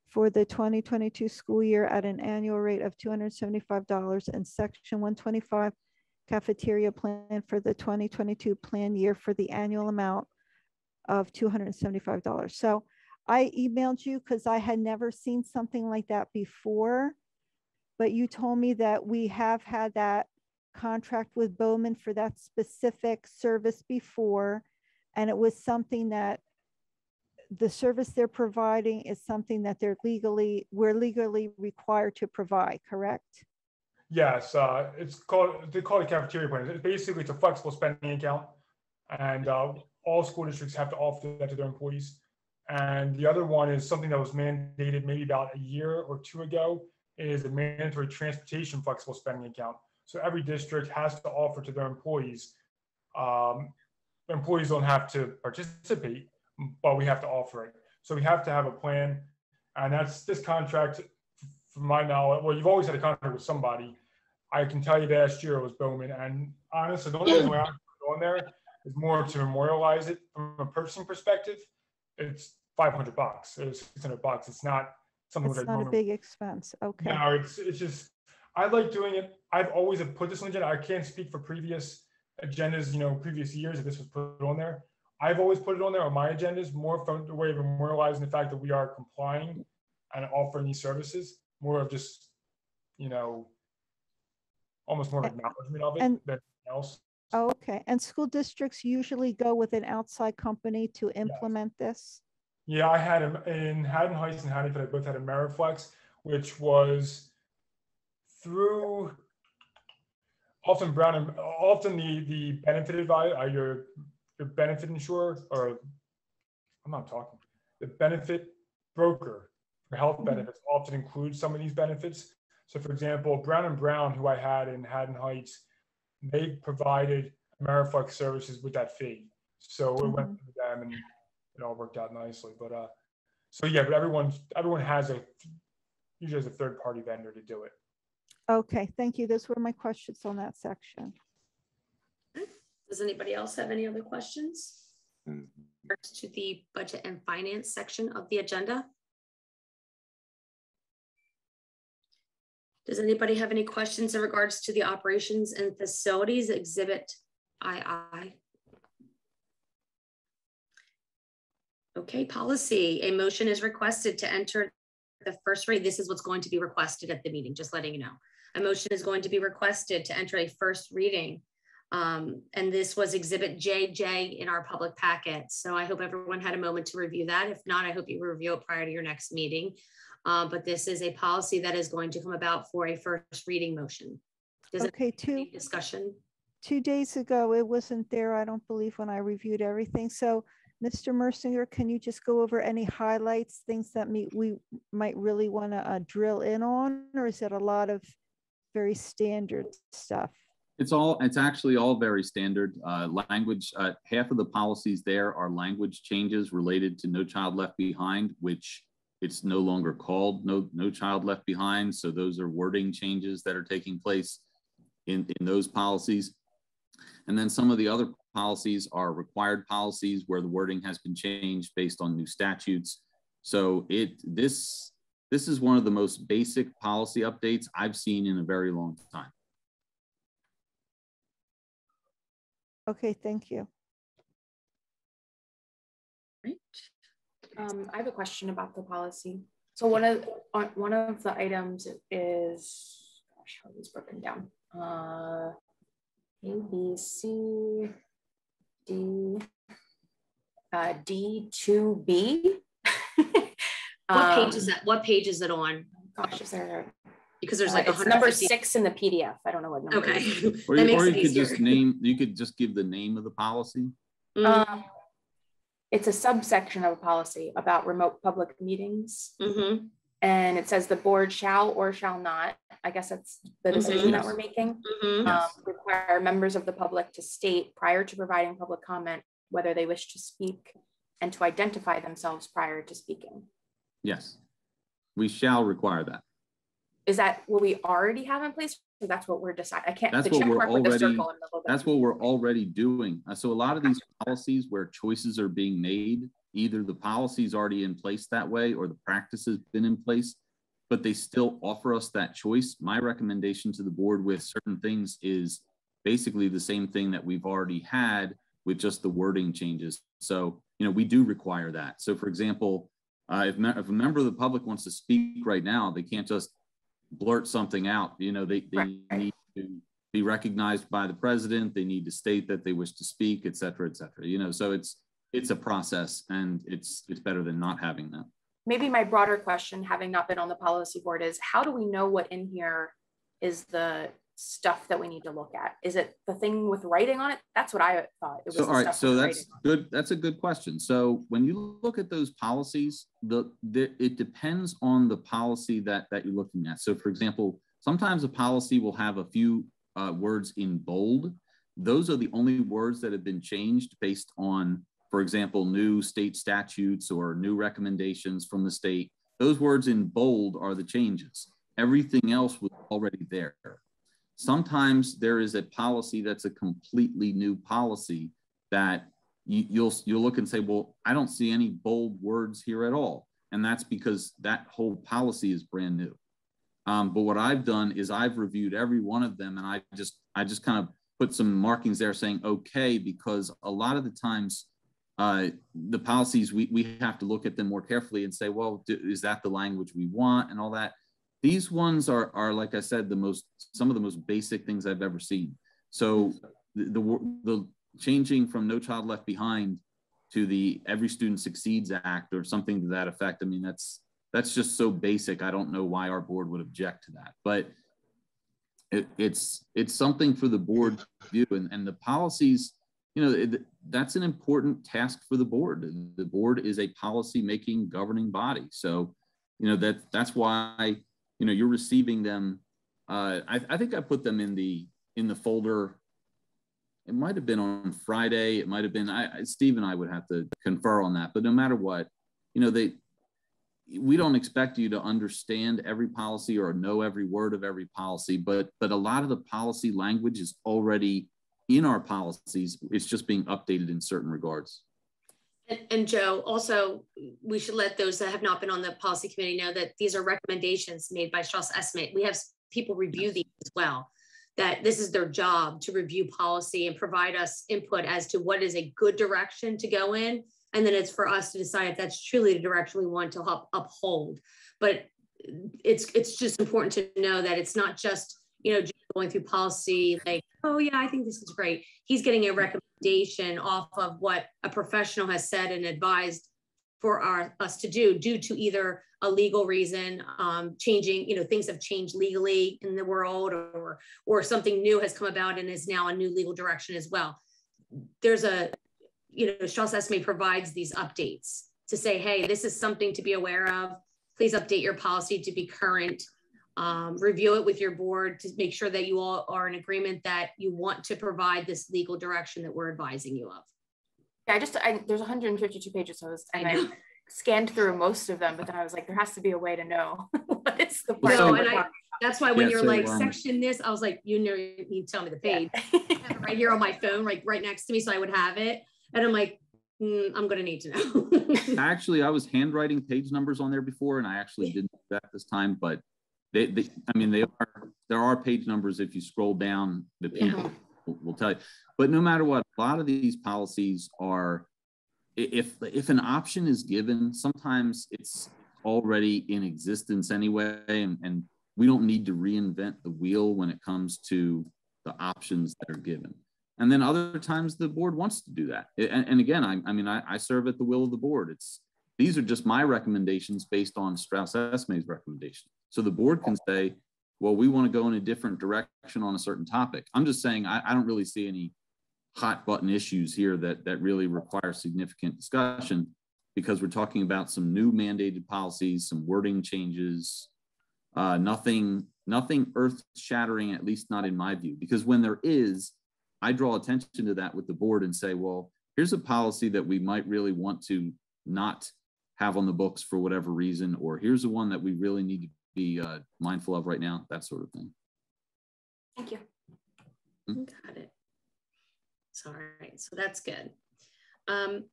Speaker 5: for the twenty twenty-two school year at an annual rate of two hundred seventy-five dollars and section one twenty-five cafeteria plan for the twenty twenty-two plan year for the annual amount of two hundred and seventy-five dollars. So I emailed you because I had never seen something like that before. But you told me that we have had that contract with Bowman for that specific service before. And it was something that the service they're providing is something that they're legally, we're legally required to provide, correct?
Speaker 3: Yes, uh, it's called, they call it cafeteria plan. It's Basically, it's a flexible spending account. And, uh, all school districts have to offer that to their employees. And the other one is something that was mandated maybe about a year or two ago, is a mandatory transportation flexible spending account. So every district has to offer to their employees. Um, employees don't have to participate, but we have to offer it. So we have to have a plan. And that's this contract, from my knowledge, well, you've always had a contract with somebody. I can tell you last year it was Bowman. And honestly, the only reason why I put it on there is more to memorialize it from a purchasing perspective. It's 500 bucks, it's 600 bucks. It's not something
Speaker 5: It's
Speaker 3: that
Speaker 5: not a big expense, okay.
Speaker 3: no, it's, it's just, I like doing it. I've always have put this on the agenda. I can't speak for previous agendas, you know, previous years if this was put on there. I've always put it on there on my agendas, more from the way of memorializing the fact that we are complying and offering these services, more of just, you know, almost more of acknowledgement of it
Speaker 5: And-
Speaker 3: than else.
Speaker 5: Oh, Okay, and school districts usually go with an outside company to implement this?
Speaker 3: Yeah, I had him in Haddon Heights and Haddonfield. I both had a Meriflex, which was through often Brown and often the the benefit advisor, uh, your your benefit insurer, or I'm not talking the benefit broker for health
Speaker 5: Mhm.
Speaker 3: benefits often includes some of these benefits. So, for example, Brown and Brown, who I had in Haddon Heights, they provided Ameriflex services with that fee. So it went through them and it all worked out nicely. But uh, so yeah, but everyone everyone has a usually has a third party vendor to do it.
Speaker 5: Okay, thank you. Those were my questions on that section.
Speaker 1: Does anybody else have any other questions?
Speaker 4: Mm.
Speaker 1: Regards To the budget and finance section of the agenda? Does anybody have any questions in regards to the operations and facilities exhibit II? Okay, policy, a motion is requested to enter the first read. This is what's going to be requested at the meeting, just letting you know. A motion is going to be requested to enter a first reading um, and this was exhibit JJ in our public packet. So I hope everyone had a moment to review that. If not, I hope you review it prior to your next meeting. Uh, but this is a policy that is going to come about for a first reading motion. Does it
Speaker 5: Okay, two,
Speaker 1: discussion?
Speaker 5: two days ago, it wasn't there, I don't believe, when I reviewed everything. So, Mr. Mercinger, can you just go over any highlights, things that me, we might really want to drill in on? Or is it a lot of very standard stuff?
Speaker 6: It's all, it's actually all very standard uh, language. Uh, half of the policies there are language changes related to No Child Left Behind, which it's no longer called No, no Child Left Behind. So those are wording changes that are taking place in, in those policies. And then some of the other policies are required policies where the wording has been changed based on new statutes. So it, this, this is one of the most basic policy updates I've seen in a very long time.
Speaker 5: Okay, thank you.
Speaker 7: Um, I have a question about the policy. So one of one of the items is gosh, how are these broken down? Uh, A, B, C, D, uh, D two B.
Speaker 1: What page is that? What page is it on?
Speaker 7: Gosh, is there?
Speaker 1: Because there's
Speaker 7: uh,
Speaker 1: like a
Speaker 7: it's number six in the PDF. I don't know what number.
Speaker 1: Okay.
Speaker 7: is.
Speaker 6: Or,
Speaker 1: That
Speaker 6: you-
Speaker 1: makes
Speaker 6: or
Speaker 1: it
Speaker 6: you could just name, you could just give the name of the policy.
Speaker 7: Um, it's a subsection of a policy about remote public meetings.
Speaker 1: mhm.
Speaker 7: And it says the board shall or shall not, I guess that's the decision that we're making.
Speaker 1: Mhm.
Speaker 7: um, require members of the public to state prior to providing public comment whether they wish to speak and to identify themselves prior to speaking.
Speaker 6: Yes. We shall require that.
Speaker 7: Is that what we already have in place? That's what we're deciding. I can't,
Speaker 6: That's
Speaker 7: the
Speaker 6: what
Speaker 7: check
Speaker 6: we're
Speaker 7: mark with the
Speaker 6: already-
Speaker 7: circle in the.
Speaker 6: That's what we're already doing. Uh, So a lot of these policies where choices are being made, either the policy's already in place that way or the practice has been in place, but they still offer us that choice. My recommendation to the board with certain things is basically the same thing that we've already had with just the wording changes. So, you know, we do require that. So for example, uh, if, me- if a member of the public wants to speak right now, they can't just blurt something out. You know, they, they
Speaker 7: Right.
Speaker 6: need to be recognized by the president. They need to state that they wish to speak, et cetera, et cetera. You know, so it's it's a process, and it's it's better than not having that.
Speaker 7: Maybe my broader question, having not been on the policy board is how do we know what in here is the stuff that we need to look at? Is it the thing with writing on it? That's what I thought. It was
Speaker 6: So, all right, so that's good. That's a good question. So when you look at those policies, the, the it depends on the policy that that you're looking at. So for example, sometimes a policy will have a few uh, words in bold. Those are the only words that have been changed based on, for example, new state statutes or new recommendations from the state. Those words in bold are the changes. Everything else was already there. Sometimes there is a policy that's a completely new policy that you, you'll you'll look and say, well, I don't see any bold words here at all, and that's because that whole policy is brand new. Um, but what I've done is I've reviewed every one of them, and I just I just kind of put some markings there saying okay because a lot of the times uh, the policies we we have to look at them more carefully and say, well, do, is that the language we want and all that. These ones are are like I said, the most some of the most basic things I've ever seen. So the the, the changing from No Child Left Behind to the Every Student Succeeds Act or something to that effect. I mean, that's that's just so basic. I don't know why our board would object to that, but it, it's it's something for the board to view and, and the policies. You know, it, that's an important task for the board. The board is a policy making governing body. So, you know, that that's why, you know, you're receiving them. Uh, I, I think I put them in the in the folder it might have been on Friday. It might have been. I, Steve and I would have to confer on that. But no matter what, you know, they we don't expect you to understand every policy or know every word of every policy. But but a lot of the policy language is already in our policies. It's just being updated in certain regards.
Speaker 1: And, and Joe, also, we should let those that have not been on the policy committee know that these are recommendations made by Strauss Esmay. We have people review these as well that this is their job to review policy and provide us input as to what is a good direction to go in. And then it's for us to decide if that's truly the direction we want to up, uphold. But it's it's just important to know that it's not just, you know, going through policy like, oh yeah, I think this is great. He's getting a recommendation off of what a professional has said and advised for our us to do due to either a legal reason, um, changing, you know, things have changed legally in the world or, or something new has come about and is now a new legal direction as well. There's a, you know, Strauss Esmay provides these updates to say, hey, this is something to be aware of. Please update your policy to be current. Um, review it with your board to make sure that you all are in agreement that you want to provide this legal direction that we're advising you of.
Speaker 7: Yeah, I just, I, there's 152 pages, so I was, and
Speaker 1: I
Speaker 7: I, scanned through most of them, but then I was like, there has to be a way to know what is the part.
Speaker 1: No, and I, that's why when
Speaker 6: Yeah,
Speaker 1: you're
Speaker 6: so,
Speaker 1: like
Speaker 6: um,
Speaker 1: section this, I was like, you know, you need to tell me the page
Speaker 7: talking about.
Speaker 1: right here on my phone, like right next to me, so I would have it. And I'm like, mm, I'm gonna need to know.
Speaker 6: Actually, I was handwriting page numbers on there before, and I actually didn't do that this time. But they, they I mean, they are there are page numbers if you scroll down. The
Speaker 1: Yeah.
Speaker 6: people will, will tell you. But no matter what, a lot of these policies are if if an option is given, sometimes it's already in existence anyway, and, and we don't need to reinvent the wheel when it comes to the options that are given. And then other times the board wants to do that. And, and again, I, I mean, I, I serve at the will of the board. It's these are just my recommendations based on Strauss Esmay's recommendation. So the board can say, well, we want to go in a different direction on a certain topic. I'm just saying I, I don't really see any hot button issues here that that really require significant discussion. because we're talking about some new mandated policies, some wording changes, uh, nothing, nothing earth shattering, at least not in my view, because when there is, I draw attention to that with the board and say, well, here's a policy that we might really want to not have on the books for whatever reason, or here's the one that we really need to be uh, mindful of right now, that sort of thing.
Speaker 7: Thank you.
Speaker 1: Got it. So, all right, so that's good. Um,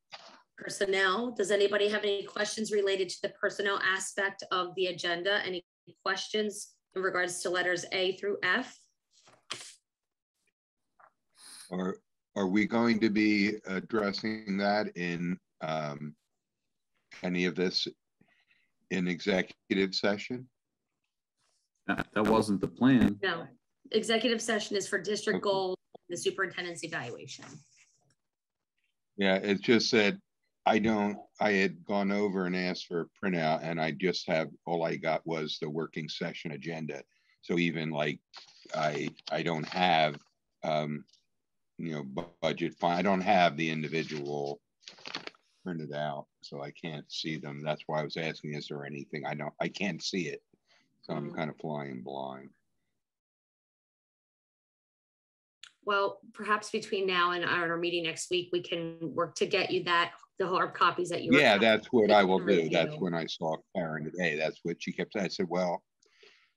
Speaker 1: personnel, does anybody have any questions related to the personnel aspect of the agenda? Any questions in regards to letters A through F?
Speaker 4: Are, are we going to be addressing that in um, any of this in executive session?
Speaker 6: That, that wasn't the plan.
Speaker 1: No, executive session is for district
Speaker 4: Okay.
Speaker 1: goals, the superintendent's evaluation.
Speaker 4: Yeah, it's just that I don't, I had gone over and asked for a printout and I just have, all I got was the working session agenda. So even like, I, I don't have, um, you know, budget, fi- I don't have the individual printed out, so I can't see them. That's why I was asking, is there anything? I don't, I can't see it. So I'm
Speaker 1: Mm.
Speaker 4: kind of flying blind.
Speaker 1: Well, perhaps between now and our meeting next week, we can work to get you that, the hard copies that you.
Speaker 4: Yeah, that's what I will do. That's when I saw Karen today. That's what she kept saying. I said, well,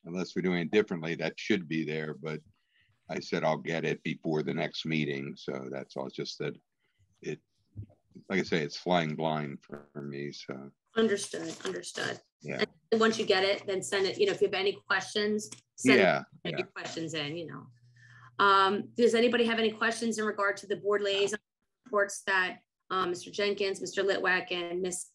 Speaker 4: unless we're doing it differently, that should be there, but I said, I'll get it before the next meeting. So that's all. It's just that it, like I say, it's flying blind for me. So,
Speaker 1: Understood, understood.
Speaker 4: yeah,
Speaker 1: And once you get it, then send it, you know, if you have any questions, send
Speaker 4: yeah,
Speaker 1: get
Speaker 4: yeah.
Speaker 1: your questions in, you know. Um, does anybody have any questions in regard to the board liaison reports that, um, Mr. Jenkins, Mr. Litwack and Miss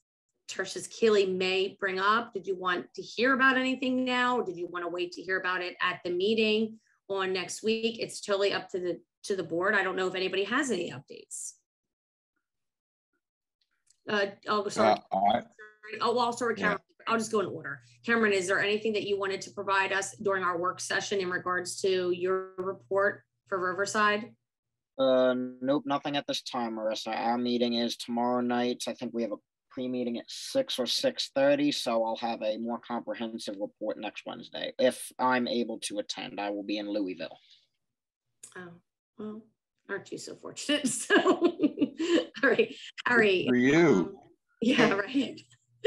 Speaker 1: Tertius Keely may bring up? Did you want to hear about anything now? Or did you want to wait to hear about it at the meeting on next week? It's totally up to the, to the board. I don't know if anybody has any updates. Uh, oh, sorry.
Speaker 4: Uh, I,
Speaker 1: Oh, well, I'll start with
Speaker 4: Yeah.
Speaker 1: Cameron. I'll just go in order. Cameron, is there anything that you wanted to provide us during our work session in regards to your report for Riverside?
Speaker 10: Uh, nope, nothing at this time, Marissa. Our meeting is tomorrow night. I think we have a pre-meeting at six or six thirty, so I'll have a more comprehensive report next Wednesday. If I'm able to attend, I will be in Louisville.
Speaker 1: Oh, well, aren't you so fortunate? So, all right, Harry.
Speaker 4: for you,
Speaker 1: um, Yeah, right.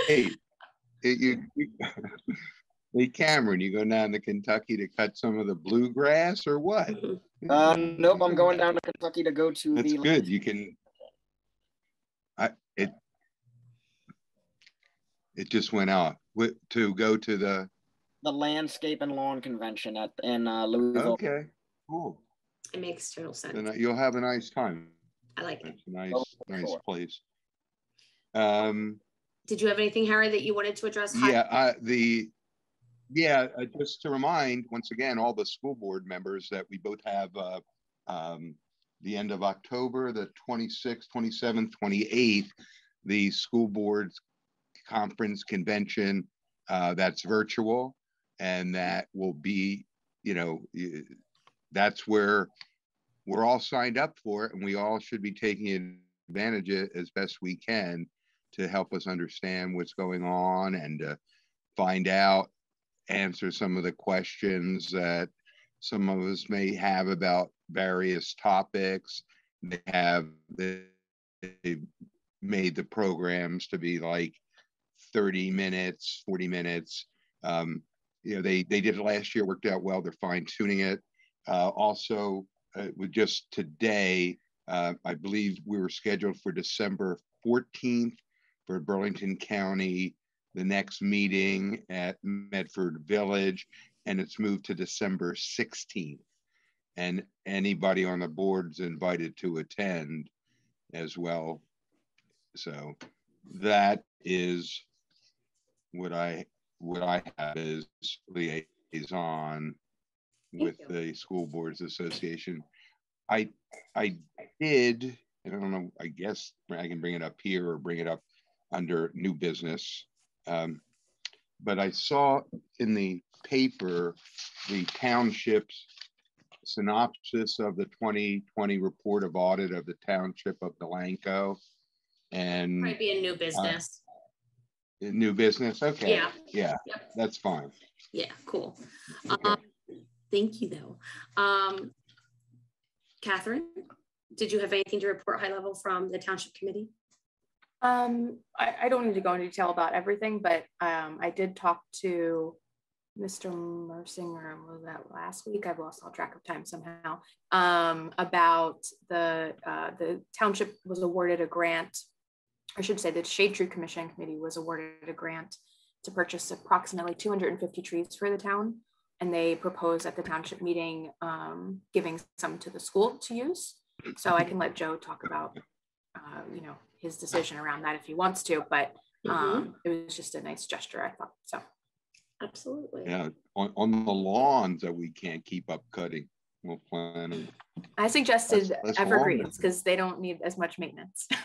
Speaker 4: Hey, it- you, you- hey Cameron, you go down to Kentucky to cut some of the bluegrass or what?
Speaker 10: Uh, nope, I'm going down to Kentucky to go to
Speaker 4: That's
Speaker 10: the.
Speaker 4: good. You can. I, it. It just went out Wi- to go to the,
Speaker 10: The Landscape and Lawn Convention at, in uh, Louisville.
Speaker 4: okay, cool.
Speaker 1: It makes total sense.
Speaker 4: Then you'll have a nice time.
Speaker 1: I like it.
Speaker 4: It's a nice, nice place. Um,
Speaker 1: Did you have anything, Harry, that you wanted to address?
Speaker 4: Yeah, I, the, yeah, uh, just to remind, once again, all the school board members that we both have, uh, um, the end of October, the 26th, 27th, 28th, the school boards conference convention, uh, that's virtual. And that will be, you know, that's where we're all signed up for it and we all should be taking advantage of it as best we can to help us understand what's going on and to find out, answer some of the questions that some of us may have about various topics. They have they, made the programs to be like 30 minutes, 40 minutes. Um, you know, they they did it last year, worked out well. They're fine tuning it. Uh, also, uh, with just today, uh, I believe we were scheduled for December 14th for Burlington County, the next meeting at Medford Village, and it's moved to December 16th. And anybody on the board's invited to attend as well. So that is what I what I have is liaison with
Speaker 1: you.
Speaker 4: the School Boards Association. I I did, and I don't know, I guess I can bring it up here or bring it up under new business. Um, but I saw in the paper the township's synopsis of the 2020 report of audit of the township of Delanco. And
Speaker 1: Might be a new business.
Speaker 4: new business, okay.
Speaker 1: Yeah.
Speaker 4: Yeah,
Speaker 1: Yep.
Speaker 4: that's fine.
Speaker 1: Yeah, cool.
Speaker 4: Okay.
Speaker 1: Um, thank you though. Um, Catherine, did you have anything to report high level from the township committee?
Speaker 7: Um, I, I don't need to go into detail about everything, but um, I did talk to Mr. Mersinger, was that last week? I've lost all track of time somehow. Um, about the uh, the township was awarded a grant. I should say the Shade Tree Commission Committee was awarded a grant to purchase approximately 250 trees for the town. And they proposed at the township meeting um, giving some to the school to use. So I can let Joe talk about, uh, you know, his decision around that if he wants to, but um, it was just a nice gesture, I thought. So
Speaker 1: Absolutely.
Speaker 4: Yeah, on, on the lawns that we can't keep up cutting, we'll plan them.
Speaker 7: I suggested
Speaker 4: That's- that's
Speaker 7: evergreens because they don't need as much maintenance.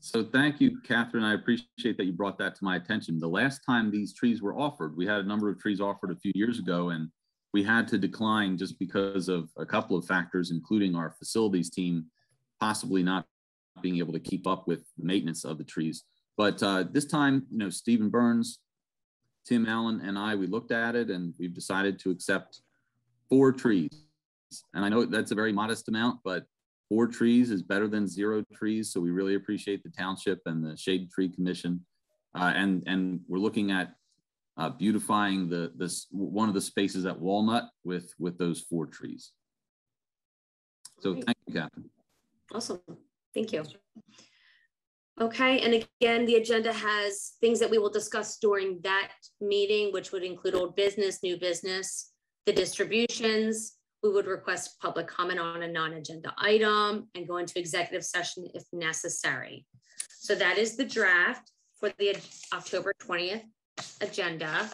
Speaker 6: So thank you, Catherine. I appreciate that you brought that to my attention. The last time these trees were offered, we had a number of trees offered a few years ago and we had to decline just because of a couple of factors, including our facilities team possibly not being able to keep up with the maintenance of the trees. But uh, this time, you know, Stephen Burns, Tim Allen and I, we looked at it and we've decided to accept four trees. And I know that's a very modest amount, but four trees is better than zero trees. So we really appreciate the township and the Shade Tree Commission. Uh, and, and we're looking at uh, beautifying the, this, one of the spaces at Walnut with, with those four trees. So
Speaker 1: Great.
Speaker 6: thank you, Captain.
Speaker 1: Awesome. Thank you. Okay, and again, the agenda has things that we will discuss during that meeting, which would include old business, new business, the distributions. We would request public comment on a non-agenda item and go into executive session if necessary. So that is the draft for the October 20th agenda.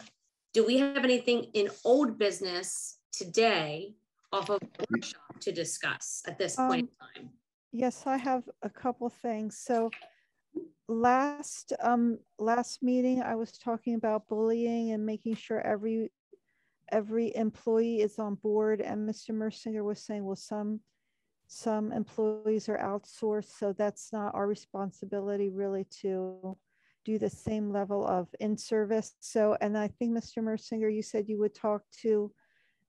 Speaker 1: Do we have anything in old business today off of workshop to discuss at this point in um, time?
Speaker 5: Yes, I have a couple things. So last, um, last meeting, I was talking about bullying and making sure every, every employee is on board. And Mr. Mersinger was saying, well, some, some employees are outsourced, so that's not our responsibility really to do the same level of in-service. So, and I think Mr. Mersinger, you said you would talk to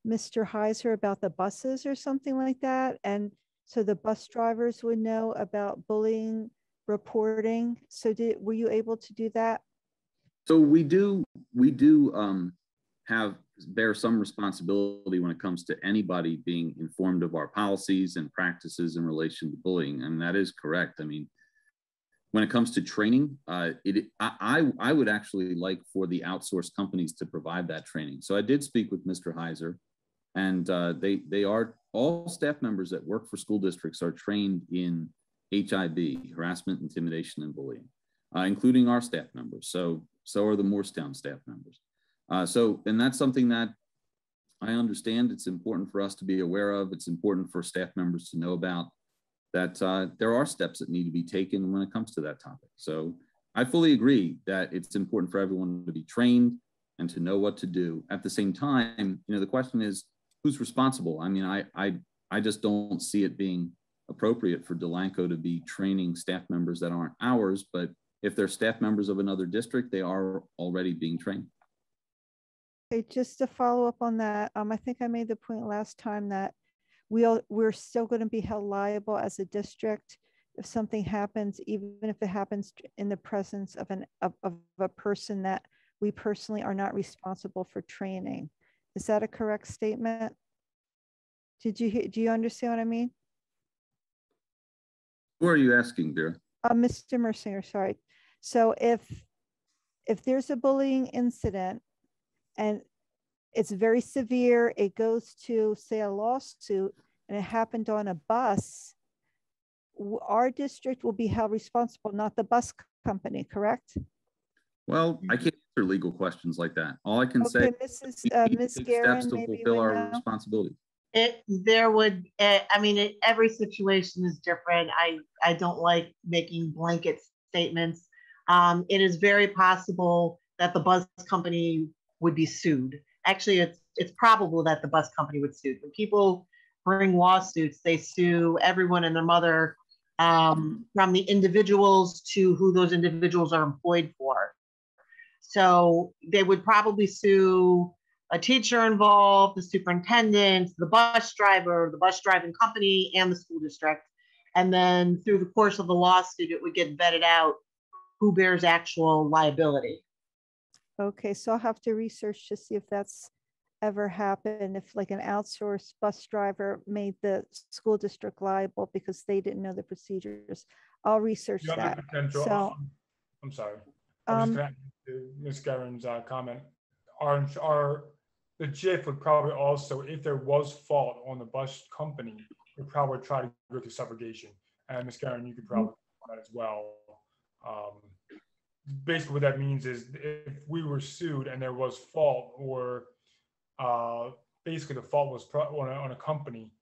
Speaker 5: Mr. Heiser about the buses or something like that. And so the bus drivers would know about bullying reporting. So did, were you able to do that?
Speaker 6: So we do, we do um, have, bear some responsibility when it comes to anybody being informed of our policies and practices in relation to bullying. And that is correct. I mean, when it comes to training, uh, it, I, I, would actually like for the outsourced companies to provide that training. So I did speak with Mr. Heiser and uh, they, they are, all staff members that work for school districts are trained in HIB, harassment, intimidation, and bullying, uh, including our staff members. So, so are the Moorestown staff members. Uh, so, and that's something that I understand it's important for us to be aware of. It's important for staff members to know about that uh, there are steps that need to be taken when it comes to that topic. So I fully agree that it's important for everyone to be trained and to know what to do. At the same time, you know, the question is who's responsible? I mean, I, I, I just don't see it being appropriate for Delanco to be training staff members that aren't ours, but if they're staff members of another district, they are already being trained.
Speaker 5: Okay, just to follow up on that, um, I think I made the point last time that we'll, we're still going to be held liable as a district if something happens, even if it happens in the presence of an of, of a person that we personally are not responsible for training. Is that a correct statement? Did you do you understand what I mean?
Speaker 6: Who are you asking, Vera?
Speaker 5: Uh, Mr. Mercier, sorry. So if, if there's a bullying incident and it's very severe, it goes to say a lawsuit and it happened on a bus, our district will be held responsible, not the bus company, correct?
Speaker 6: Well, I can't answer legal questions like that. All I can say.
Speaker 5: Okay, Mrs. Uh,
Speaker 6: need to
Speaker 5: Ms.
Speaker 6: take steps
Speaker 5: Guerin,
Speaker 6: to
Speaker 5: maybe
Speaker 6: fulfill our
Speaker 5: know.
Speaker 6: responsibility.
Speaker 11: It, there would, eh, I mean, it, every situation is different. I, I don't like making blanket statements. Um, it is very possible that the bus company would be sued. Actually, it's, it's probable that the bus company would sue. When people bring lawsuits, they sue everyone and their mother um, from the individuals to who those individuals are employed for. So they would probably sue a teacher involved, the superintendent, the bus driver, the bus driving company, and the school district. And then through the course of the lawsuit, it would get vetted out who bears actual liability.
Speaker 5: Okay, so I'll have to research to see if that's ever happened, if like an outsourced bus driver made the school district liable because they didn't know the procedures. I'll research that. So,
Speaker 3: I'm sorry. I was
Speaker 5: um,
Speaker 3: just gonna, add to Ms. Garen's uh, comment, our, our, the JIF would probably also, if there was fault on the bus company, would probably try to go through subrogation. And Ms. Garen, you could
Speaker 5: Mm-hmm.
Speaker 3: probably do that as well. Um, Basically, what that means is if we were sued and there was fault or uh, basically the fault was pro- on a, on a company,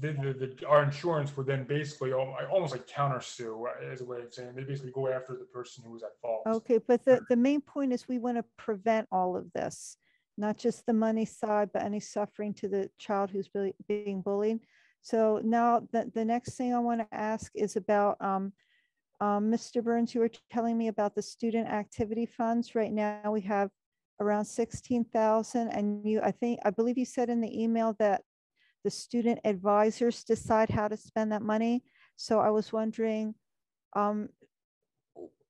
Speaker 3: the, the, the, our insurance would then basically almost like counter sue as a way of saying they basically go after the person who was at fault.
Speaker 5: okay, but the, the main point is we want to prevent all of this. Not just the money side, but any suffering to the child who's be- being bullied. So now the, the next thing I want to ask is about, um, um, Mr. Burns, you were telling me about the student activity funds. Right now, we have around sixteen thousand and you, I think, I believe you said in the email that the student advisors decide how to spend that money. So I was wondering, um,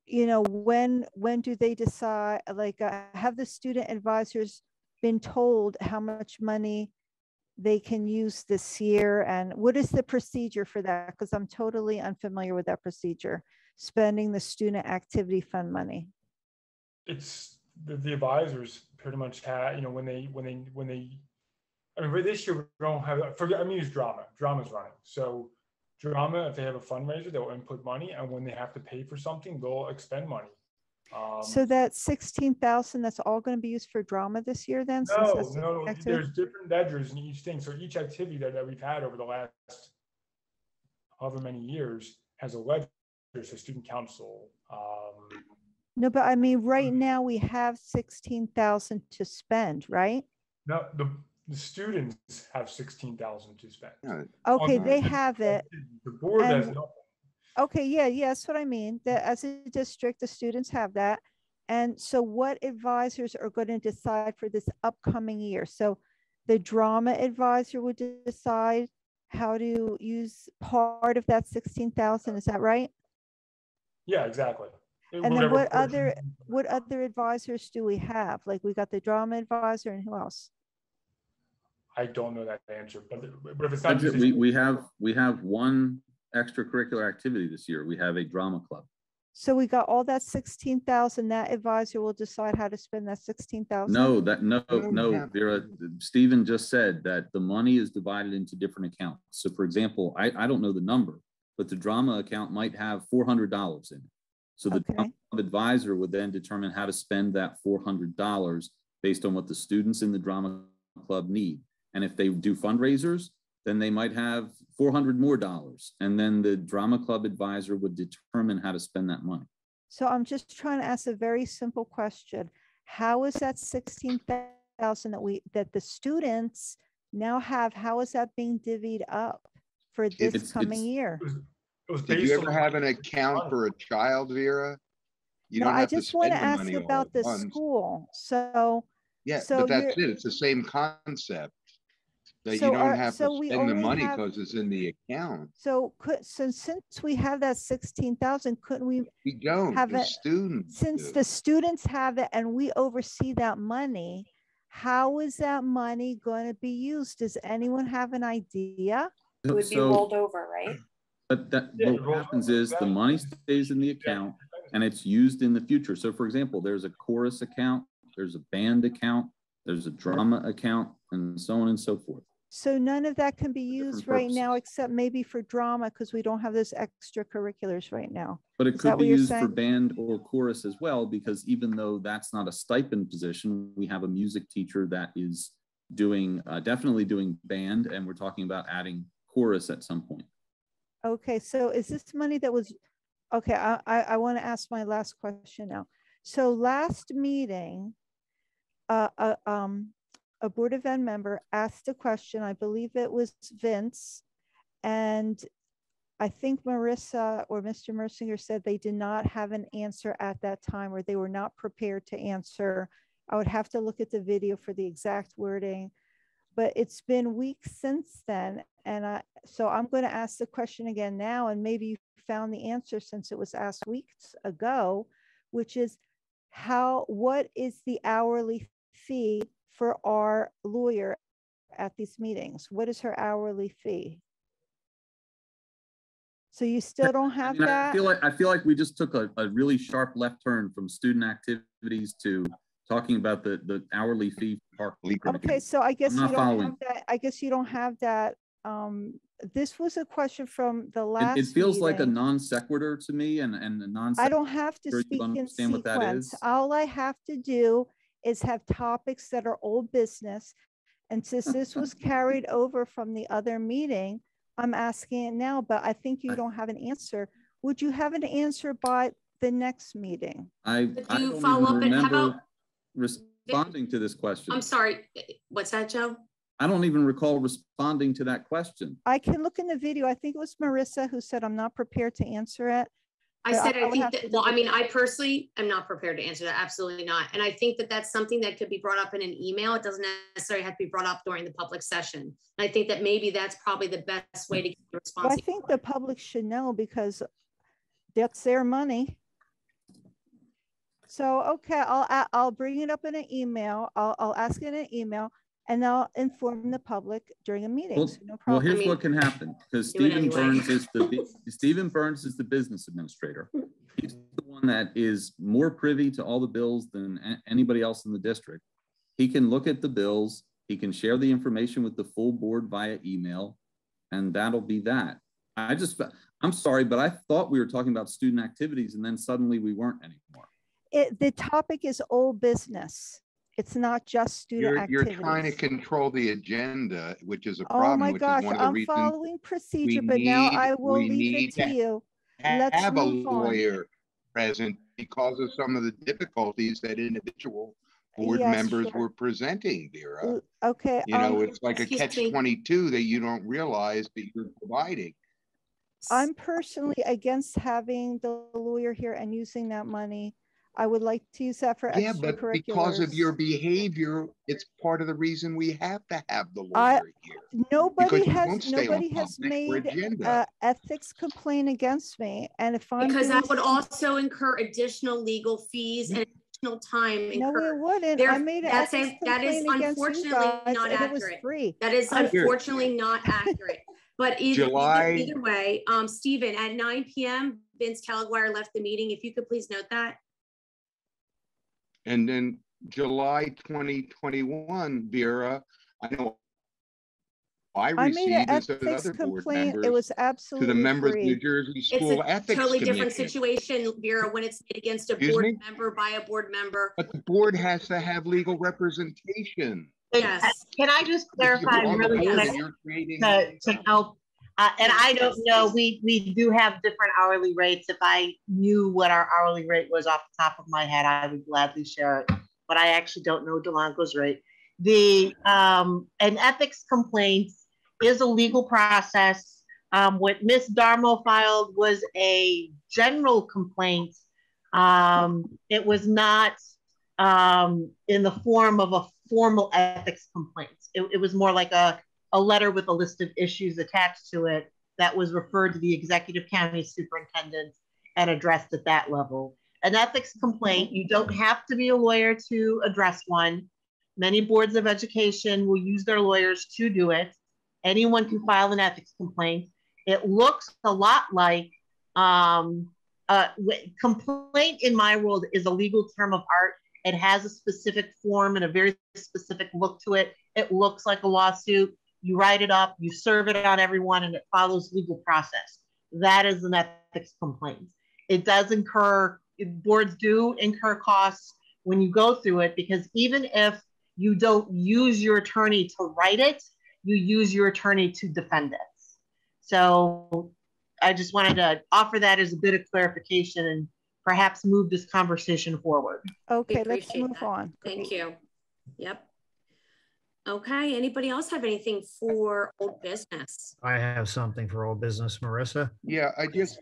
Speaker 5: you know, when, when do they decide, like, uh, have the student advisors been told how much money they can use this year? And what is the procedure for that? Because I'm totally unfamiliar with that procedure, spending the student activity fund money.
Speaker 3: it's the, the advisors pretty much have you know, when they, when they, when they, I mean, for this year, we don't have, forget, I mean, it's drama, drama's running. So drama, if they have a fundraiser, they'll input money and when they have to pay for something, they'll expend money. Um,
Speaker 5: So that sixteen thousand, that's all going to be used for drama this year then?
Speaker 3: No, no,
Speaker 5: activity?
Speaker 3: there's different ledgers in each thing. So each activity that, that we've had over the last however many years has a ledger, so student council. Um,
Speaker 5: No, but I mean, right now we have sixteen thousand to spend, right?
Speaker 3: no, the, the students have sixteen thousand to spend.
Speaker 4: Yeah,
Speaker 5: Okay,
Speaker 3: On
Speaker 5: they
Speaker 3: the-
Speaker 5: have it.
Speaker 3: The board has
Speaker 5: And-
Speaker 3: nothing.
Speaker 5: Okay, yeah, yeah, that's what I mean. That as a district, the students have that. And so what advisors are going to decide for this upcoming year? So the drama advisor would decide how to use part of that sixteen thousand, is that right?
Speaker 3: Yeah, exactly.
Speaker 5: And then
Speaker 3: Whatever
Speaker 5: what
Speaker 3: portion-
Speaker 5: other, what other advisors do we have? Like we got the drama advisor and who else?
Speaker 3: I don't know that answer, but, but if it's not. Just-
Speaker 6: we, we have, we have one extracurricular activity this year. We have a drama club.
Speaker 5: So we got all that sixteen thousand, that advisor will decide how to spend that sixteen thousand?
Speaker 6: No, that, no, no,
Speaker 4: have-
Speaker 6: Vera, Stephen just said that the money is divided into different accounts. So for example, I, I don't know the number, but the drama account might have four hundred dollars in it. So the
Speaker 5: Okay.
Speaker 6: drama advisor would then determine how to spend that four hundred dollars based on what the students in the drama club need. And if they do fundraisers, then they might have four hundred more dollars. And then the drama club advisor would determine how to spend that money.
Speaker 5: So I'm just trying to ask a very simple question. How is that sixteen thousand that we, that the students now have, how is that being divvied up for this
Speaker 6: It's-
Speaker 5: coming
Speaker 6: it's-
Speaker 5: year?
Speaker 3: It was- it was
Speaker 4: Did you ever have an account for a child, Vera? You
Speaker 5: No,
Speaker 4: don't
Speaker 5: I
Speaker 4: have to
Speaker 5: just want to ask about
Speaker 4: at
Speaker 5: the
Speaker 4: once.
Speaker 5: school. So,
Speaker 4: Yeah,
Speaker 5: so
Speaker 4: but that's it. It's the same concept. That you
Speaker 5: So
Speaker 4: don't
Speaker 5: are-
Speaker 4: have
Speaker 5: so
Speaker 4: to
Speaker 5: we
Speaker 4: spend the
Speaker 5: only
Speaker 4: money
Speaker 5: have-
Speaker 4: because it's in the account.
Speaker 5: so could, so since we have that sixteen thousand, couldn't we,
Speaker 4: We don't,
Speaker 5: Have
Speaker 4: the
Speaker 5: it-
Speaker 4: students
Speaker 5: since
Speaker 4: do.
Speaker 5: the students have it and we oversee that money, how is that money going to be used? Does anyone have an idea?
Speaker 7: It would be
Speaker 6: So-
Speaker 7: rolled over, right?
Speaker 6: But that,
Speaker 3: Yeah,
Speaker 6: what happens
Speaker 3: over,
Speaker 6: is the money stays in the account and it's used in the future. So for example, there's a chorus account, there's a band account, there's a drama account, and so on and so forth.
Speaker 5: So none of that can be used right now, except maybe for drama, because we don't have those extracurriculars right now.
Speaker 6: But it
Speaker 5: Is
Speaker 6: could be used for band or chorus as well, because even though that's not a stipend position, we have a music teacher that is doing, uh, definitely doing band, and we're talking about adding chorus at some point.
Speaker 5: Okay, so is this money that was, okay, I, I, I want to ask my last question now. So last meeting, uh, uh, um, a Board of Ed member asked a question, I believe it was Vince. And I think Marissa or Mr. Mersinger said they did not have an answer at that time or they were not prepared to answer. I would have to look at the video for the exact wording, but it's been weeks since then. And I, so I'm going to ask the question again now, and maybe you found the answer since it was asked weeks ago, which is how, what is the hourly fee for our lawyer at these meetings? What is her hourly fee? So you still don't
Speaker 6: I
Speaker 5: have
Speaker 6: mean, I
Speaker 5: that?
Speaker 6: feel like, I feel like we just took a, a really sharp left turn from student activities to talking about the, the hourly fee. for park.
Speaker 5: Okay, so I guess you don't have that, I guess you don't have that. Um, this was a question from the
Speaker 6: It,
Speaker 5: last
Speaker 6: it feels like a non sequitur to me and, and a non.
Speaker 5: I don't have to speak in
Speaker 6: understand what that
Speaker 5: sequence. All I have to do is have topics that are old business. And since this was carried over from the other meeting, I'm asking it now, but I think you don't have an answer. Would you have an answer by the next meeting?
Speaker 6: I,
Speaker 1: Could
Speaker 6: I
Speaker 1: you
Speaker 6: don't
Speaker 1: follow up
Speaker 6: even
Speaker 1: and how about-
Speaker 6: remember responding to this question.
Speaker 1: I'm sorry, what's that, Joe?
Speaker 6: I don't even recall responding to that question.
Speaker 5: I can look in the video. I think it was Marissa who said, I'm not prepared to answer it.
Speaker 1: I said,
Speaker 5: I
Speaker 1: I think that, well, I mean, I personally am not prepared to answer that, absolutely not. And I think that that's something that could be brought up in an email. It doesn't necessarily have to be brought up during the public session. And I think that maybe that's probably the best way to get a
Speaker 5: Well, I think the public should know because that's their money. So, okay, I'll, I'll bring it up in an email. I'll, I'll ask in an email and I'll inform the public during a meeting.
Speaker 6: Well,
Speaker 5: so no
Speaker 6: well,
Speaker 5: problem.
Speaker 6: here's
Speaker 1: mean,
Speaker 6: what can happen, because Stephen
Speaker 1: anyway.
Speaker 6: Burns is the, Stephen Burns is the business administrator. He's the one that is more privy to all the bills than a- anybody else in the district. He can look at the bills, he can share the information with the full board via email, and that'll be that. I just, I'm sorry, but I thought we were talking about student activities and then suddenly we weren't anymore.
Speaker 5: It, the topic is old business. It's not just student
Speaker 4: You're, you're trying to control the agenda, which is a problem,
Speaker 5: Oh
Speaker 4: problem,
Speaker 5: my
Speaker 4: which is
Speaker 5: gosh,
Speaker 4: one of the
Speaker 5: I'm
Speaker 4: reasons
Speaker 5: following procedure, but now
Speaker 4: need-
Speaker 5: I will
Speaker 4: we
Speaker 5: leave
Speaker 4: need
Speaker 5: it to
Speaker 4: to
Speaker 5: you. Let's
Speaker 4: have a
Speaker 5: move on.
Speaker 4: lawyer present because of some of the difficulties that individual board
Speaker 5: Yes,
Speaker 4: members
Speaker 5: sure.
Speaker 4: were presenting, Vera.
Speaker 5: L- Okay.
Speaker 4: You know,
Speaker 5: um,
Speaker 4: it's like a
Speaker 1: excuse
Speaker 4: catch
Speaker 1: me.
Speaker 4: twenty-two that you don't realize that you're providing.
Speaker 5: I'm personally against having the lawyer here and using that money. I would like to use that for
Speaker 4: Yeah, but because of your behavior, it's part of the reason we have to have the
Speaker 5: I-
Speaker 4: lawyer here.
Speaker 5: Nobody has, nobody has made
Speaker 4: agenda.
Speaker 5: a ethics complaint against me. And if I'm.
Speaker 1: Because that would also incur additional legal fees and additional time
Speaker 5: No, it wouldn't.
Speaker 1: There-
Speaker 5: I made an
Speaker 1: that's
Speaker 5: ethics
Speaker 1: a- that is
Speaker 5: complaint against you
Speaker 1: unfortunately
Speaker 5: guys
Speaker 1: not
Speaker 5: and was
Speaker 1: accurate.
Speaker 5: free.
Speaker 1: That is
Speaker 5: I-
Speaker 1: unfortunately not accurate. But either,
Speaker 4: July-
Speaker 1: either, either way, um, Stephen, at nine PM, Vince Calaguar left the meeting. If you could please note that.
Speaker 4: And then July twenty twenty-one, Vera, I know I
Speaker 5: I made an
Speaker 4: received as did
Speaker 5: ethics
Speaker 4: board
Speaker 5: complaint. It
Speaker 4: members
Speaker 5: was
Speaker 4: to
Speaker 5: absolutely
Speaker 4: the members of. New Jersey
Speaker 1: It's
Speaker 4: School
Speaker 1: a
Speaker 4: Ethics
Speaker 1: totally different situation, Vera, when it's made against a
Speaker 4: Excuse
Speaker 1: board
Speaker 4: me?
Speaker 1: member by a board member.
Speaker 4: But the board has to have legal representation.
Speaker 11: But,
Speaker 1: Yes.
Speaker 11: Can I just clarify really
Speaker 4: board
Speaker 11: quick
Speaker 4: and you're creating-
Speaker 11: to, to help? Uh, and I don't know, we, we do have different hourly rates. If I knew what our hourly rate was off the top of my head, I would gladly share it. But I actually don't know Delanco's rate. The, um, an ethics complaint is a legal process. Um, what Ms. Darmo filed was a general complaint. Um, it was not, um, in the form of a formal ethics complaint. It, it was more like a, a letter with a list of issues attached to it that was referred to the executive county superintendent and addressed at that level. An ethics complaint, you don't have to be a lawyer to address one. Many boards of education will use their lawyers to do it. Anyone can file an ethics complaint. It looks a lot like um, uh, complaint in my world is a legal term of art. It has a specific form and a very specific look to it. It looks like a lawsuit. You write it up, you serve it on everyone, and it follows legal process. That is an ethics complaint. It does incur, boards do incur costs when you go through it because even if you don't use your attorney to write it, you use your attorney to defend it. So I just wanted to offer that as a bit of clarification and perhaps move this conversation forward.
Speaker 5: Okay, let's move
Speaker 1: that.
Speaker 5: on.
Speaker 1: Thank
Speaker 5: Great.
Speaker 1: you. Yep. Okay, anybody else have anything for old business?
Speaker 9: I have something for old business, Marissa.
Speaker 4: Yeah, I just,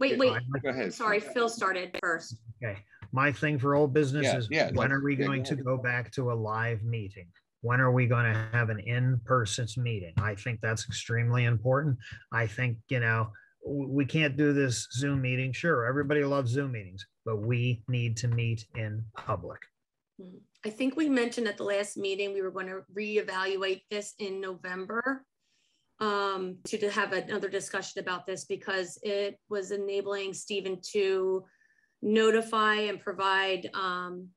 Speaker 1: Wait, wait,
Speaker 4: go ahead.
Speaker 1: sorry, Phil started first.
Speaker 9: Okay, my thing for old business
Speaker 4: Yeah,
Speaker 9: is
Speaker 4: yeah,
Speaker 9: when are we
Speaker 4: yeah, go
Speaker 9: going to go back to a live meeting? When are we going to have an in-person meeting? I think that's extremely important. I think, you know, we can't do this Zoom meeting. Sure, everybody loves Zoom meetings, but we need to meet in public.
Speaker 1: I think we mentioned at the last meeting, we were going to reevaluate this in November um, to, to have another discussion about this because it was enabling Stephen to notify and provide um,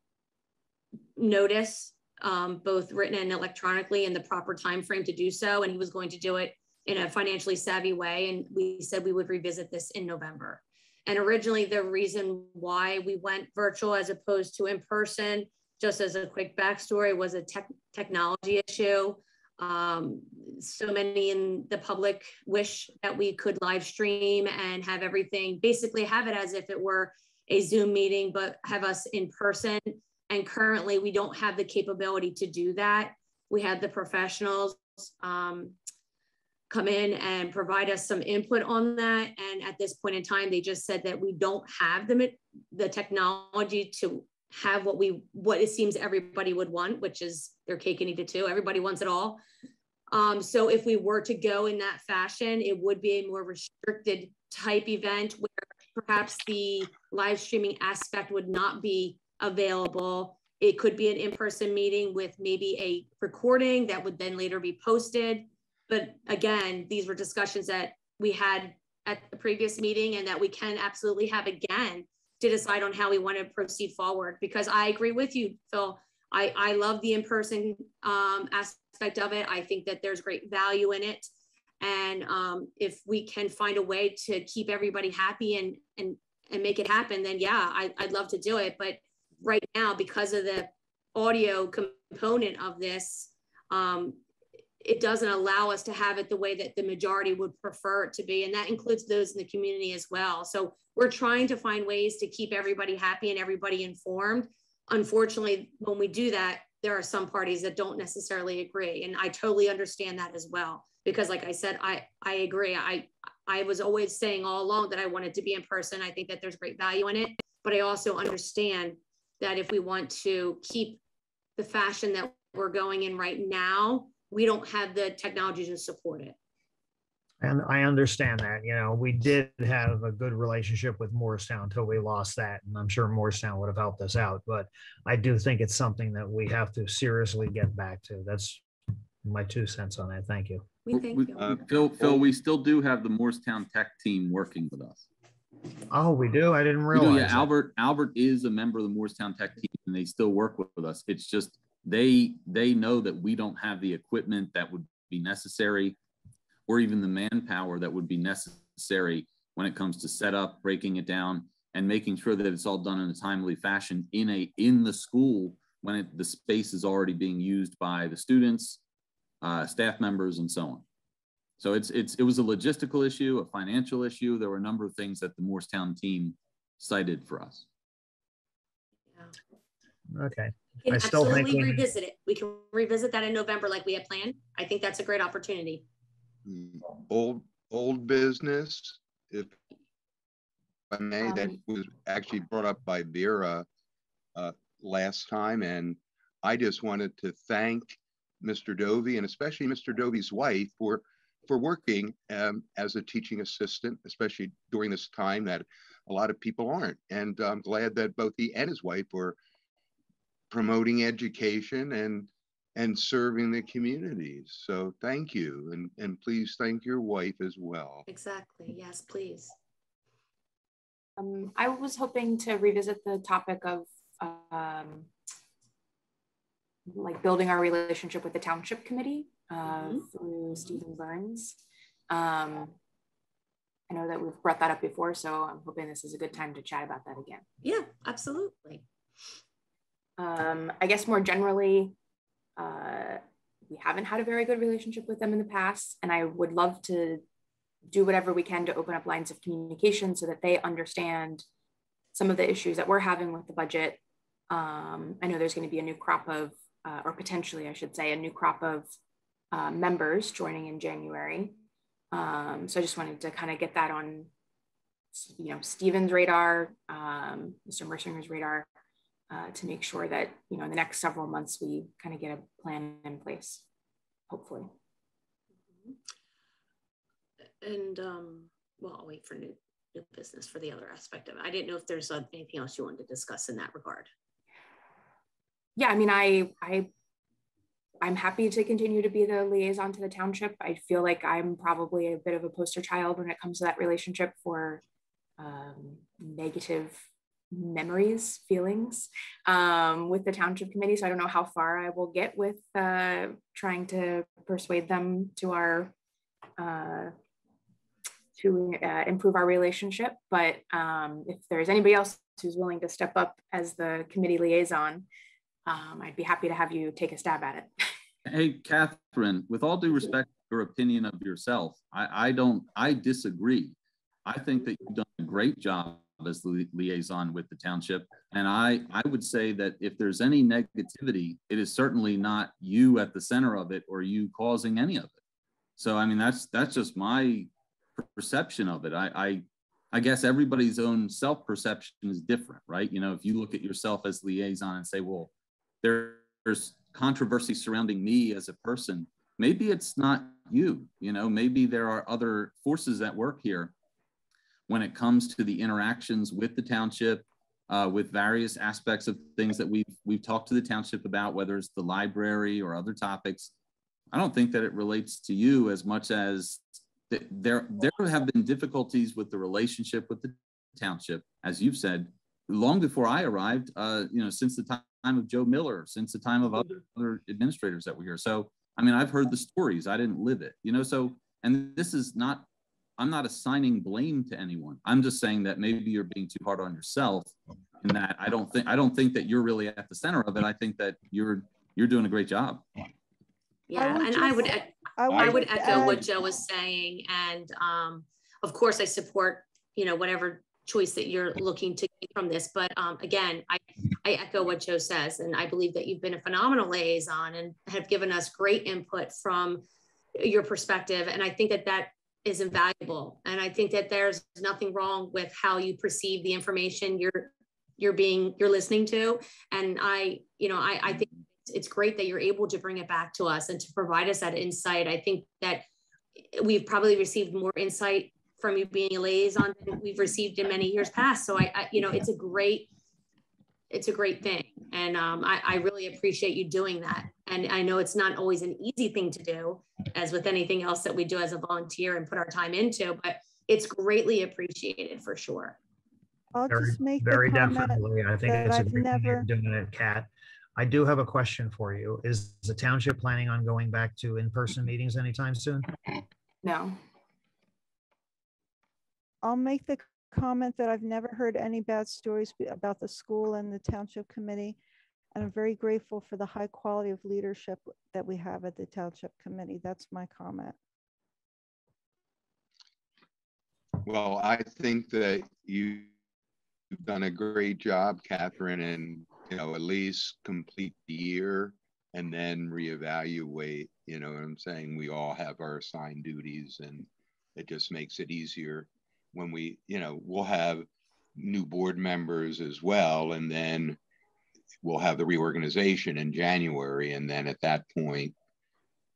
Speaker 1: notice, um, both written and electronically in the proper time frame to do so. And he was going to do it in a financially savvy way. And we said we would revisit this in November. And originally, the reason why we went virtual as opposed to in person, just as a quick backstory, was a tech technology issue. Um, so many in the public wish that we could live stream and have everything, basically have it as if it were a Zoom meeting, but have us in person. And currently, we don't have the capability to do that. We had the professionals um, come in and provide us some input on that. And at this point in time, they just said that we don't have the, the technology to have what we, what it seems everybody would want, which is their cake and eat it too. Everybody wants it all. Um, so if we were to go in that fashion, it would be a more restricted type event where perhaps the live streaming aspect would not be available. It could be an in-person meeting with maybe a recording that would then later be posted. But again, these were discussions that we had at the previous meeting and that we can absolutely have again to decide on how we want to proceed forward. Because I agree with you, Phil. I, I love the in-person um, aspect of it. I think that there's great value in it. And um, if we can find a way to keep everybody happy and and and make it happen, then yeah, I, I'd love to do it. But right now, because of the audio component of this, um, it doesn't allow us to have it the way that the majority would prefer it to be. And that includes those in the community as well. So we're trying to find ways to keep everybody happy and everybody informed. Unfortunately, when we do that, there are some parties that don't necessarily agree. And I totally understand that as well. Because like I said, I, I agree. I, I was always saying all along that I wanted to be in person. I think that there's great value in it. But I also understand that if we want to keep the fashion that we're going in right now, we don't have the technology to support it.
Speaker 9: And I understand that, you know, we did have a good relationship with Moorestown until we lost that. And I'm sure Moorestown would have helped us out, but I do think it's something that we have to seriously get back to. That's my two cents on that. Thank you.
Speaker 1: We thank
Speaker 6: We-
Speaker 1: you.
Speaker 6: uh, Phil, Phil, we still do have the Moorestown Tech team working with us.
Speaker 9: Oh, we do? I didn't
Speaker 6: We do,
Speaker 9: realize.
Speaker 6: yeah,
Speaker 9: that.
Speaker 6: Albert, Albert is a member of the Moorestown Tech team and they still work with with us. It's just, they, they know that we don't have the equipment that would be necessary or even the manpower that would be necessary when it comes to setup, breaking it down and making sure that it's all done in a timely fashion in a, in the school when it, the space is already being used by the students, uh, staff members and so on. So it's, it's, it was a logistical issue, a financial issue. There were a number of things that the Moorestown team cited for us.
Speaker 9: Okay.
Speaker 1: We
Speaker 9: I still think
Speaker 1: absolutely
Speaker 9: we-
Speaker 1: revisit it. We can revisit that in November like we had planned. I think that's a great opportunity.
Speaker 4: Old, old business, if I may, that
Speaker 7: Um,
Speaker 4: was actually brought up by Vera uh, last time, and I just wanted to thank Mr. Dovey and especially Mr. Dovey's wife for, for working um, as a teaching assistant, especially during this time that a lot of people aren't. And I'm glad that both he and his wife were promoting education and and serving the communities. So thank you. And, and please thank your wife as well.
Speaker 1: Exactly. Yes, please.
Speaker 7: Um, I was hoping to revisit the topic of um, like building our relationship with the township committee uh,
Speaker 1: Mhm.
Speaker 7: through Stephen Burns. Um, I know that we've brought that up before, so I'm hoping this is a good time to chat about that again.
Speaker 1: Yeah, absolutely.
Speaker 7: Um, I guess more generally, uh, we haven't had a very good relationship with them in the past, and I would love to do whatever we can to open up lines of communication so that they understand some of the issues that we're having with the budget. Um, I know there's going to be a new crop of uh, or potentially, I should say, a new crop of uh, members joining in January. Um, so I just wanted to kind of get that on, you know, Stephen's radar, um, Mr. Mersinger's radar, uh, to make sure that, you know, in the next several months, we kind of get a plan in place, hopefully.
Speaker 1: And um, well, I'll wait for new, new business for the other aspect of it. I didn't know if there's uh, anything else you wanted to discuss in that regard.
Speaker 7: Yeah, I mean, I, I, I'm happy to continue to be the liaison to the township. I feel like I'm probably a bit of a poster child when it comes to that relationship for um, negative memories, feelings um, with the township committee. So I don't know how far I will get with uh, trying to persuade them to our uh, to uh, improve our relationship. But um, if there's anybody else who's willing to step up as the committee liaison, um, I'd be happy to have you take a stab at it.
Speaker 6: Hey, Catherine, with all due respect to your opinion of yourself, I, I don't, I disagree. I think that you've done a great job as the liaison with the township. And I, I would say that if there's any negativity, it is certainly not you at the center of it or you causing any of it. So, I mean, that's, that's just my perception of it. I, I, I guess everybody's own self perception is different, right? You know, if you look at yourself as liaison and say, well, there's controversy surrounding me as a person, maybe it's not you. You know, maybe there are other forces at work here when it comes to the interactions with the township, uh, with various aspects of things that we've we've talked to the township about, whether it's the library or other topics. I don't think that it relates to you as much as there there have been difficulties with the relationship with the township, as you've said, long before I arrived. Uh, you know, since the time of Joe Miller, since the time of other, other administrators that were here. So, I mean, I've heard the stories. I didn't live it. You know, so and this is not. I'm not assigning blame to anyone. I'm just saying that maybe you're being too hard on yourself, and that I don't think I don't think that you're really at the center of it. I think that you're you're doing a great job.
Speaker 1: Yeah, and I would I would, I would echo add, what Joe was saying. And um, of course, I support, you know, whatever choice that you're looking to get from this. But um, again, I, I echo what Joe says. And I believe that you've been a phenomenal liaison and have given us great input from your perspective. And I think that that is invaluable. And I think that there's nothing wrong with how you perceive the information you're you're being you're listening to. And I, you know, I, I think it's great that you're able to bring it back to us and to provide us that insight. I think that we've probably received more insight from you being a liaison than we've received in many years past. So I, I you know, it's a great, it's a great thing. And um, I, I really appreciate you doing that. And I know it's not always an easy thing to do as with anything else that we do as a volunteer and put our time into, but it's greatly appreciated for sure.
Speaker 5: I'll
Speaker 9: very,
Speaker 5: just make
Speaker 9: very definitely. I think it's a
Speaker 5: I've
Speaker 9: great
Speaker 5: never
Speaker 9: doing it, Kat. I do have a question for you. Is the township planning on going back to in-person meetings anytime soon?
Speaker 7: No.
Speaker 5: I'll make the comment that I've never heard any bad stories about the school and the township committee. And I'm very grateful for the high quality of leadership that we have at the township committee. That's my comment.
Speaker 4: Well, I think that you've done a great job, Catherine, and you know, at least complete the year and then reevaluate. You know what I'm saying? We all have our assigned duties and it just makes it easier when we, you know, we'll have new board members as well. And then we'll have the reorganization in January. And then at that point,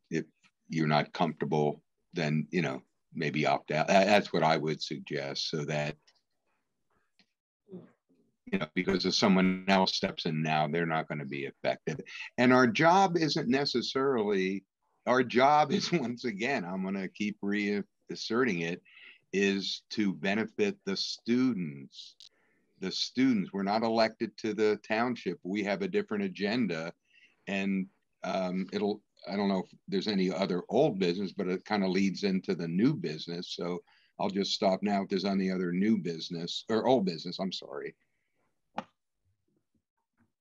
Speaker 4: if you're not comfortable, then, you know, maybe opt out. That's what I would suggest so that you know, because if someone else steps in now, they're not going to be effective. And our job isn't necessarily, our job is once again, I'm going to keep reasserting it, is to benefit the students. The students, we're not elected to the township. We have a different agenda. And um, it'll, I don't know if there's any other old business, but it kind of leads into the new business. So I'll just stop now if there's any other new business or old business. I'm sorry.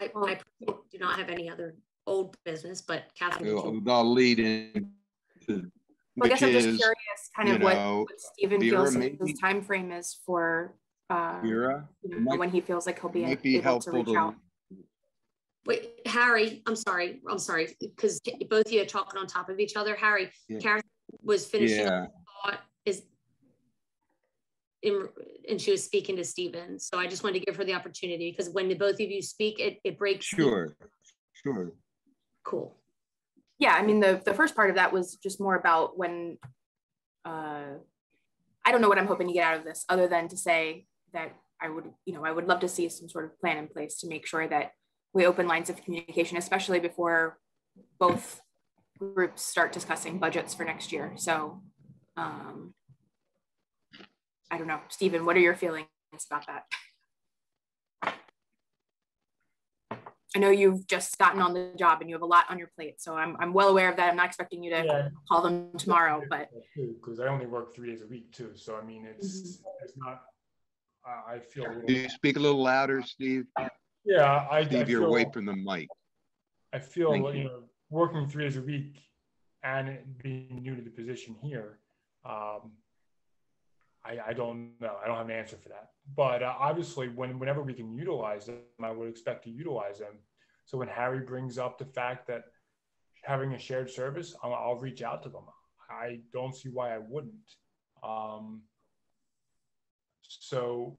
Speaker 1: I, I do not have any other old business, but Catherine.
Speaker 4: I'll, I'll lead in.
Speaker 7: Well, I guess I'm just is, curious, kind of what, know, what Stephen Vera feels like his time frame is for uh,
Speaker 4: Vera,
Speaker 7: you know, might, when he feels like he'll be able be to reach to, out.
Speaker 1: Wait, Harry, I'm sorry, I'm sorry, because both of you are talking on top of each other. Harry,
Speaker 4: Yeah.
Speaker 1: Karen was finishing
Speaker 4: Yeah.
Speaker 1: up thought is in, and she was speaking to Stephen. So I just wanted to give her the opportunity because when the both of you speak, it, it breaks. the-
Speaker 4: Sure, sure.
Speaker 1: Cool.
Speaker 7: Yeah, I mean, the, the first part of that was just more about when, uh, I don't know what I'm hoping to get out of this, other than to say that I would, you know, I would love to see some sort of plan in place to make sure that we open lines of communication, especially before both groups start discussing budgets for next year. So, um, I don't know, Stephen, what are your feelings about that? I know you've just gotten on the job and you have a lot on your plate, so I'm, I'm well aware of that. I'm not expecting you to
Speaker 3: Yeah.
Speaker 7: call them tomorrow, but
Speaker 3: Because I only work three days a week too, so I mean, it's,
Speaker 7: Mm-hmm.
Speaker 3: it's not, I, I feel.
Speaker 4: Do you speak a little louder, Steve?
Speaker 3: Yeah, I. I
Speaker 4: Steve, you're away from the mic.
Speaker 3: I feel,
Speaker 4: Thank
Speaker 3: you
Speaker 4: you.
Speaker 3: know, working three days a week and being new to the position here, um, I, I don't know. I don't have an answer for that. But uh, obviously, when whenever we can utilize them, I would expect to utilize them. So when Harry brings up the fact that having a shared service, I'll, I'll reach out to them. I don't see why I wouldn't. Um, so,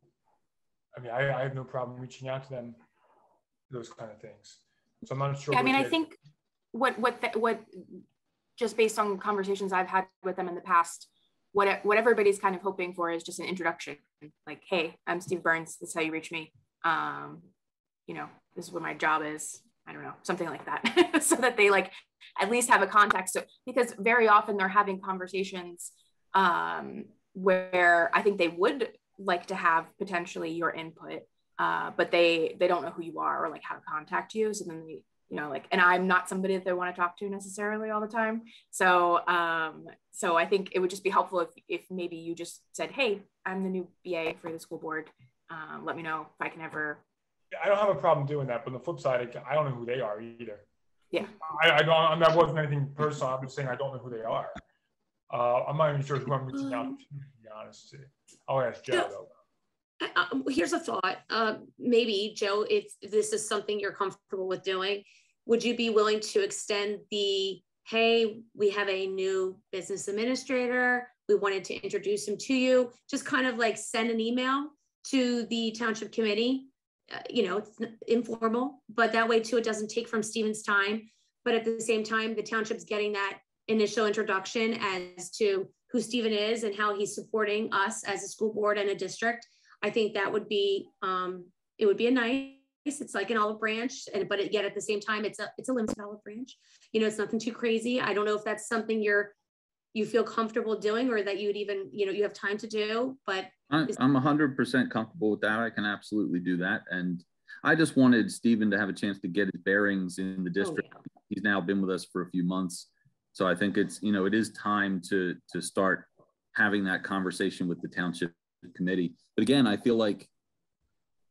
Speaker 3: I mean, I, I have no problem reaching out to them, those kind of things. So I'm not sure.
Speaker 7: Yeah, I mean, I think what what the, what just based on conversations I've had with them in the past, what what everybody's kind of hoping for is just an introduction. Like, hey, I'm Steve Burns. This is how you reach me. Um, you know, this is what my job is. I don't know, something like that, so that they like at least have a context. So because very often they're having conversations um, where I think they would like to have potentially your input, uh, but they they don't know who you are or like how to contact you. So then they, you know, like, and I'm not somebody that they want to talk to necessarily all the time. So um, so I think it would just be helpful if if maybe you just said, hey, I'm the new BA for the school board. Um, let me know if I can ever.
Speaker 3: I don't have a problem doing that, but on the flip side, I don't know who they are either.
Speaker 7: Yeah.
Speaker 3: I, I don't, I'm, that wasn't anything personal. I'm just saying I don't know who they are. Uh, I'm not even sure who I'm reaching out to, to be honest. I'll ask Joe though.
Speaker 1: Uh, here's a thought. Uh, maybe Joe, if this is something you're comfortable with doing, would you be willing to extend the, hey, we have a new business administrator. We wanted to introduce him to you. Just kind of like send an email to the township committee. Uh, you know, it's informal, but that way too, it doesn't take from Stephen's time. But at the same time, the township's getting that initial introduction as to who Stephen is and how he's supporting us as a school board and a district. I think that would be, um, it would be a nice, it's like an olive branch, and but it- yet at the same time, it's a, it's a limited olive branch. You know, it's nothing too crazy. I don't know if that's something you're, you feel comfortable doing or that you would even, you know, you have time to do, but
Speaker 6: I'm hundred percent comfortable with that. I can absolutely do that. And I just wanted Stephen to have a chance to get his bearings in the district. He's now been with us for a few months. So I think it's, you know, it is time to, to start having that conversation with the township committee. But again, I feel like,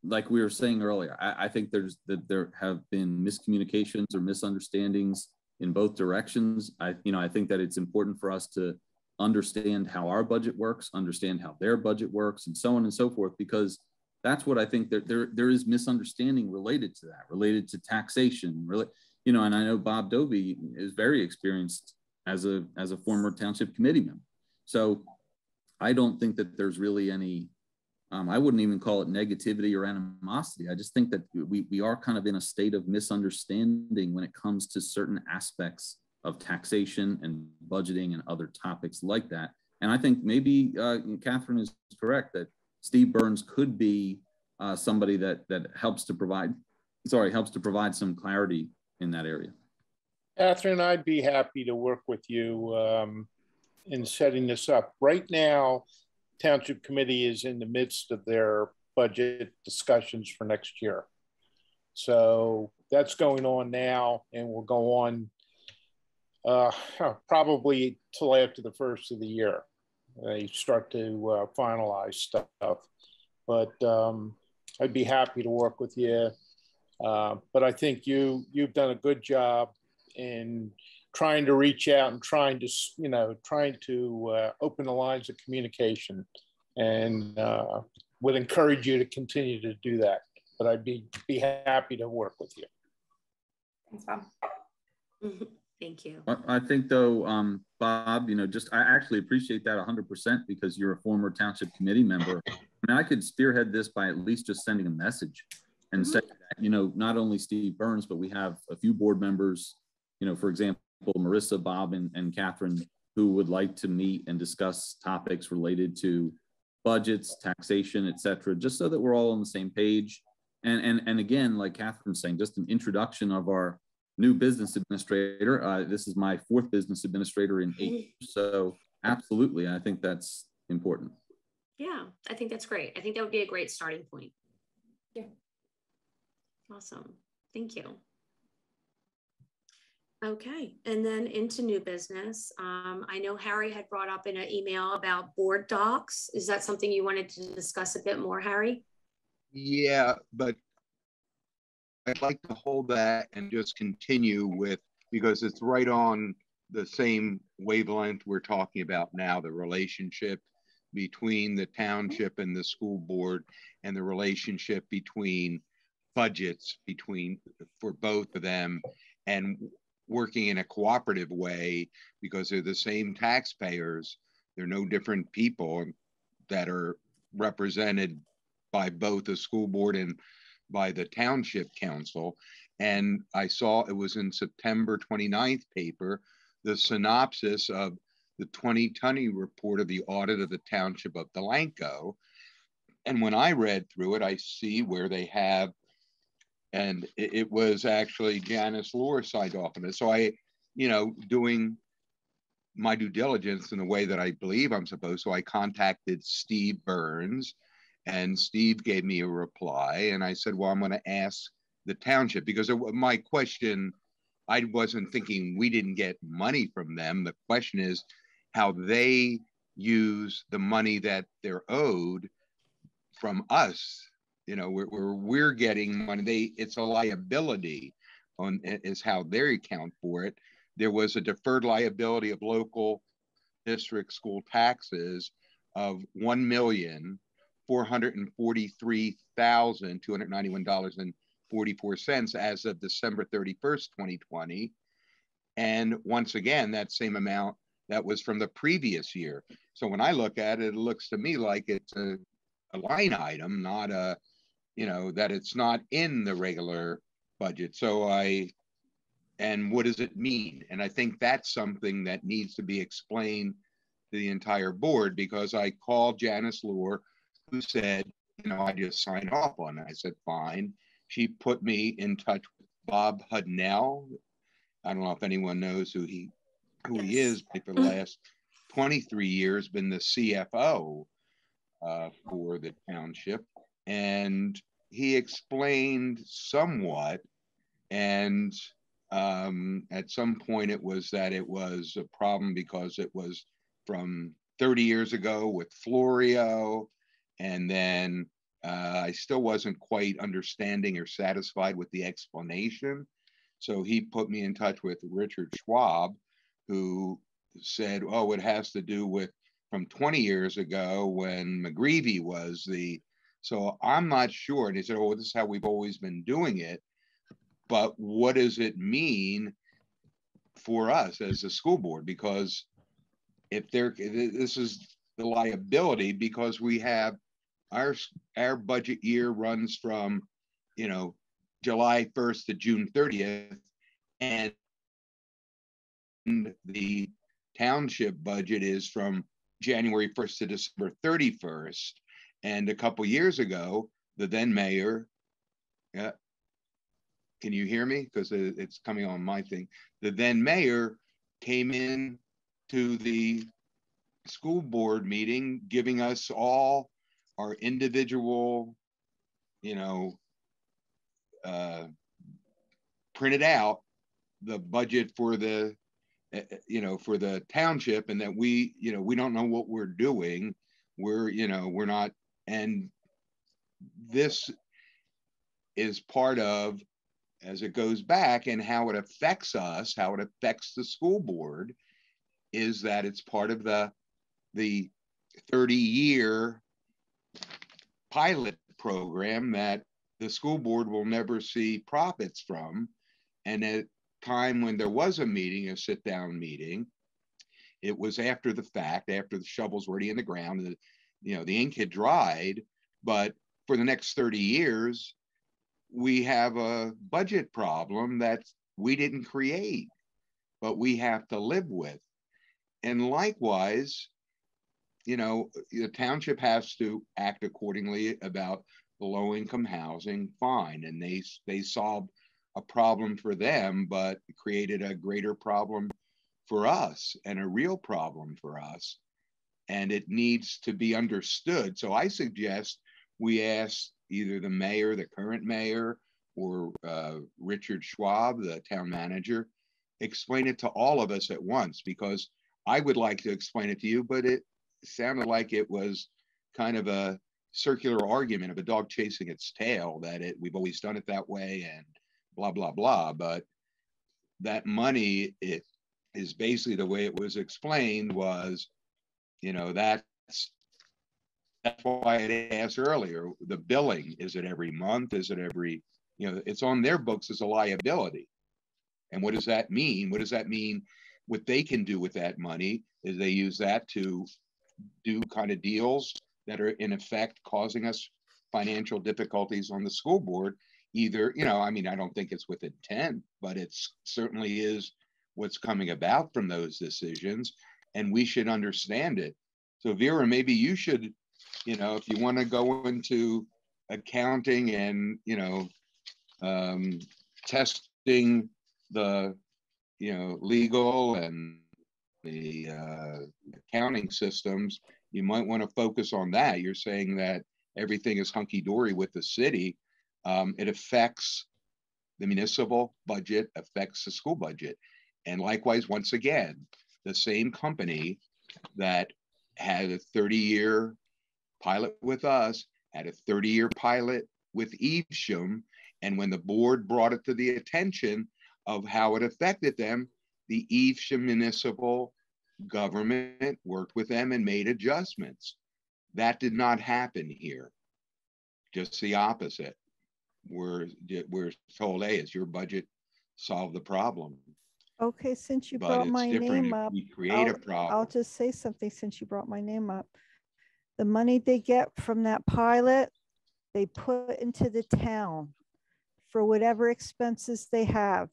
Speaker 6: like we were saying earlier, I, I think there's, that there have been miscommunications or misunderstandings in both directions. I, you know, I think that it's important for us to understand how our budget works, understand how their budget works, and so on and so forth, because that's what I think that there, there is misunderstanding related to that, related to taxation, really, you know, and I know Bob Dovey is very experienced as a as a former township committee member. So I don't think that there's really any um, I wouldn't even call it negativity or animosity. I just think that we, we are kind of in a state of misunderstanding when it comes to certain aspects of taxation and budgeting and other topics like that. And I think maybe uh, Catherine is correct that Steve Burns could be uh, somebody that that helps to provide, sorry, helps to provide some clarity in that area.
Speaker 2: Catherine, I'd be happy to work with you um, in setting this up. Right now, Township Committee is in the midst of their budget discussions for next year. So that's going on now and will go on uh, probably till after the first of the year. They start to uh, finalize stuff. But um, I'd be happy to work with you. Uh, but I think you you've done a good job in trying to reach out and trying to you know trying to uh, open the lines of communication, and uh, would encourage you to continue to do that. But I'd be be happy to work with you.
Speaker 7: Thanks, Bob.
Speaker 1: Thank you.
Speaker 6: I think though, um, Bob, you know, just I actually appreciate that 100% because you're a former township committee member. I mean, I could spearhead this by at least just sending a message and mm -hmm. say that, you know, not only Steve Burns, but we have a few board members, you know, for example, Marissa, Bob, and, and Catherine, who would like to meet and discuss topics related to budgets, taxation, et cetera, just so that we're all on the same page. And, and, and again, like Catherine's saying, just an introduction of our new business administrator. Uh, this is my fourth business administrator in eight. So absolutely, I think that's important.
Speaker 1: Yeah, I think that's great. I think that would be a great starting point.
Speaker 7: Yeah.
Speaker 1: Awesome. Thank you. Okay, and then into new business. Um, I know Harry had brought up in an email about BoardDocs. Is that something you wanted to discuss a bit more, Harry?
Speaker 4: Yeah, but I'd like to hold that and just continue with, because it's right on the same wavelength we're talking about now, the relationship between the township and the school board and the relationship between budgets between for both of them and working in a cooperative way because they're the same taxpayers. They're no different people that are represented by both the school board and by the township council. And I saw it was in September 29th paper, the synopsis of the 2020 report of the audit of the township of Delanco. And when I read through it, I see where they have and it, it was actually Janice Lohr signed off on it. So I, you know, doing my due diligence in the way that I believe I'm supposed. So I contacted Steve Burns, and Steve gave me a reply, and I said, "Well, I'm going to ask the township because it, my question." I wasn't thinking we didn't get money from them. The question is how they use the money that they're owed from us you know we're, we're, we're getting money. They it's a liability on is how they account for it. There was a deferred liability of local district school taxes of one million four hundred and forty-three thousand two hundred ninety-one dollars and forty-four cents as of December thirty-first, twenty twenty, and once again that same amount that was from the previous year. So when I look at it, it looks to me like it's a, a line item, not a you know, that it's not in the regular budget. So I, and what does it mean? And I think that's something that needs to be explained to the entire board because I called Janice Lohr, who said, you know, I just signed off on it. I said, fine. She put me in touch with Bob Hudnell. I don't know if anyone knows who he who yes. he is, but for the last 23 years been the CFO uh, for the township and he explained somewhat and um, at some point it was that it was a problem because it was from 30 years ago with Florio and then uh, I still wasn't quite understanding or satisfied with the explanation. So he put me in touch with Richard Schwab, who said, oh, it has to do with from 20 years ago when McGreevey was the so I'm not sure. And he said, Oh, this is how we've always been doing it. But what does it mean for us as a school board? Because if there, this is the liability because we have our our budget year runs from, you know, July 1st to June 30th, and the township budget is from January 1st to December 31st. And a couple years ago, the then mayor, yeah, can you hear me? Because it's coming on my thing. The then mayor came in to the school board meeting, giving us all our individual, you know, uh, printed out the budget for the, uh, you know, for the township, and that we, you know, we don't know what we're doing. We're, you know, we're not and this is part of, as it goes back and how it affects us, how it affects the school board, is that it's part of the, the 30 year pilot program that the school board will never see profits from. And at time when there was a meeting, a sit down meeting, it was after the fact, after the shovels were already in the ground, the, you know, the ink had dried. But for the next 30 years, we have a budget problem that we didn't create, but we have to live with. And likewise, you know, the township has to act accordingly about the low income housing, fine. And they, they solved a problem for them, but created a greater problem for us and a real problem for us. And it needs to be understood. So I suggest we ask either the mayor, the current mayor, or uh, Richard Schwab, the town manager, explain it to all of us at once because I would like to explain it to you, but it sounded like it was kind of a circular argument of a dog chasing its tail that it we've always done it that way and blah blah blah but that money it is basically the way it was explained was you know that's that's why I asked earlier the billing is it every month? Is it every you know it's on their books as a liability. And what does that mean? What does that mean what they can do with that money is they use that to do kind of deals that are in effect causing us financial difficulties on the school board. Either you know i mean i don't think it's with intent but it's certainly is what's coming about from those decisions and we should understand it so vera maybe you should you know if you want to go into accounting and you know um, testing the you know legal and the uh, accounting systems you might want to focus on that. You're saying that everything is hunky dory with the city. Um, it affects the municipal budget, affects the school budget. And likewise, once again, the same company that had a 30 year pilot with us had a 30 year pilot with Evesham. And when the board brought it to the attention of how it affected them, the Evesham Municipal government worked with them and made adjustments. That did not happen here. Just the opposite. We're, we're told, hey, it's your budget, solve the problem.
Speaker 5: Okay, since you
Speaker 4: But
Speaker 5: brought my name up,
Speaker 4: we create a
Speaker 5: I'll
Speaker 4: problem.
Speaker 5: just say something since you brought my name up. The money they get from that pilot, they put into the town for whatever expenses they have.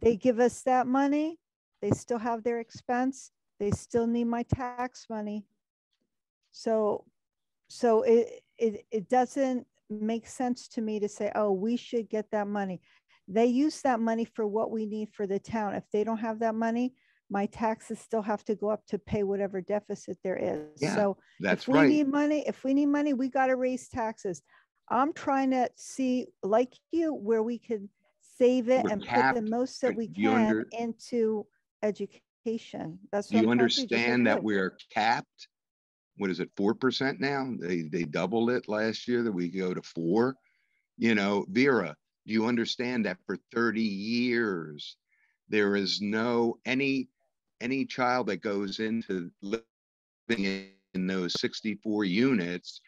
Speaker 5: They give us that money, they still have their expense, they still need my tax money. So, so it, it, it doesn't make sense to me to say, oh, we should get that money. They use that money for what we need for the town. If they don't have that money, my taxes still have to go up to pay whatever deficit there is.
Speaker 4: Yeah,
Speaker 5: So
Speaker 4: That's
Speaker 5: if we
Speaker 4: right.
Speaker 5: need money, if we need money, we got to raise taxes. I'm trying to see, like you, where we can save it
Speaker 4: We're
Speaker 5: and put the most that we can
Speaker 4: under-
Speaker 5: into education. That's what
Speaker 4: you
Speaker 5: I'm trying to do, just like
Speaker 4: understand that we're capped? What is it, four percent now? They, they doubled it last year that we go to four. You know, Vera, do you understand that for thirty years, there is no, any, any child that goes into living in- those sixty-four units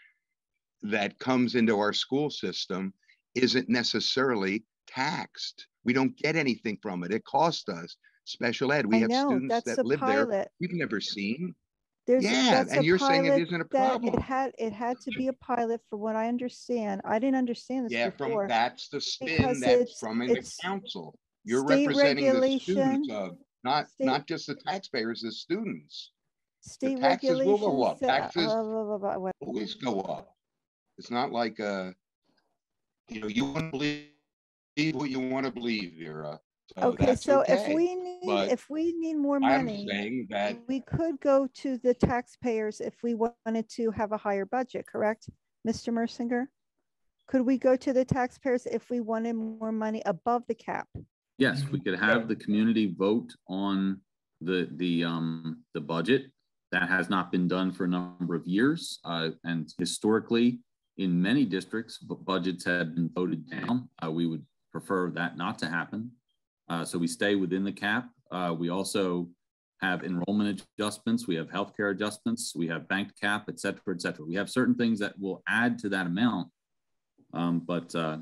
Speaker 4: that comes into our school system isn't necessarily taxed. We don't get anything from it. It costs us. Special ed, we
Speaker 5: I
Speaker 4: have
Speaker 5: know,
Speaker 4: students that live there we've never seen.
Speaker 5: There's,
Speaker 4: Yeah, and you're saying it isn't a problem.
Speaker 5: It had, it had to be a pilot for what I understand. I didn't understand this
Speaker 4: Yeah, from,
Speaker 5: before.
Speaker 4: that's the spin that's from the council. You're representing the students of, not,
Speaker 5: state-
Speaker 4: not just the taxpayers, the students.
Speaker 5: State
Speaker 4: taxes will go up.
Speaker 5: uh,
Speaker 4: Taxes
Speaker 5: blah, blah, blah,
Speaker 4: always go up. It's not like, uh, you know, you want to believe what you want to believe, Vera. So
Speaker 5: Okay,
Speaker 4: that's
Speaker 5: so if we need,
Speaker 4: but
Speaker 5: if we need more money,
Speaker 4: that
Speaker 5: we could go to the taxpayers if we wanted to have a higher budget, correct? Mr. Mersinger? Could we go to the taxpayers if we wanted more money above the cap?
Speaker 6: Yes, we could have the community vote on the, the, um, the budget. That has not been done for a number of years. Uh, and historically, in many districts, budgets have been voted down. Uh, we would prefer that not to happen. Uh, so we stay within the cap. Uh, we also have enrollment adjustments. We have healthcare adjustments. We have banked cap, et cetera, et cetera. We have certain things that will add to that amount. Um, but, uh,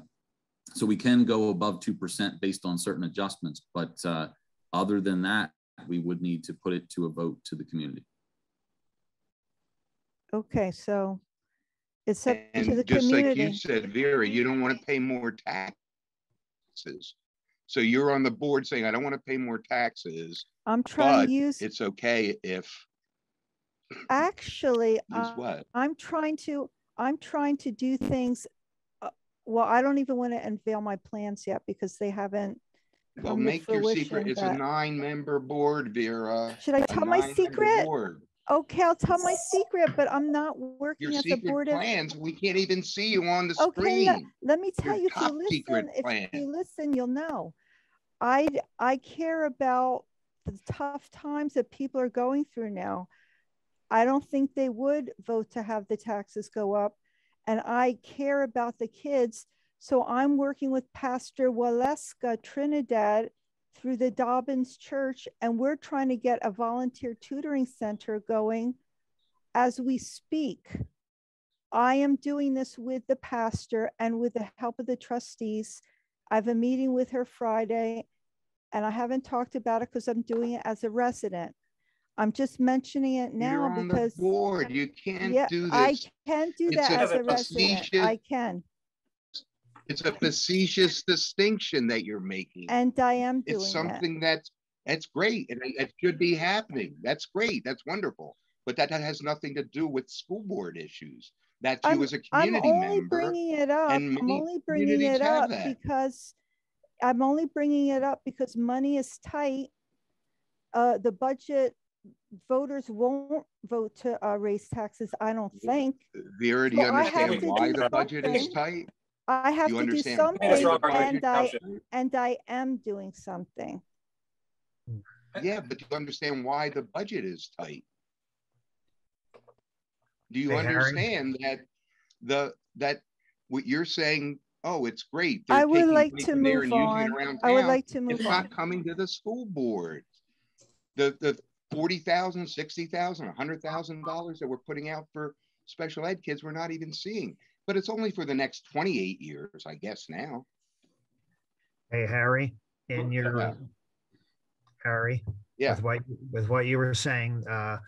Speaker 6: so we can go above 2% based on certain adjustments, but uh, other than that, we would need to put it to a vote to the community.
Speaker 5: Okay, so it's up to
Speaker 4: And
Speaker 5: the
Speaker 4: just like you said, Vera, you don't want to pay more taxes. So you're on the board saying, I don't want to pay more taxes.
Speaker 5: I'm trying to use,
Speaker 4: It's okay if,
Speaker 5: actually, uh,
Speaker 4: what?
Speaker 5: I'm trying to, I'm trying to do things. uh, Well, I don't even want to unveil my plans yet because they haven't
Speaker 4: Well, make your secret, it's a nine-member board, Vera.
Speaker 5: Should I tell my secret?
Speaker 4: board.
Speaker 5: Okay, I'll tell my secret, but I'm not working
Speaker 4: Your
Speaker 5: as a
Speaker 4: secret
Speaker 5: board of.
Speaker 4: plans, we can't even see you on the
Speaker 5: Okay, let,
Speaker 4: screen.
Speaker 5: let me tell
Speaker 4: Your
Speaker 5: you, if you
Speaker 4: secret
Speaker 5: listen, if you listen, you'll know. I, I care about the tough times that people are going through now. I don't think they would vote to have the taxes go up. And I care about the kids. So I'm working with Pastor Waleska Trinidad through the Dobbins Church, and we're trying to get a volunteer tutoring center going as we speak. I am doing this with the pastor and with the help of the trustees. I have a meeting with her Friday, and I haven't talked about it because I'm doing it as a resident. I'm just mentioning it
Speaker 4: You're
Speaker 5: now because
Speaker 4: board, you can't
Speaker 5: yeah,
Speaker 4: do
Speaker 5: I
Speaker 4: this.
Speaker 5: can do
Speaker 4: It's
Speaker 5: that
Speaker 4: a
Speaker 5: as a resident. I can,
Speaker 4: It's a facetious distinction that you're making.
Speaker 5: and I am doing
Speaker 4: It's
Speaker 5: it.
Speaker 4: something that's, that's great and it it should be happening. That's great. That's wonderful. But that, that has nothing to do with school board issues. That's
Speaker 5: I'm,
Speaker 4: you as a
Speaker 5: I'm
Speaker 4: community
Speaker 5: only
Speaker 4: member.
Speaker 5: bringing it up. I'm only bringing it up because I'm only bringing it up because money is tight. Uh, the budget voters won't vote to uh, raise taxes. I don't think.
Speaker 4: Vera, do you
Speaker 5: So
Speaker 4: understand why
Speaker 5: do
Speaker 4: the budget is tight?
Speaker 5: I have
Speaker 4: You
Speaker 5: to do something,
Speaker 4: why the
Speaker 5: and I and I am doing something.
Speaker 4: Yeah, but do you understand why the budget is tight? Do you
Speaker 9: Hey, Harry?
Speaker 4: understand that the, that what you're saying, oh, it's great.
Speaker 5: I
Speaker 4: they're
Speaker 5: would like to move
Speaker 4: and using it
Speaker 5: on. I would like to move
Speaker 4: It's
Speaker 5: on.
Speaker 4: not coming to the school board. The, the forty thousand, sixty thousand, a hundred thousand dollars that we're putting out for special ed kids, we're not even seeing. But it's only for the next twenty-eight years, I guess now.
Speaker 9: Hey, Harry, in your,
Speaker 4: Yeah.
Speaker 9: Harry,
Speaker 4: Yeah.
Speaker 9: with what, with what you were saying, uh,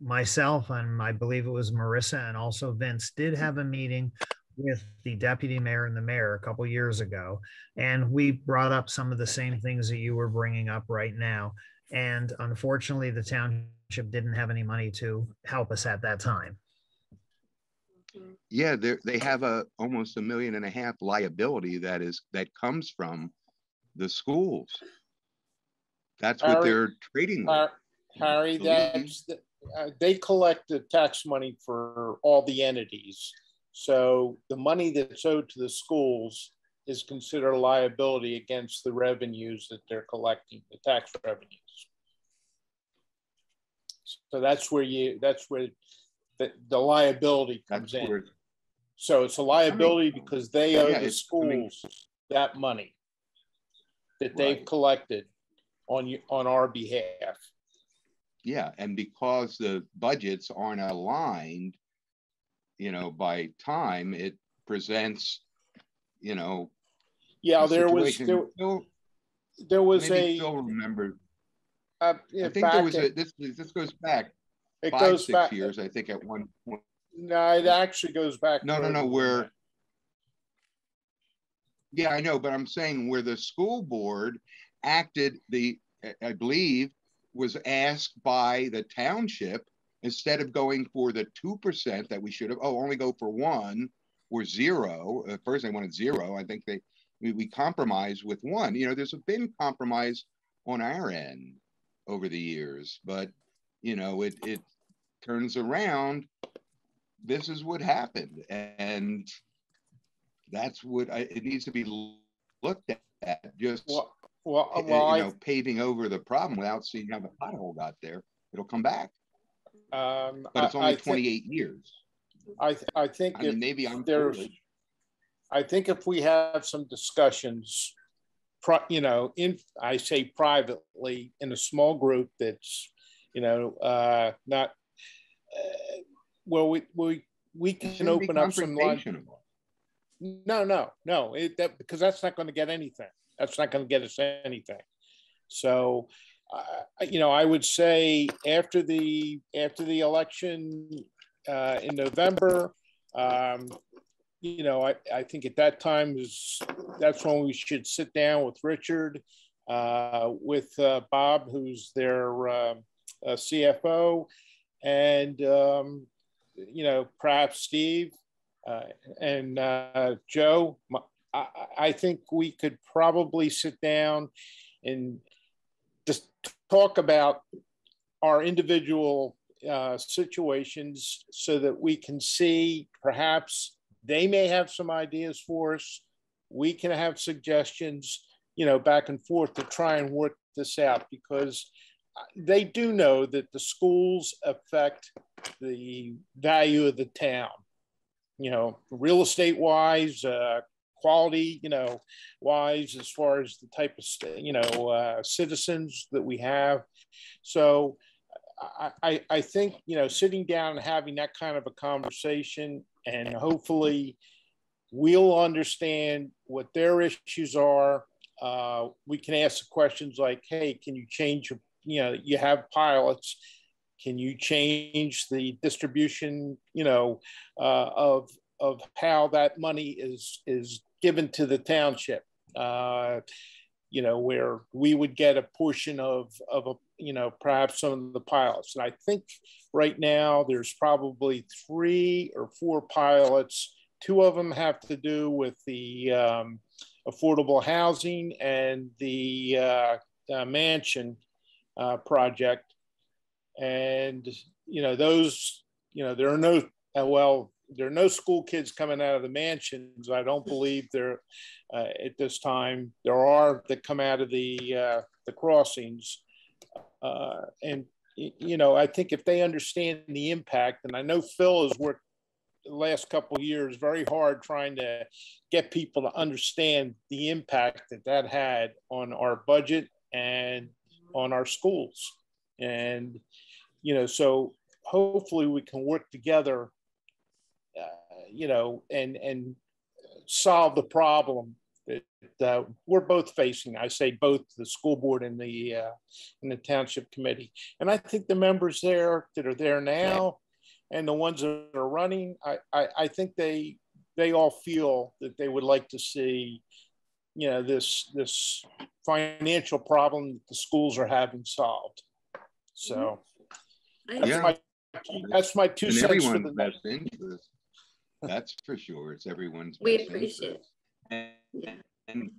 Speaker 9: myself and I believe it was Marissa and also Vince did have a meeting with the deputy mayor and the mayor a couple years ago. And we brought up some of the same things that you were bringing up right now. And unfortunately, the township didn't have any money to help us at that time.
Speaker 4: Yeah, they they have a almost a million and a half liability that is that comes from the schools. That's what
Speaker 2: Harry,
Speaker 4: they're trading with.
Speaker 2: Harry,
Speaker 4: believe.
Speaker 2: that's, uh, they collect the tax money for all the entities. So the money that's owed to the schools is considered a liability against the revenues that they're collecting, the tax revenues. So that's where you, that's where the, the liability
Speaker 4: That's
Speaker 2: comes in.
Speaker 4: where,
Speaker 2: So it's a liability because they owe
Speaker 4: Yeah,
Speaker 2: the
Speaker 4: it's- I mean-
Speaker 2: schools that money that they've collected on you, on our behalf.
Speaker 4: yeah, and because the budgets aren't aligned, you know, by time, it presents, you know.
Speaker 2: Yeah, there was, there,
Speaker 4: Phil-
Speaker 2: there was a,
Speaker 4: Phil remembered,
Speaker 2: uh,
Speaker 4: I think there was a, this, this goes back
Speaker 2: it
Speaker 4: five,
Speaker 2: goes
Speaker 4: six
Speaker 2: back,
Speaker 4: years, I think at one point.
Speaker 2: no, it actually goes back.
Speaker 4: No, no, no, where. Yeah, I know, but I'm saying where the school board acted, the, I believe, was asked by the township, instead of going for the two percent that we should have, oh, only go for one or zero. At first they wanted zero. I think they, we, we compromised with one. You know, there's been compromise on our end over the years, but you know, it, it turns around. This is what happened. And that's what I, it needs to be looked at, just,
Speaker 2: Well, well, well,
Speaker 4: you
Speaker 2: I,
Speaker 4: know, paving over the problem without seeing how the pothole got there. It'll come back,
Speaker 2: um,
Speaker 4: but it's only
Speaker 2: I think-
Speaker 4: twenty-eight years.
Speaker 2: I, th- I think
Speaker 4: I mean, maybe I'm
Speaker 2: there's,
Speaker 4: foolish.
Speaker 2: I think if we have some discussions, you know, in, I say privately, in a small group that's, you know, uh, not, uh, well, we, we, we can open up some lines. No, no, no, it, that, because that's not going to get anything. That's not going to get us anything. So, you know, I would say after the after the election uh, in November, um, you know, I, I think at that time is that's when we should sit down with Richard, uh, with uh, Bob, who's their uh, CFO, and um, you know, perhaps Steve uh, and Joe. I, I think we could probably sit down and just talk about our individual uh, situations so that we can see perhaps they may have some ideas for us. We can have suggestions, you know, back and forth to try and work this out because they do know that the schools affect the value of the town. You know, real estate wise, uh, quality, you know, wise as far as the type of, you know, uh, citizens that we have. So I, I think, you know, sitting down and having that kind of a conversation and hopefully we'll understand what their issues are. Uh, we can ask questions like, hey, can you change your, you know, you have pilots. Can you change the distribution, you know, uh, of, of how that money is, is given to the township? Uh, you know, where we would get a portion of, of a, you know, perhaps some of the pilots. And I think right now there's probably three or four pilots. Two of them have to do with the um, affordable housing and the uh, uh, mansion uh, project. And, you know, those, you know, there are no, uh, well, there are no school kids coming out of the mansions. I don't believe there uh, at this time. There are that come out of the uh, the crossings, uh, and you know I think if they understand the impact, and I know Phil has worked the last couple years very hard trying to get people to understand the impact that that had on our budget and on our schools, and you know so hopefully we can work together you know, and and solve the problem that uh, we're both facing. I say both the school board and the uh, and the township committee. And I think the members there that are there now, and the ones that are running, I, I, I think they they all feel that they would like to see, you know, this this financial problem that the schools are having solved. So that's
Speaker 4: Yeah.
Speaker 2: my that's my two
Speaker 4: In
Speaker 2: cents for
Speaker 4: everyone's
Speaker 2: the
Speaker 4: best interest. That's for sure. It's everyone's.
Speaker 1: We appreciate
Speaker 4: interest. And, and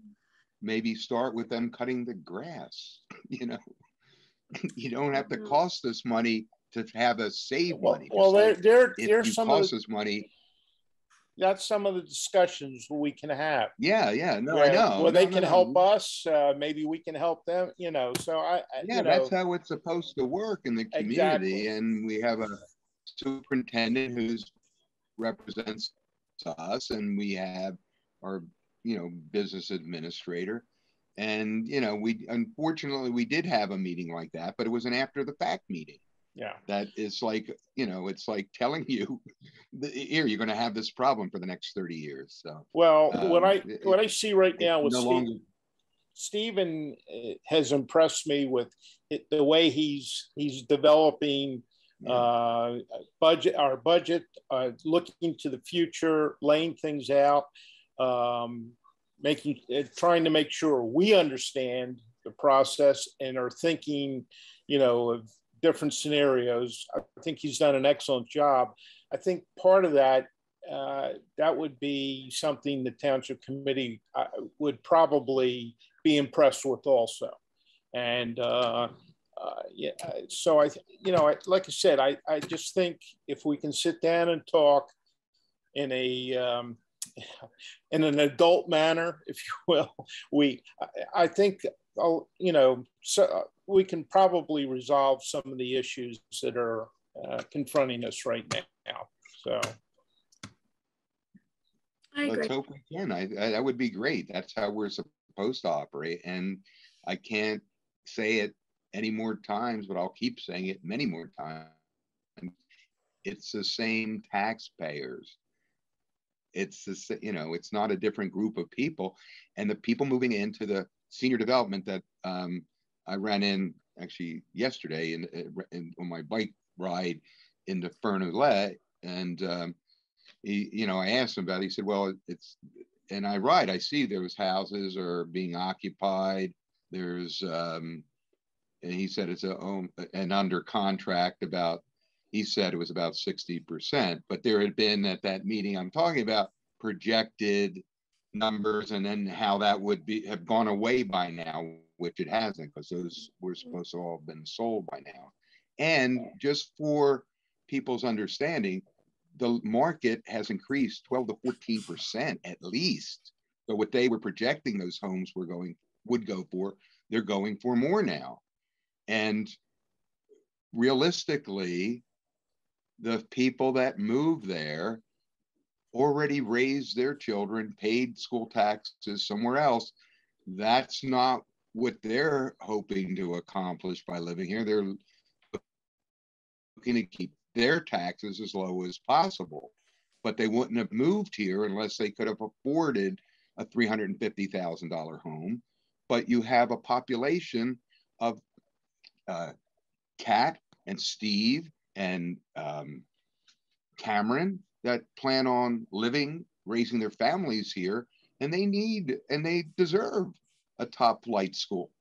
Speaker 4: maybe start with them cutting the grass, you know? You don't have to
Speaker 1: Mhm.
Speaker 4: cost us money to have us save money.
Speaker 2: well there there
Speaker 4: If
Speaker 2: there's
Speaker 4: you
Speaker 2: some of
Speaker 4: cost
Speaker 2: the,
Speaker 4: us money,
Speaker 2: that's some of the discussions we can have.
Speaker 4: yeah, yeah, no, I
Speaker 2: where,
Speaker 4: know.
Speaker 2: where they
Speaker 4: No,
Speaker 2: can
Speaker 4: no,
Speaker 2: help
Speaker 4: no.
Speaker 2: us, uh, maybe we can help them. You know, so I, I
Speaker 4: Yeah,
Speaker 2: you know,
Speaker 4: that's how it's supposed to work in the community.
Speaker 2: Exactly.
Speaker 4: And we have a superintendent who's represents us and we have our, you know, business administrator. And, you know, we, unfortunately, we did have a meeting like that, but it was an after the fact meeting.
Speaker 2: yeah.
Speaker 4: That is like, you know, it's like telling you, the- here, you're going to have this problem for the next 30 years. So
Speaker 2: Well, what
Speaker 4: Um,
Speaker 2: I
Speaker 4: it-
Speaker 2: what I see right now with
Speaker 4: no
Speaker 2: Steve,
Speaker 4: longer,
Speaker 2: Stephen uh, has impressed me with it, the way he's he's developing uh, budget, our budget, uh, looking to the future, laying things out, um, making, uh, trying to make sure we understand the process and are thinking, you know, of different scenarios. I think he's done an excellent job. I think part of that, uh, that would be something the township committee uh, would probably be impressed with also. And uh, yeah, so I, you know, I, like I said, I, I just think if we can sit down and talk in a, um, in an adult manner, if you will, we, I, I think, oh, you know, so uh, we can probably resolve some of the issues that are uh, confronting us right now. So,
Speaker 1: I
Speaker 4: let's
Speaker 1: agree.
Speaker 4: hope we can. I, I, that would be great. That's how we're supposed to operate. And I can't say it any more times, but I'll keep saying it many more times. It's the same taxpayers. it's the you know it's not a different group of people and the people moving into the senior development that um, i ran in actually yesterday in, in on my bike ride into Fernouillet, and um, he you know i asked him about it he said well it's and i ride i see those houses are being occupied there's um, and he said it's a um, own and under contract about he said it was about 60%, but there had been at that meeting I'm talking about projected numbers and then how that would be have gone away by now, which it hasn't because those were mm-hmm. supposed to all have been sold by now. And just for people's understanding, the market has increased 12 to 14% at least. So what they were projecting those homes were going would go for, they're going for more now. And realistically, the people that move there already raised their children, paid school taxes somewhere else. That's not what they're hoping to accomplish by living here. They're looking to keep their taxes as low as possible. But they wouldn't have moved here unless they could have afforded a $350,000 home. But you have a population of uh, Kat and Steve and um, Cameron that plan on living, raising their families here, and they need and they deserve a top flight school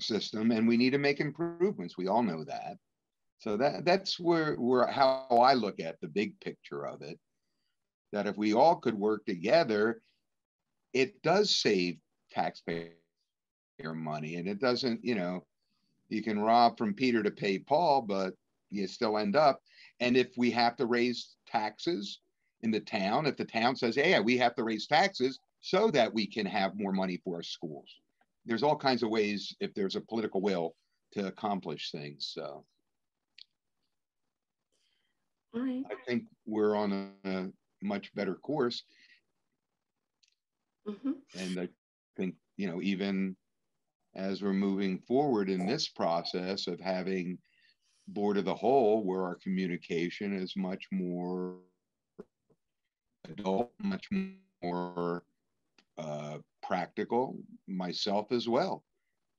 Speaker 4: system, and we need to make improvements. We all know that. So that that's where where how I look at the big picture of it. That if we all could work together, it does save taxpayer money, and it doesn't. You know, you can rob from Peter to pay Paul, but you still end up. And if we have to raise taxes in the town, if the town says, hey, we have to raise taxes so that we can have more money for our schools, there's all kinds of ways if there's a political will to accomplish things. So
Speaker 1: right.
Speaker 4: I think we're on a, a much better course.
Speaker 1: Mhm.
Speaker 4: And I think, you know, even as we're moving forward in this process of having board of the whole, where our communication is much more adult, much more uh, practical, myself as well,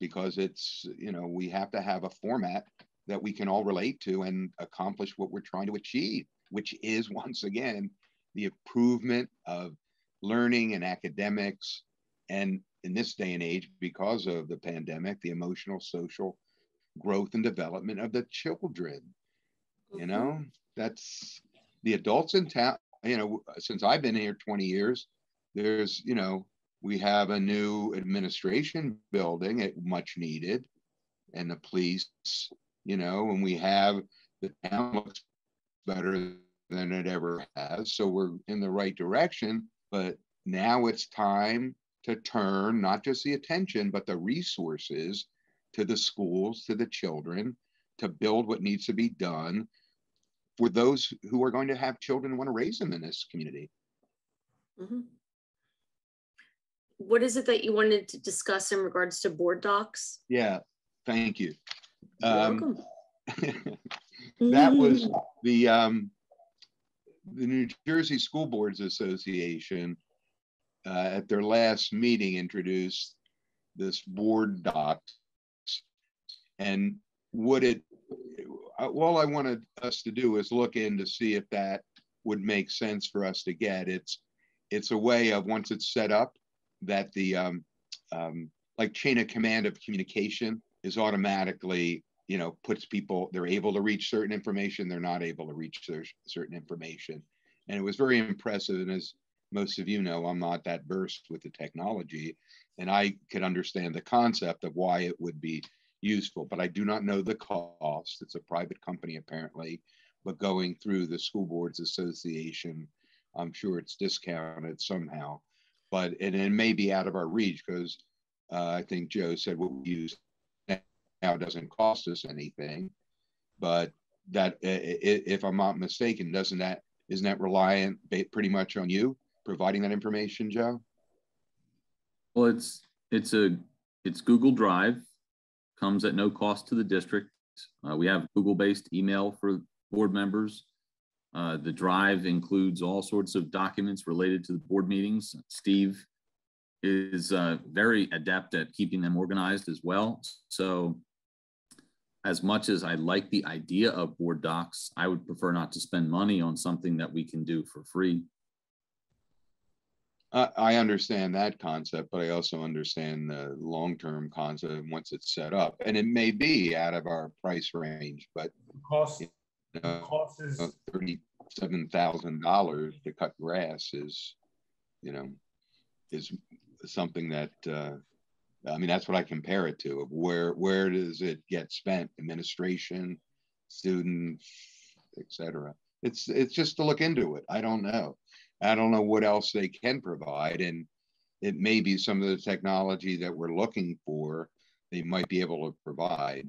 Speaker 4: because it's, you know, we have to have a format that we can all relate to and accomplish what we're trying to achieve, which is once again the improvement of learning and academics. And in this day and age, because of the pandemic, the emotional, social growth and development of the children. You mm-hmm. know, that's the adults in town. You know, since I've been here 20 years, there's, you know, we have a new administration building, it much needed, and the police, you know, and we have the town looks better than it ever has. So we're in the right direction. But now it's time to turn not just the attention, but the resources to the schools, to the children, to build what needs to be done for those who are going to have children and want to raise them in this community.
Speaker 1: Mhm. What is it that you wanted to discuss in regards to BoardDocs?
Speaker 4: Yeah, thank you.
Speaker 1: You're
Speaker 4: Um,
Speaker 1: welcome.
Speaker 4: that was the um, the New Jersey School Boards Association uh, at their last meeting introduced this BoardDocs, and what it uh, all I wanted us to do is look in to see if that would make sense for us to get. It's it's a way of once it's set up that the um, um, like chain of command of communication is automatically you know puts people they're able to reach certain information they're not able to reach certain information and it was very impressive and as most of you know i'm not that versed with the technology and i could understand the concept of why it would be useful but i do not know the cost. It's a private company apparently but going through the school boards association i'm sure it's discounted somehow but and it may be out of our reach because uh, i think joe said what we use now doesn't cost us anything but that if i'm not mistaken doesn't that isn't that reliant pretty much on you providing that information joe
Speaker 6: Well, it's, it's a, it's Google Drive, comes at no cost to the district. Uh, we have Google-based email for board members. Uh, the drive includes all sorts of documents related to the board meetings. Steve is uh, very adept at keeping them organized as well. So as much as I like the idea of BoardDocs, I would prefer not to spend money on something that we can do for free.
Speaker 4: I, I understand that concept, but I also understand the long-term concept once it's set up. And it may be out of our price range, but
Speaker 3: Cost,
Speaker 4: you know,
Speaker 3: cost is,
Speaker 4: thousand dollars to cut grass is, you know, is something that, uh, I mean, that's what I compare it to. Of Where, where does it get spent? Administration, students, et cetera. It's, it's just to look into it. I don't know. I don't know what else they can provide. And it may be some of the technology that we're looking for, they might be able to provide.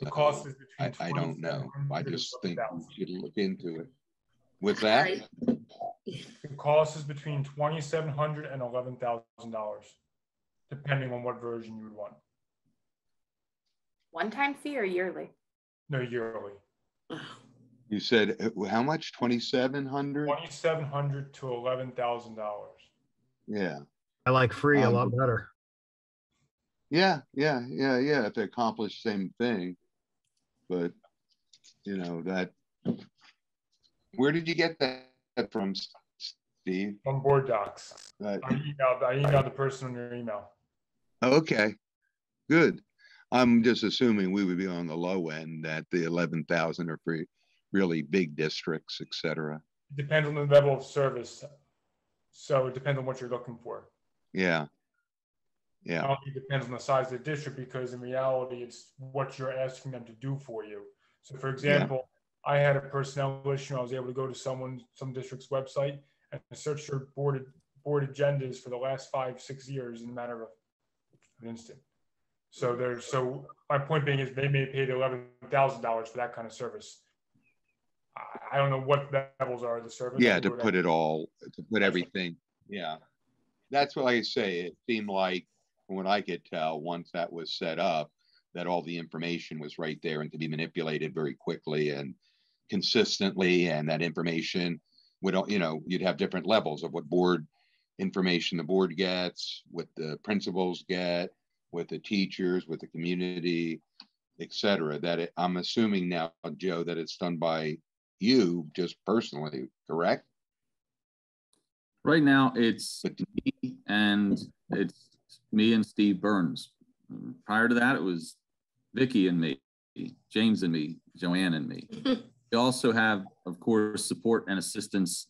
Speaker 3: the cost is between.
Speaker 4: I, I don't know. I
Speaker 3: 2,700
Speaker 4: just
Speaker 3: and
Speaker 4: think
Speaker 3: 11,000.
Speaker 4: we should look into it. With that,
Speaker 1: Right.
Speaker 3: The cost is between twenty-seven hundred and eleven thousand dollars, depending on what version you would want,
Speaker 7: One-time fee or yearly?
Speaker 3: no yearly. Oh.
Speaker 4: You said, uh, how much? Twenty-seven hundred?
Speaker 3: Twenty-seven hundred to eleven thousand dollars.
Speaker 4: Yeah.
Speaker 9: I like free a
Speaker 4: Um,
Speaker 9: lot better.
Speaker 4: Yeah, yeah, yeah, yeah, if they accomplish the same thing. But, you know, that, where did you get that from, Steve?
Speaker 3: On BoardDocs.
Speaker 4: That-
Speaker 3: I emailed, I emailed the person on your email.
Speaker 4: Okay, good. I'm just assuming we would be on the low end, that the eleven thousand are for really big districts, et cetera.
Speaker 3: Depends on the level of service. So it depends on what you're looking for.
Speaker 4: Yeah. Yeah,
Speaker 3: only depends on the size of the district, because in reality, it's what you're asking them to do for you. So for example, I had a personnel issue, I was able to go to someone, some district's website and search their board, board agendas for the last five, six years in a matter of an instant. So there's, so my point being is they may pay eleven thousand dollars for that kind of service. I, don't know what levels are of the service.
Speaker 4: yeah, to put it all, to put everything, yeah. That's what I say, it seemed like, from what I could tell, once that was set up, that all the information was right there and to be manipulated very quickly and consistently, and that information would, you know, you'd have different levels of what board information the board gets, what the principals get, what the teachers, what the community, et cetera, that it, I'm assuming now, Joe, that it's done by you just personally, correct?
Speaker 6: Right now, it's me and it's me and Steve Burns. Prior to that, it was Vicky and me, James and me, Joanne and me. We also have, of course, support and assistance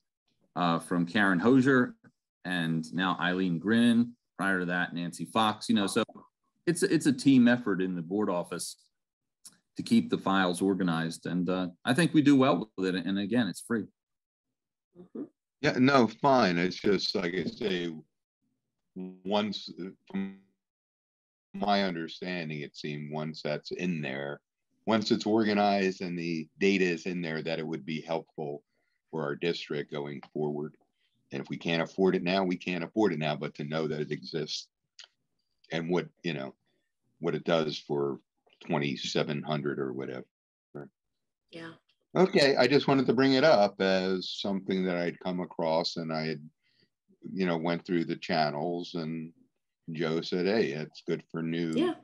Speaker 6: uh, from Karen Hosier and now Eileen Grin. Prior to that, Nancy Fox. You know, so it's it's a team effort in the board office to keep the files organized, and uh, I think we do well with it. And again, it's free.
Speaker 1: Mhm.
Speaker 4: Yeah, no, fine. It's just like I say, once, uh, from my understanding, it seemed once that's in there, once it's organized and the data is in there, that it would be helpful for our district going forward. And if we can't afford it now, we can't afford it now, but to know that it exists and what, you know, what it does for twenty-seven hundred or whatever.
Speaker 1: Yeah.
Speaker 4: Okay, I just wanted to bring it up as something that I'd come across and I had, you know, went through the channels and Joe said, hey, it's good for new,
Speaker 1: Yeah,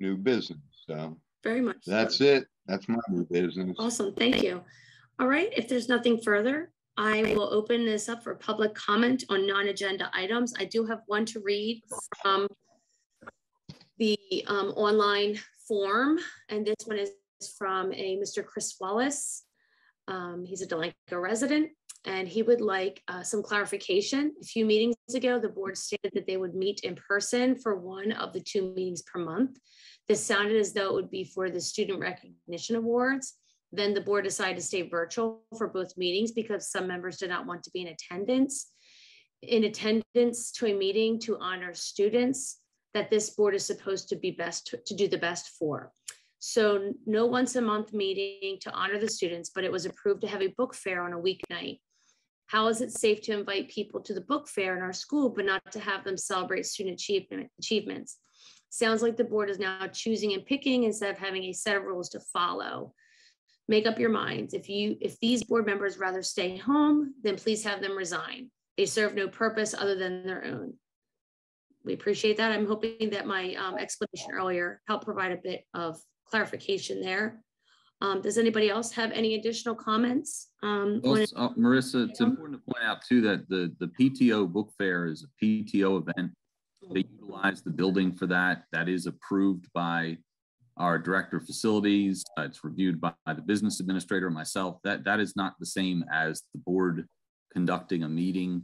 Speaker 4: new business. So
Speaker 1: very much. so.
Speaker 4: that's it. That's my new business.
Speaker 1: Awesome, thank you. All right, if there's nothing further, I will open this up for public comment on non-agenda items. I do have one to read from the um, online form, and this one is from a Mr. Chris Wallace. Um, He's a Delanco resident, and he would like uh, some clarification. A few meetings ago, the board stated that they would meet in person for one of the two meetings per month. This sounded as though it would be for the Student Recognition Awards. Then the board decided to stay virtual for both meetings because some members did not want to be in attendance. In attendance to a meeting to honor students that this board is supposed to be best, to- to do the best for. So no once a month meeting to honor the students, but it was approved to have a book fair on a weeknight. How is it safe to invite people to the book fair in our school, but not to have them celebrate student achievement, achievements? Sounds like the board is now choosing and picking instead of having a set of rules to follow. make up your minds. If you, if these board members rather stay home, then please have them resign. They serve no purpose other than their own. We appreciate that. I'm hoping that my um, explanation earlier helped provide a bit of clarification there. Um, does anybody else have any additional comments? Um.
Speaker 6: Also, uh, Marissa, it's important to point out too that the, the PTO book fair is a PTO event. They utilize the building for that. That is approved by our director of facilities. Uh, It's reviewed by the business administrator, myself. That, that is not the same as the board conducting a meeting.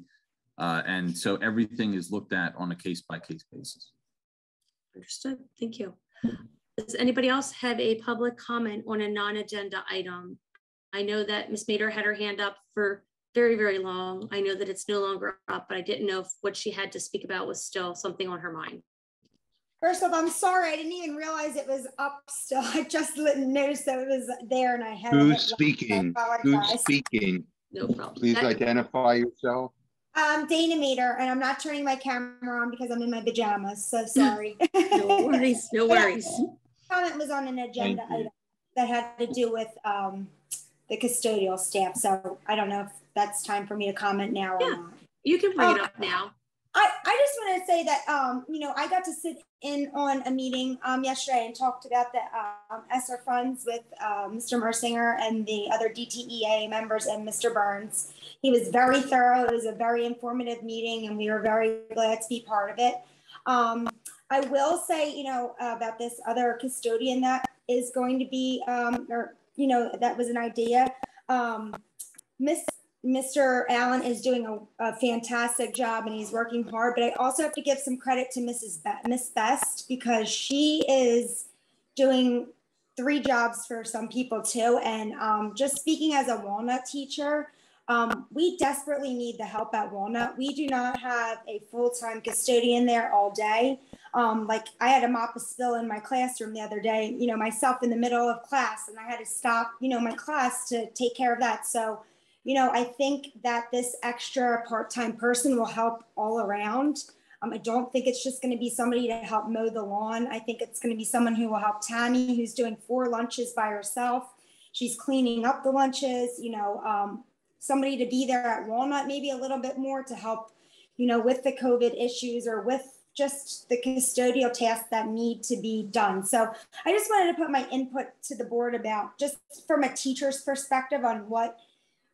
Speaker 6: Uh, and so everything is looked at on a case by case basis.
Speaker 1: Understood. Thank you. Does anybody else have a public comment on a non-agenda item? I know that Ms. Mater had her hand up for very, very long. I know that it's no longer up, but I didn't know if what she had to speak about was still something on her mind.
Speaker 12: First off, I'm sorry. I didn't even realize it was up still. I just didn't notice that it was there and I had.
Speaker 4: Who's speaking? Who's speaking?
Speaker 1: No problem.
Speaker 4: Please
Speaker 1: That-
Speaker 4: identify yourself.
Speaker 12: Um, Dana Meter, and I'm not turning my camera on because I'm in my pajamas, so sorry.
Speaker 1: No worries, no worries.
Speaker 12: Comment was on an agenda item that had to do with, um, the custodial staff, so I don't know if that's time for me to comment now or not.
Speaker 1: You can bring it
Speaker 12: Oh.
Speaker 1: up now.
Speaker 12: I, I just want to say that, um, you know, I got to sit in on a meeting, um, yesterday and talked about the, um, ESSER funds with, uh, Mr. Mersinger and the other DTEA members and Mr. Burns. He was very thorough. It was a very informative meeting and we were very glad to be part of it. Um, I will say, you know, about this other custodian that is going to be, um, or, you know, that was an idea. Um, Miss Mr. Allen is doing a, a fantastic job and he's working hard, but I also have to give some credit to Mrs. Be- Miss Best because she is doing three jobs for some people too. And um, just speaking as a Walnut teacher, um, we desperately need the help at Walnut. We do not have a full-time custodian there all day. Um, like I had to mop a spill in my classroom the other day, you know, myself in the middle of class and I had to stop, you know, my class to take care of that. So you know, I think that this extra part-time person will help all around. Um, I don't think it's just going to be somebody to help mow the lawn. I think it's going to be someone who will help Tammy, who's doing four lunches by herself. She's cleaning up the lunches, you know, um, somebody to be there at Walnut, maybe a little bit more to help, you know, with the COVID issues or with just the custodial tasks that need to be done. So I just wanted to put my input to the board about just from a teacher's perspective on what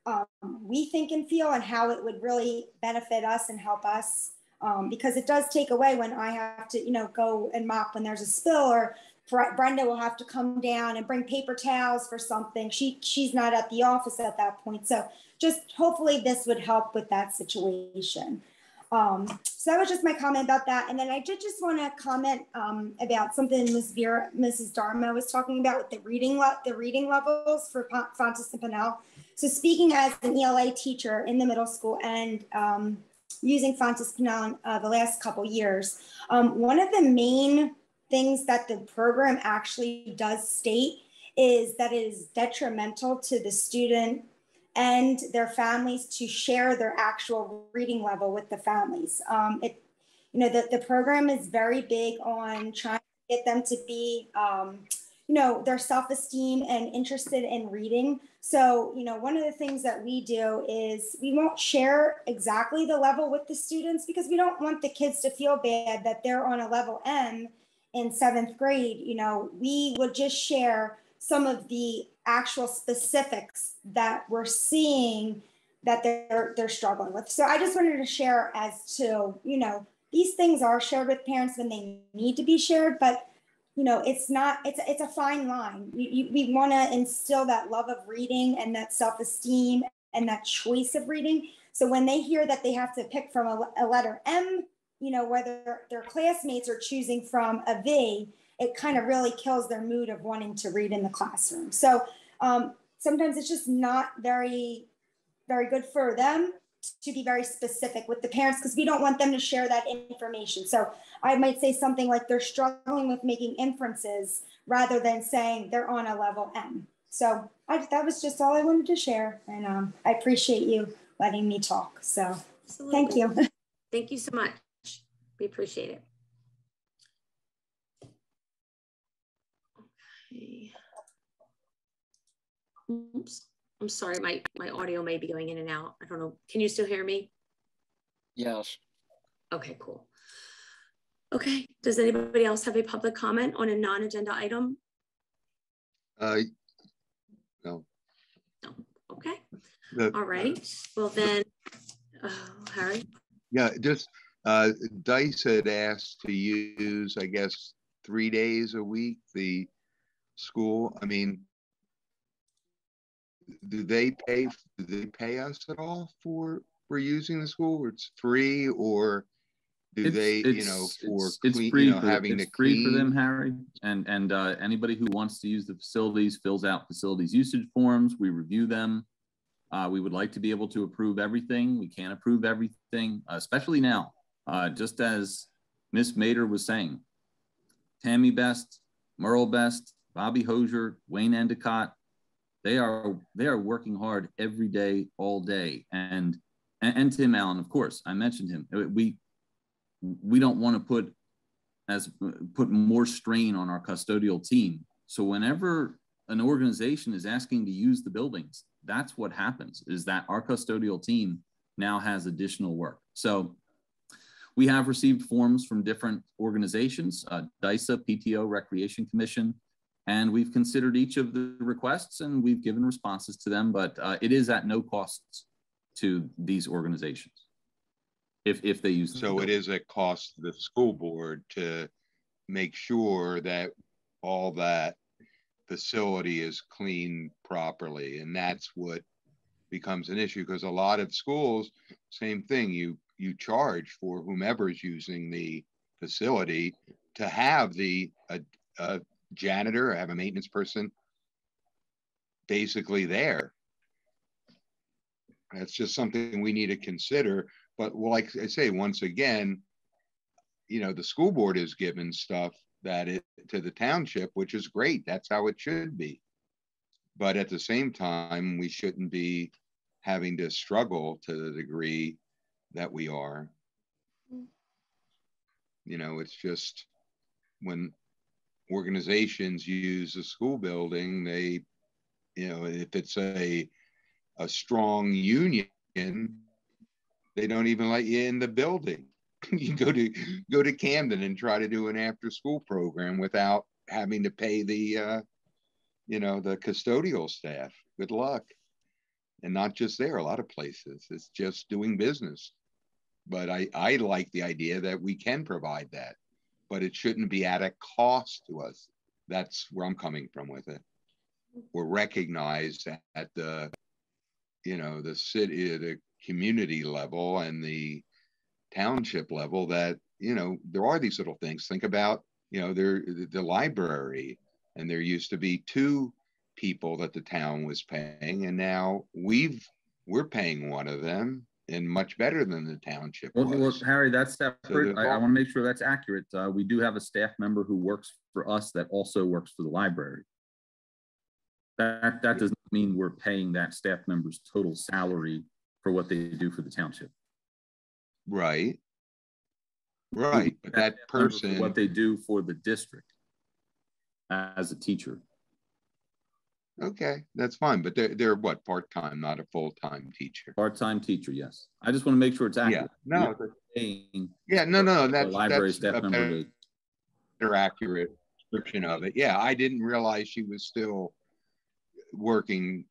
Speaker 12: um, we think and feel and how it would really benefit us and help us. Um, because it does take away when I have to, you know, go and mop when there's a spill or Brenda will have to come down and bring paper towels for something. She she's not at the office at that point. So just hopefully this would help with that situation. Um, so that was just my comment about that. And then I did just want to comment um, about something Ms. Vera, Mrs. Dharma was talking about with the reading the reading levels for Fountas and Pinnell. So speaking as an ELA teacher in the middle school and um, using Fountas Pinnell uh, the last couple years, um, one of the main things that the program actually does state is that it is detrimental to the student and their families to share their actual reading level with the families. Um, it, you know, the, the program is very big on trying to get them to be, um, you know, their self-esteem and interested in reading. So, you know, one of the things that we do is we won't share exactly the level with the students because we don't want the kids to feel bad that they're on a level M in seventh grade. You know, we would just share some of the actual specifics that we're seeing that they're they're struggling with. So I just wanted to share as to, you know, these things are shared with parents when they need to be shared, but you know, it's not, it's, it's a fine line. We, we want to instill that love of reading and that self-esteem and that choice of reading. So when they hear that they have to pick from a, a letter M, you know, whether their classmates are choosing from a V, it kind of really kills their mood of wanting to read in the classroom. So um, sometimes it's just not very, very good for them to be very specific with the parents because we don't want them to share that information. So I might say something like they're struggling with making inferences rather than saying they're on a level M. So I, that was just all I wanted to share. And um, I appreciate you letting me talk. So thank you.
Speaker 1: Thank you so much. We appreciate it. Okay. Oops. I'm sorry, my, my audio may be going in and out. I don't know. Can you still hear me?
Speaker 10: Yes.
Speaker 1: Okay, cool. Okay, does anybody else have a public comment on a non-agenda item?
Speaker 4: Uh, no.
Speaker 1: No, okay,
Speaker 4: The-
Speaker 1: all right. Well then, uh, Harry,
Speaker 4: Yeah, just, uh, Dice had asked to use, I guess, three days a week, the school, I mean, do they pay, do they pay us at all for, for using the school, it's free, or do
Speaker 6: It's-
Speaker 4: they, you know, for
Speaker 6: it's- it's
Speaker 4: clean,
Speaker 6: free
Speaker 4: you know,
Speaker 6: for-
Speaker 4: having to
Speaker 6: it's free for them. Harry. And and uh, anybody who wants to use the facilities fills out facilities usage forms. We review them. Uh, we would like to be able to approve everything. We can't approve everything, especially now. Uh, just as Miss Mater was saying, Tammy Best, Merle Best, Bobby Hosier, Wayne Endicott, they are they are working hard every day, all day, and and, and Tim Allen, of course, I mentioned him. We we don't want to put as put more strain on our custodial team. So whenever an organization is asking to use the buildings, that's what happens is that our custodial team now has additional work. So we have received forms from different organizations, uh, DISA, PTO, Recreation Commission, and we've considered each of the requests and we've given responses to them, but uh, it is at no cost to these organizations if, if they use.
Speaker 4: So it is a cost to the school board to make sure that all that facility is cleaned properly, and that's what becomes an issue, because a lot of schools, same thing, you, you charge for whomever is using the facility to have the, a, a janitor, I have a maintenance person basically there. That's just something we need to consider, but like I say, once again, you know, the school board is given stuff that it to the township, which is great. That's how it should be. But at the same time, we shouldn't be having to struggle to the degree that we are. Mm. You know, it's just when organizations use a school building, they, you know, if it's a a strong union, they don't even let you in the building. you go to go to Camden and try to do an after school program without having to pay the uh, you know the custodial staff. Good luck. And not just there, a lot of places. It's just doing business. But I, I like the idea that we can provide that, but it shouldn't be at a cost to us. That's where I'm coming from with it. We're recognized at the, you know, the city, the community level and the township level that you know there are these little things think about you know there the library and there used to be two people that the town was paying and now we've we're paying one of them and much better than the township
Speaker 6: Well, well. Harry, that's separate.
Speaker 4: there's
Speaker 6: I, I want to make sure that's accurate. Uh, we do have a staff member who works for us that also works for the library. That, that does not mean we're paying that staff member's total salary for what they do for the township.
Speaker 4: right right but that
Speaker 6: for
Speaker 4: person
Speaker 6: What they do for the district as a teacher.
Speaker 4: Okay that's fine but they're they're what part-time not a full-time teacher
Speaker 6: Part-time teacher, yes. I just want to make sure it's accurate.
Speaker 4: yeah no
Speaker 6: We're paying
Speaker 4: yeah no no
Speaker 6: the
Speaker 4: that's
Speaker 6: library
Speaker 4: that's
Speaker 6: staff
Speaker 4: a
Speaker 6: member
Speaker 4: better accurate description of it. Yeah, I didn't realize she was still working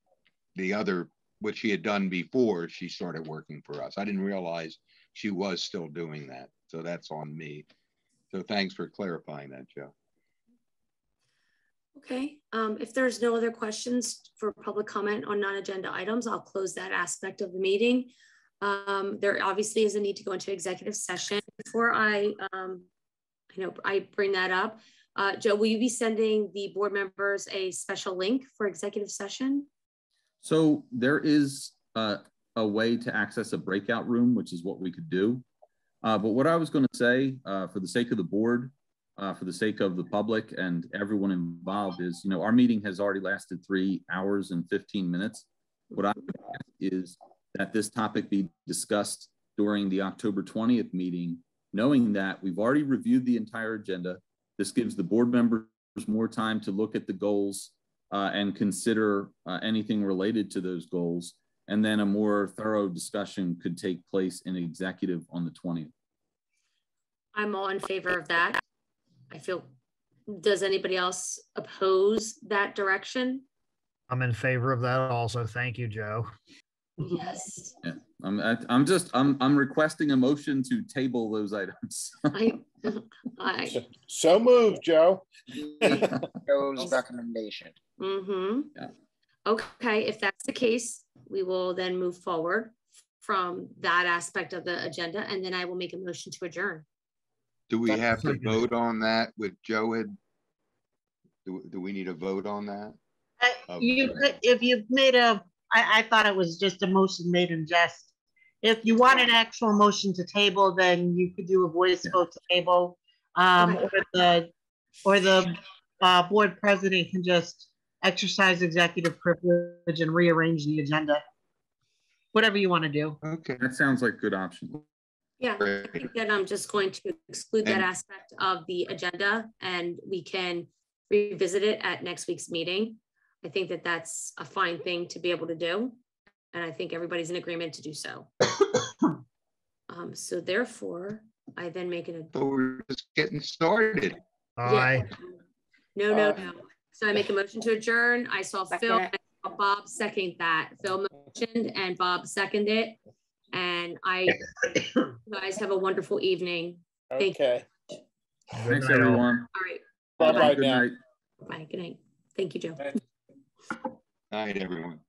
Speaker 4: the other, what she had done before she started working for us. I didn't realize she was still doing that. So that's on me. So thanks for clarifying that, Joe.
Speaker 1: Okay. Um, if there's no other questions for public comment on non-agenda items, I'll close that aspect of the meeting. Um, there obviously is a need to go into executive session. Before I, um, I know I bring that up, uh, Joe, will you be sending the board members a special link for executive session?
Speaker 6: So there is uh, a way to access a breakout room, which is what we could do. Uh, but what I was going to say, uh, for the sake of the board, uh, for the sake of the public and everyone involved, is you know our meeting has already lasted three hours and 15 minutes. What I would ask is that this topic be discussed during the October 20th meeting, knowing that we've already reviewed the entire agenda. This gives the board members more time to look at the goals uh, and consider uh, anything related to those goals. And then a more thorough discussion could take place in executive on the 20th.
Speaker 1: I'm all in favor of that. I feel, does anybody else oppose that direction?
Speaker 9: I'm in favor of that also. Thank you, Joe.
Speaker 1: Yes.
Speaker 6: Yeah, I'm, I- I'm just, I'm, I'm requesting a motion to table those items.
Speaker 1: I, I,
Speaker 2: So moved, Joe.
Speaker 10: Joe's recommendation.
Speaker 1: mm-hmm.
Speaker 6: Yeah.
Speaker 1: Okay, if that's the case, we will then move forward from that aspect of the agenda, and then I will make a motion to adjourn.
Speaker 4: Do we have to vote on that with Joe had? Do, do we need a vote on that?
Speaker 11: Uh,
Speaker 4: Okay.
Speaker 11: You could, if you made a, I, I thought it was just a motion made in jest. If you want an actual motion to table, then you could do a voice vote to table. Um, or the, or the, uh, board president can just exercise executive privilege and rearrange the agenda. Whatever you want to do.
Speaker 4: Okay.
Speaker 6: That sounds like a good option.
Speaker 1: Yeah, I think that I'm just going to exclude that aspect of the agenda, and we can revisit it at next week's meeting. I think that that's a fine thing to be able to do, and I think everybody's in agreement to do so. Um, so therefore, I then make an.
Speaker 4: So we're just getting started.
Speaker 9: Aye.
Speaker 1: No, no,
Speaker 2: Aye.
Speaker 1: no. So I make a motion to adjourn. I saw Phil,
Speaker 7: Second
Speaker 1: I saw Bob second that. Phil motioned and Bob seconded. And I, you guys have a wonderful evening. Thank you.
Speaker 2: Okay.
Speaker 9: Good
Speaker 6: Thanks, everyone.
Speaker 1: All right.
Speaker 2: Bye-bye
Speaker 6: Good night.
Speaker 1: Bye. Good night. Thank you, Joe.
Speaker 4: Night, everyone.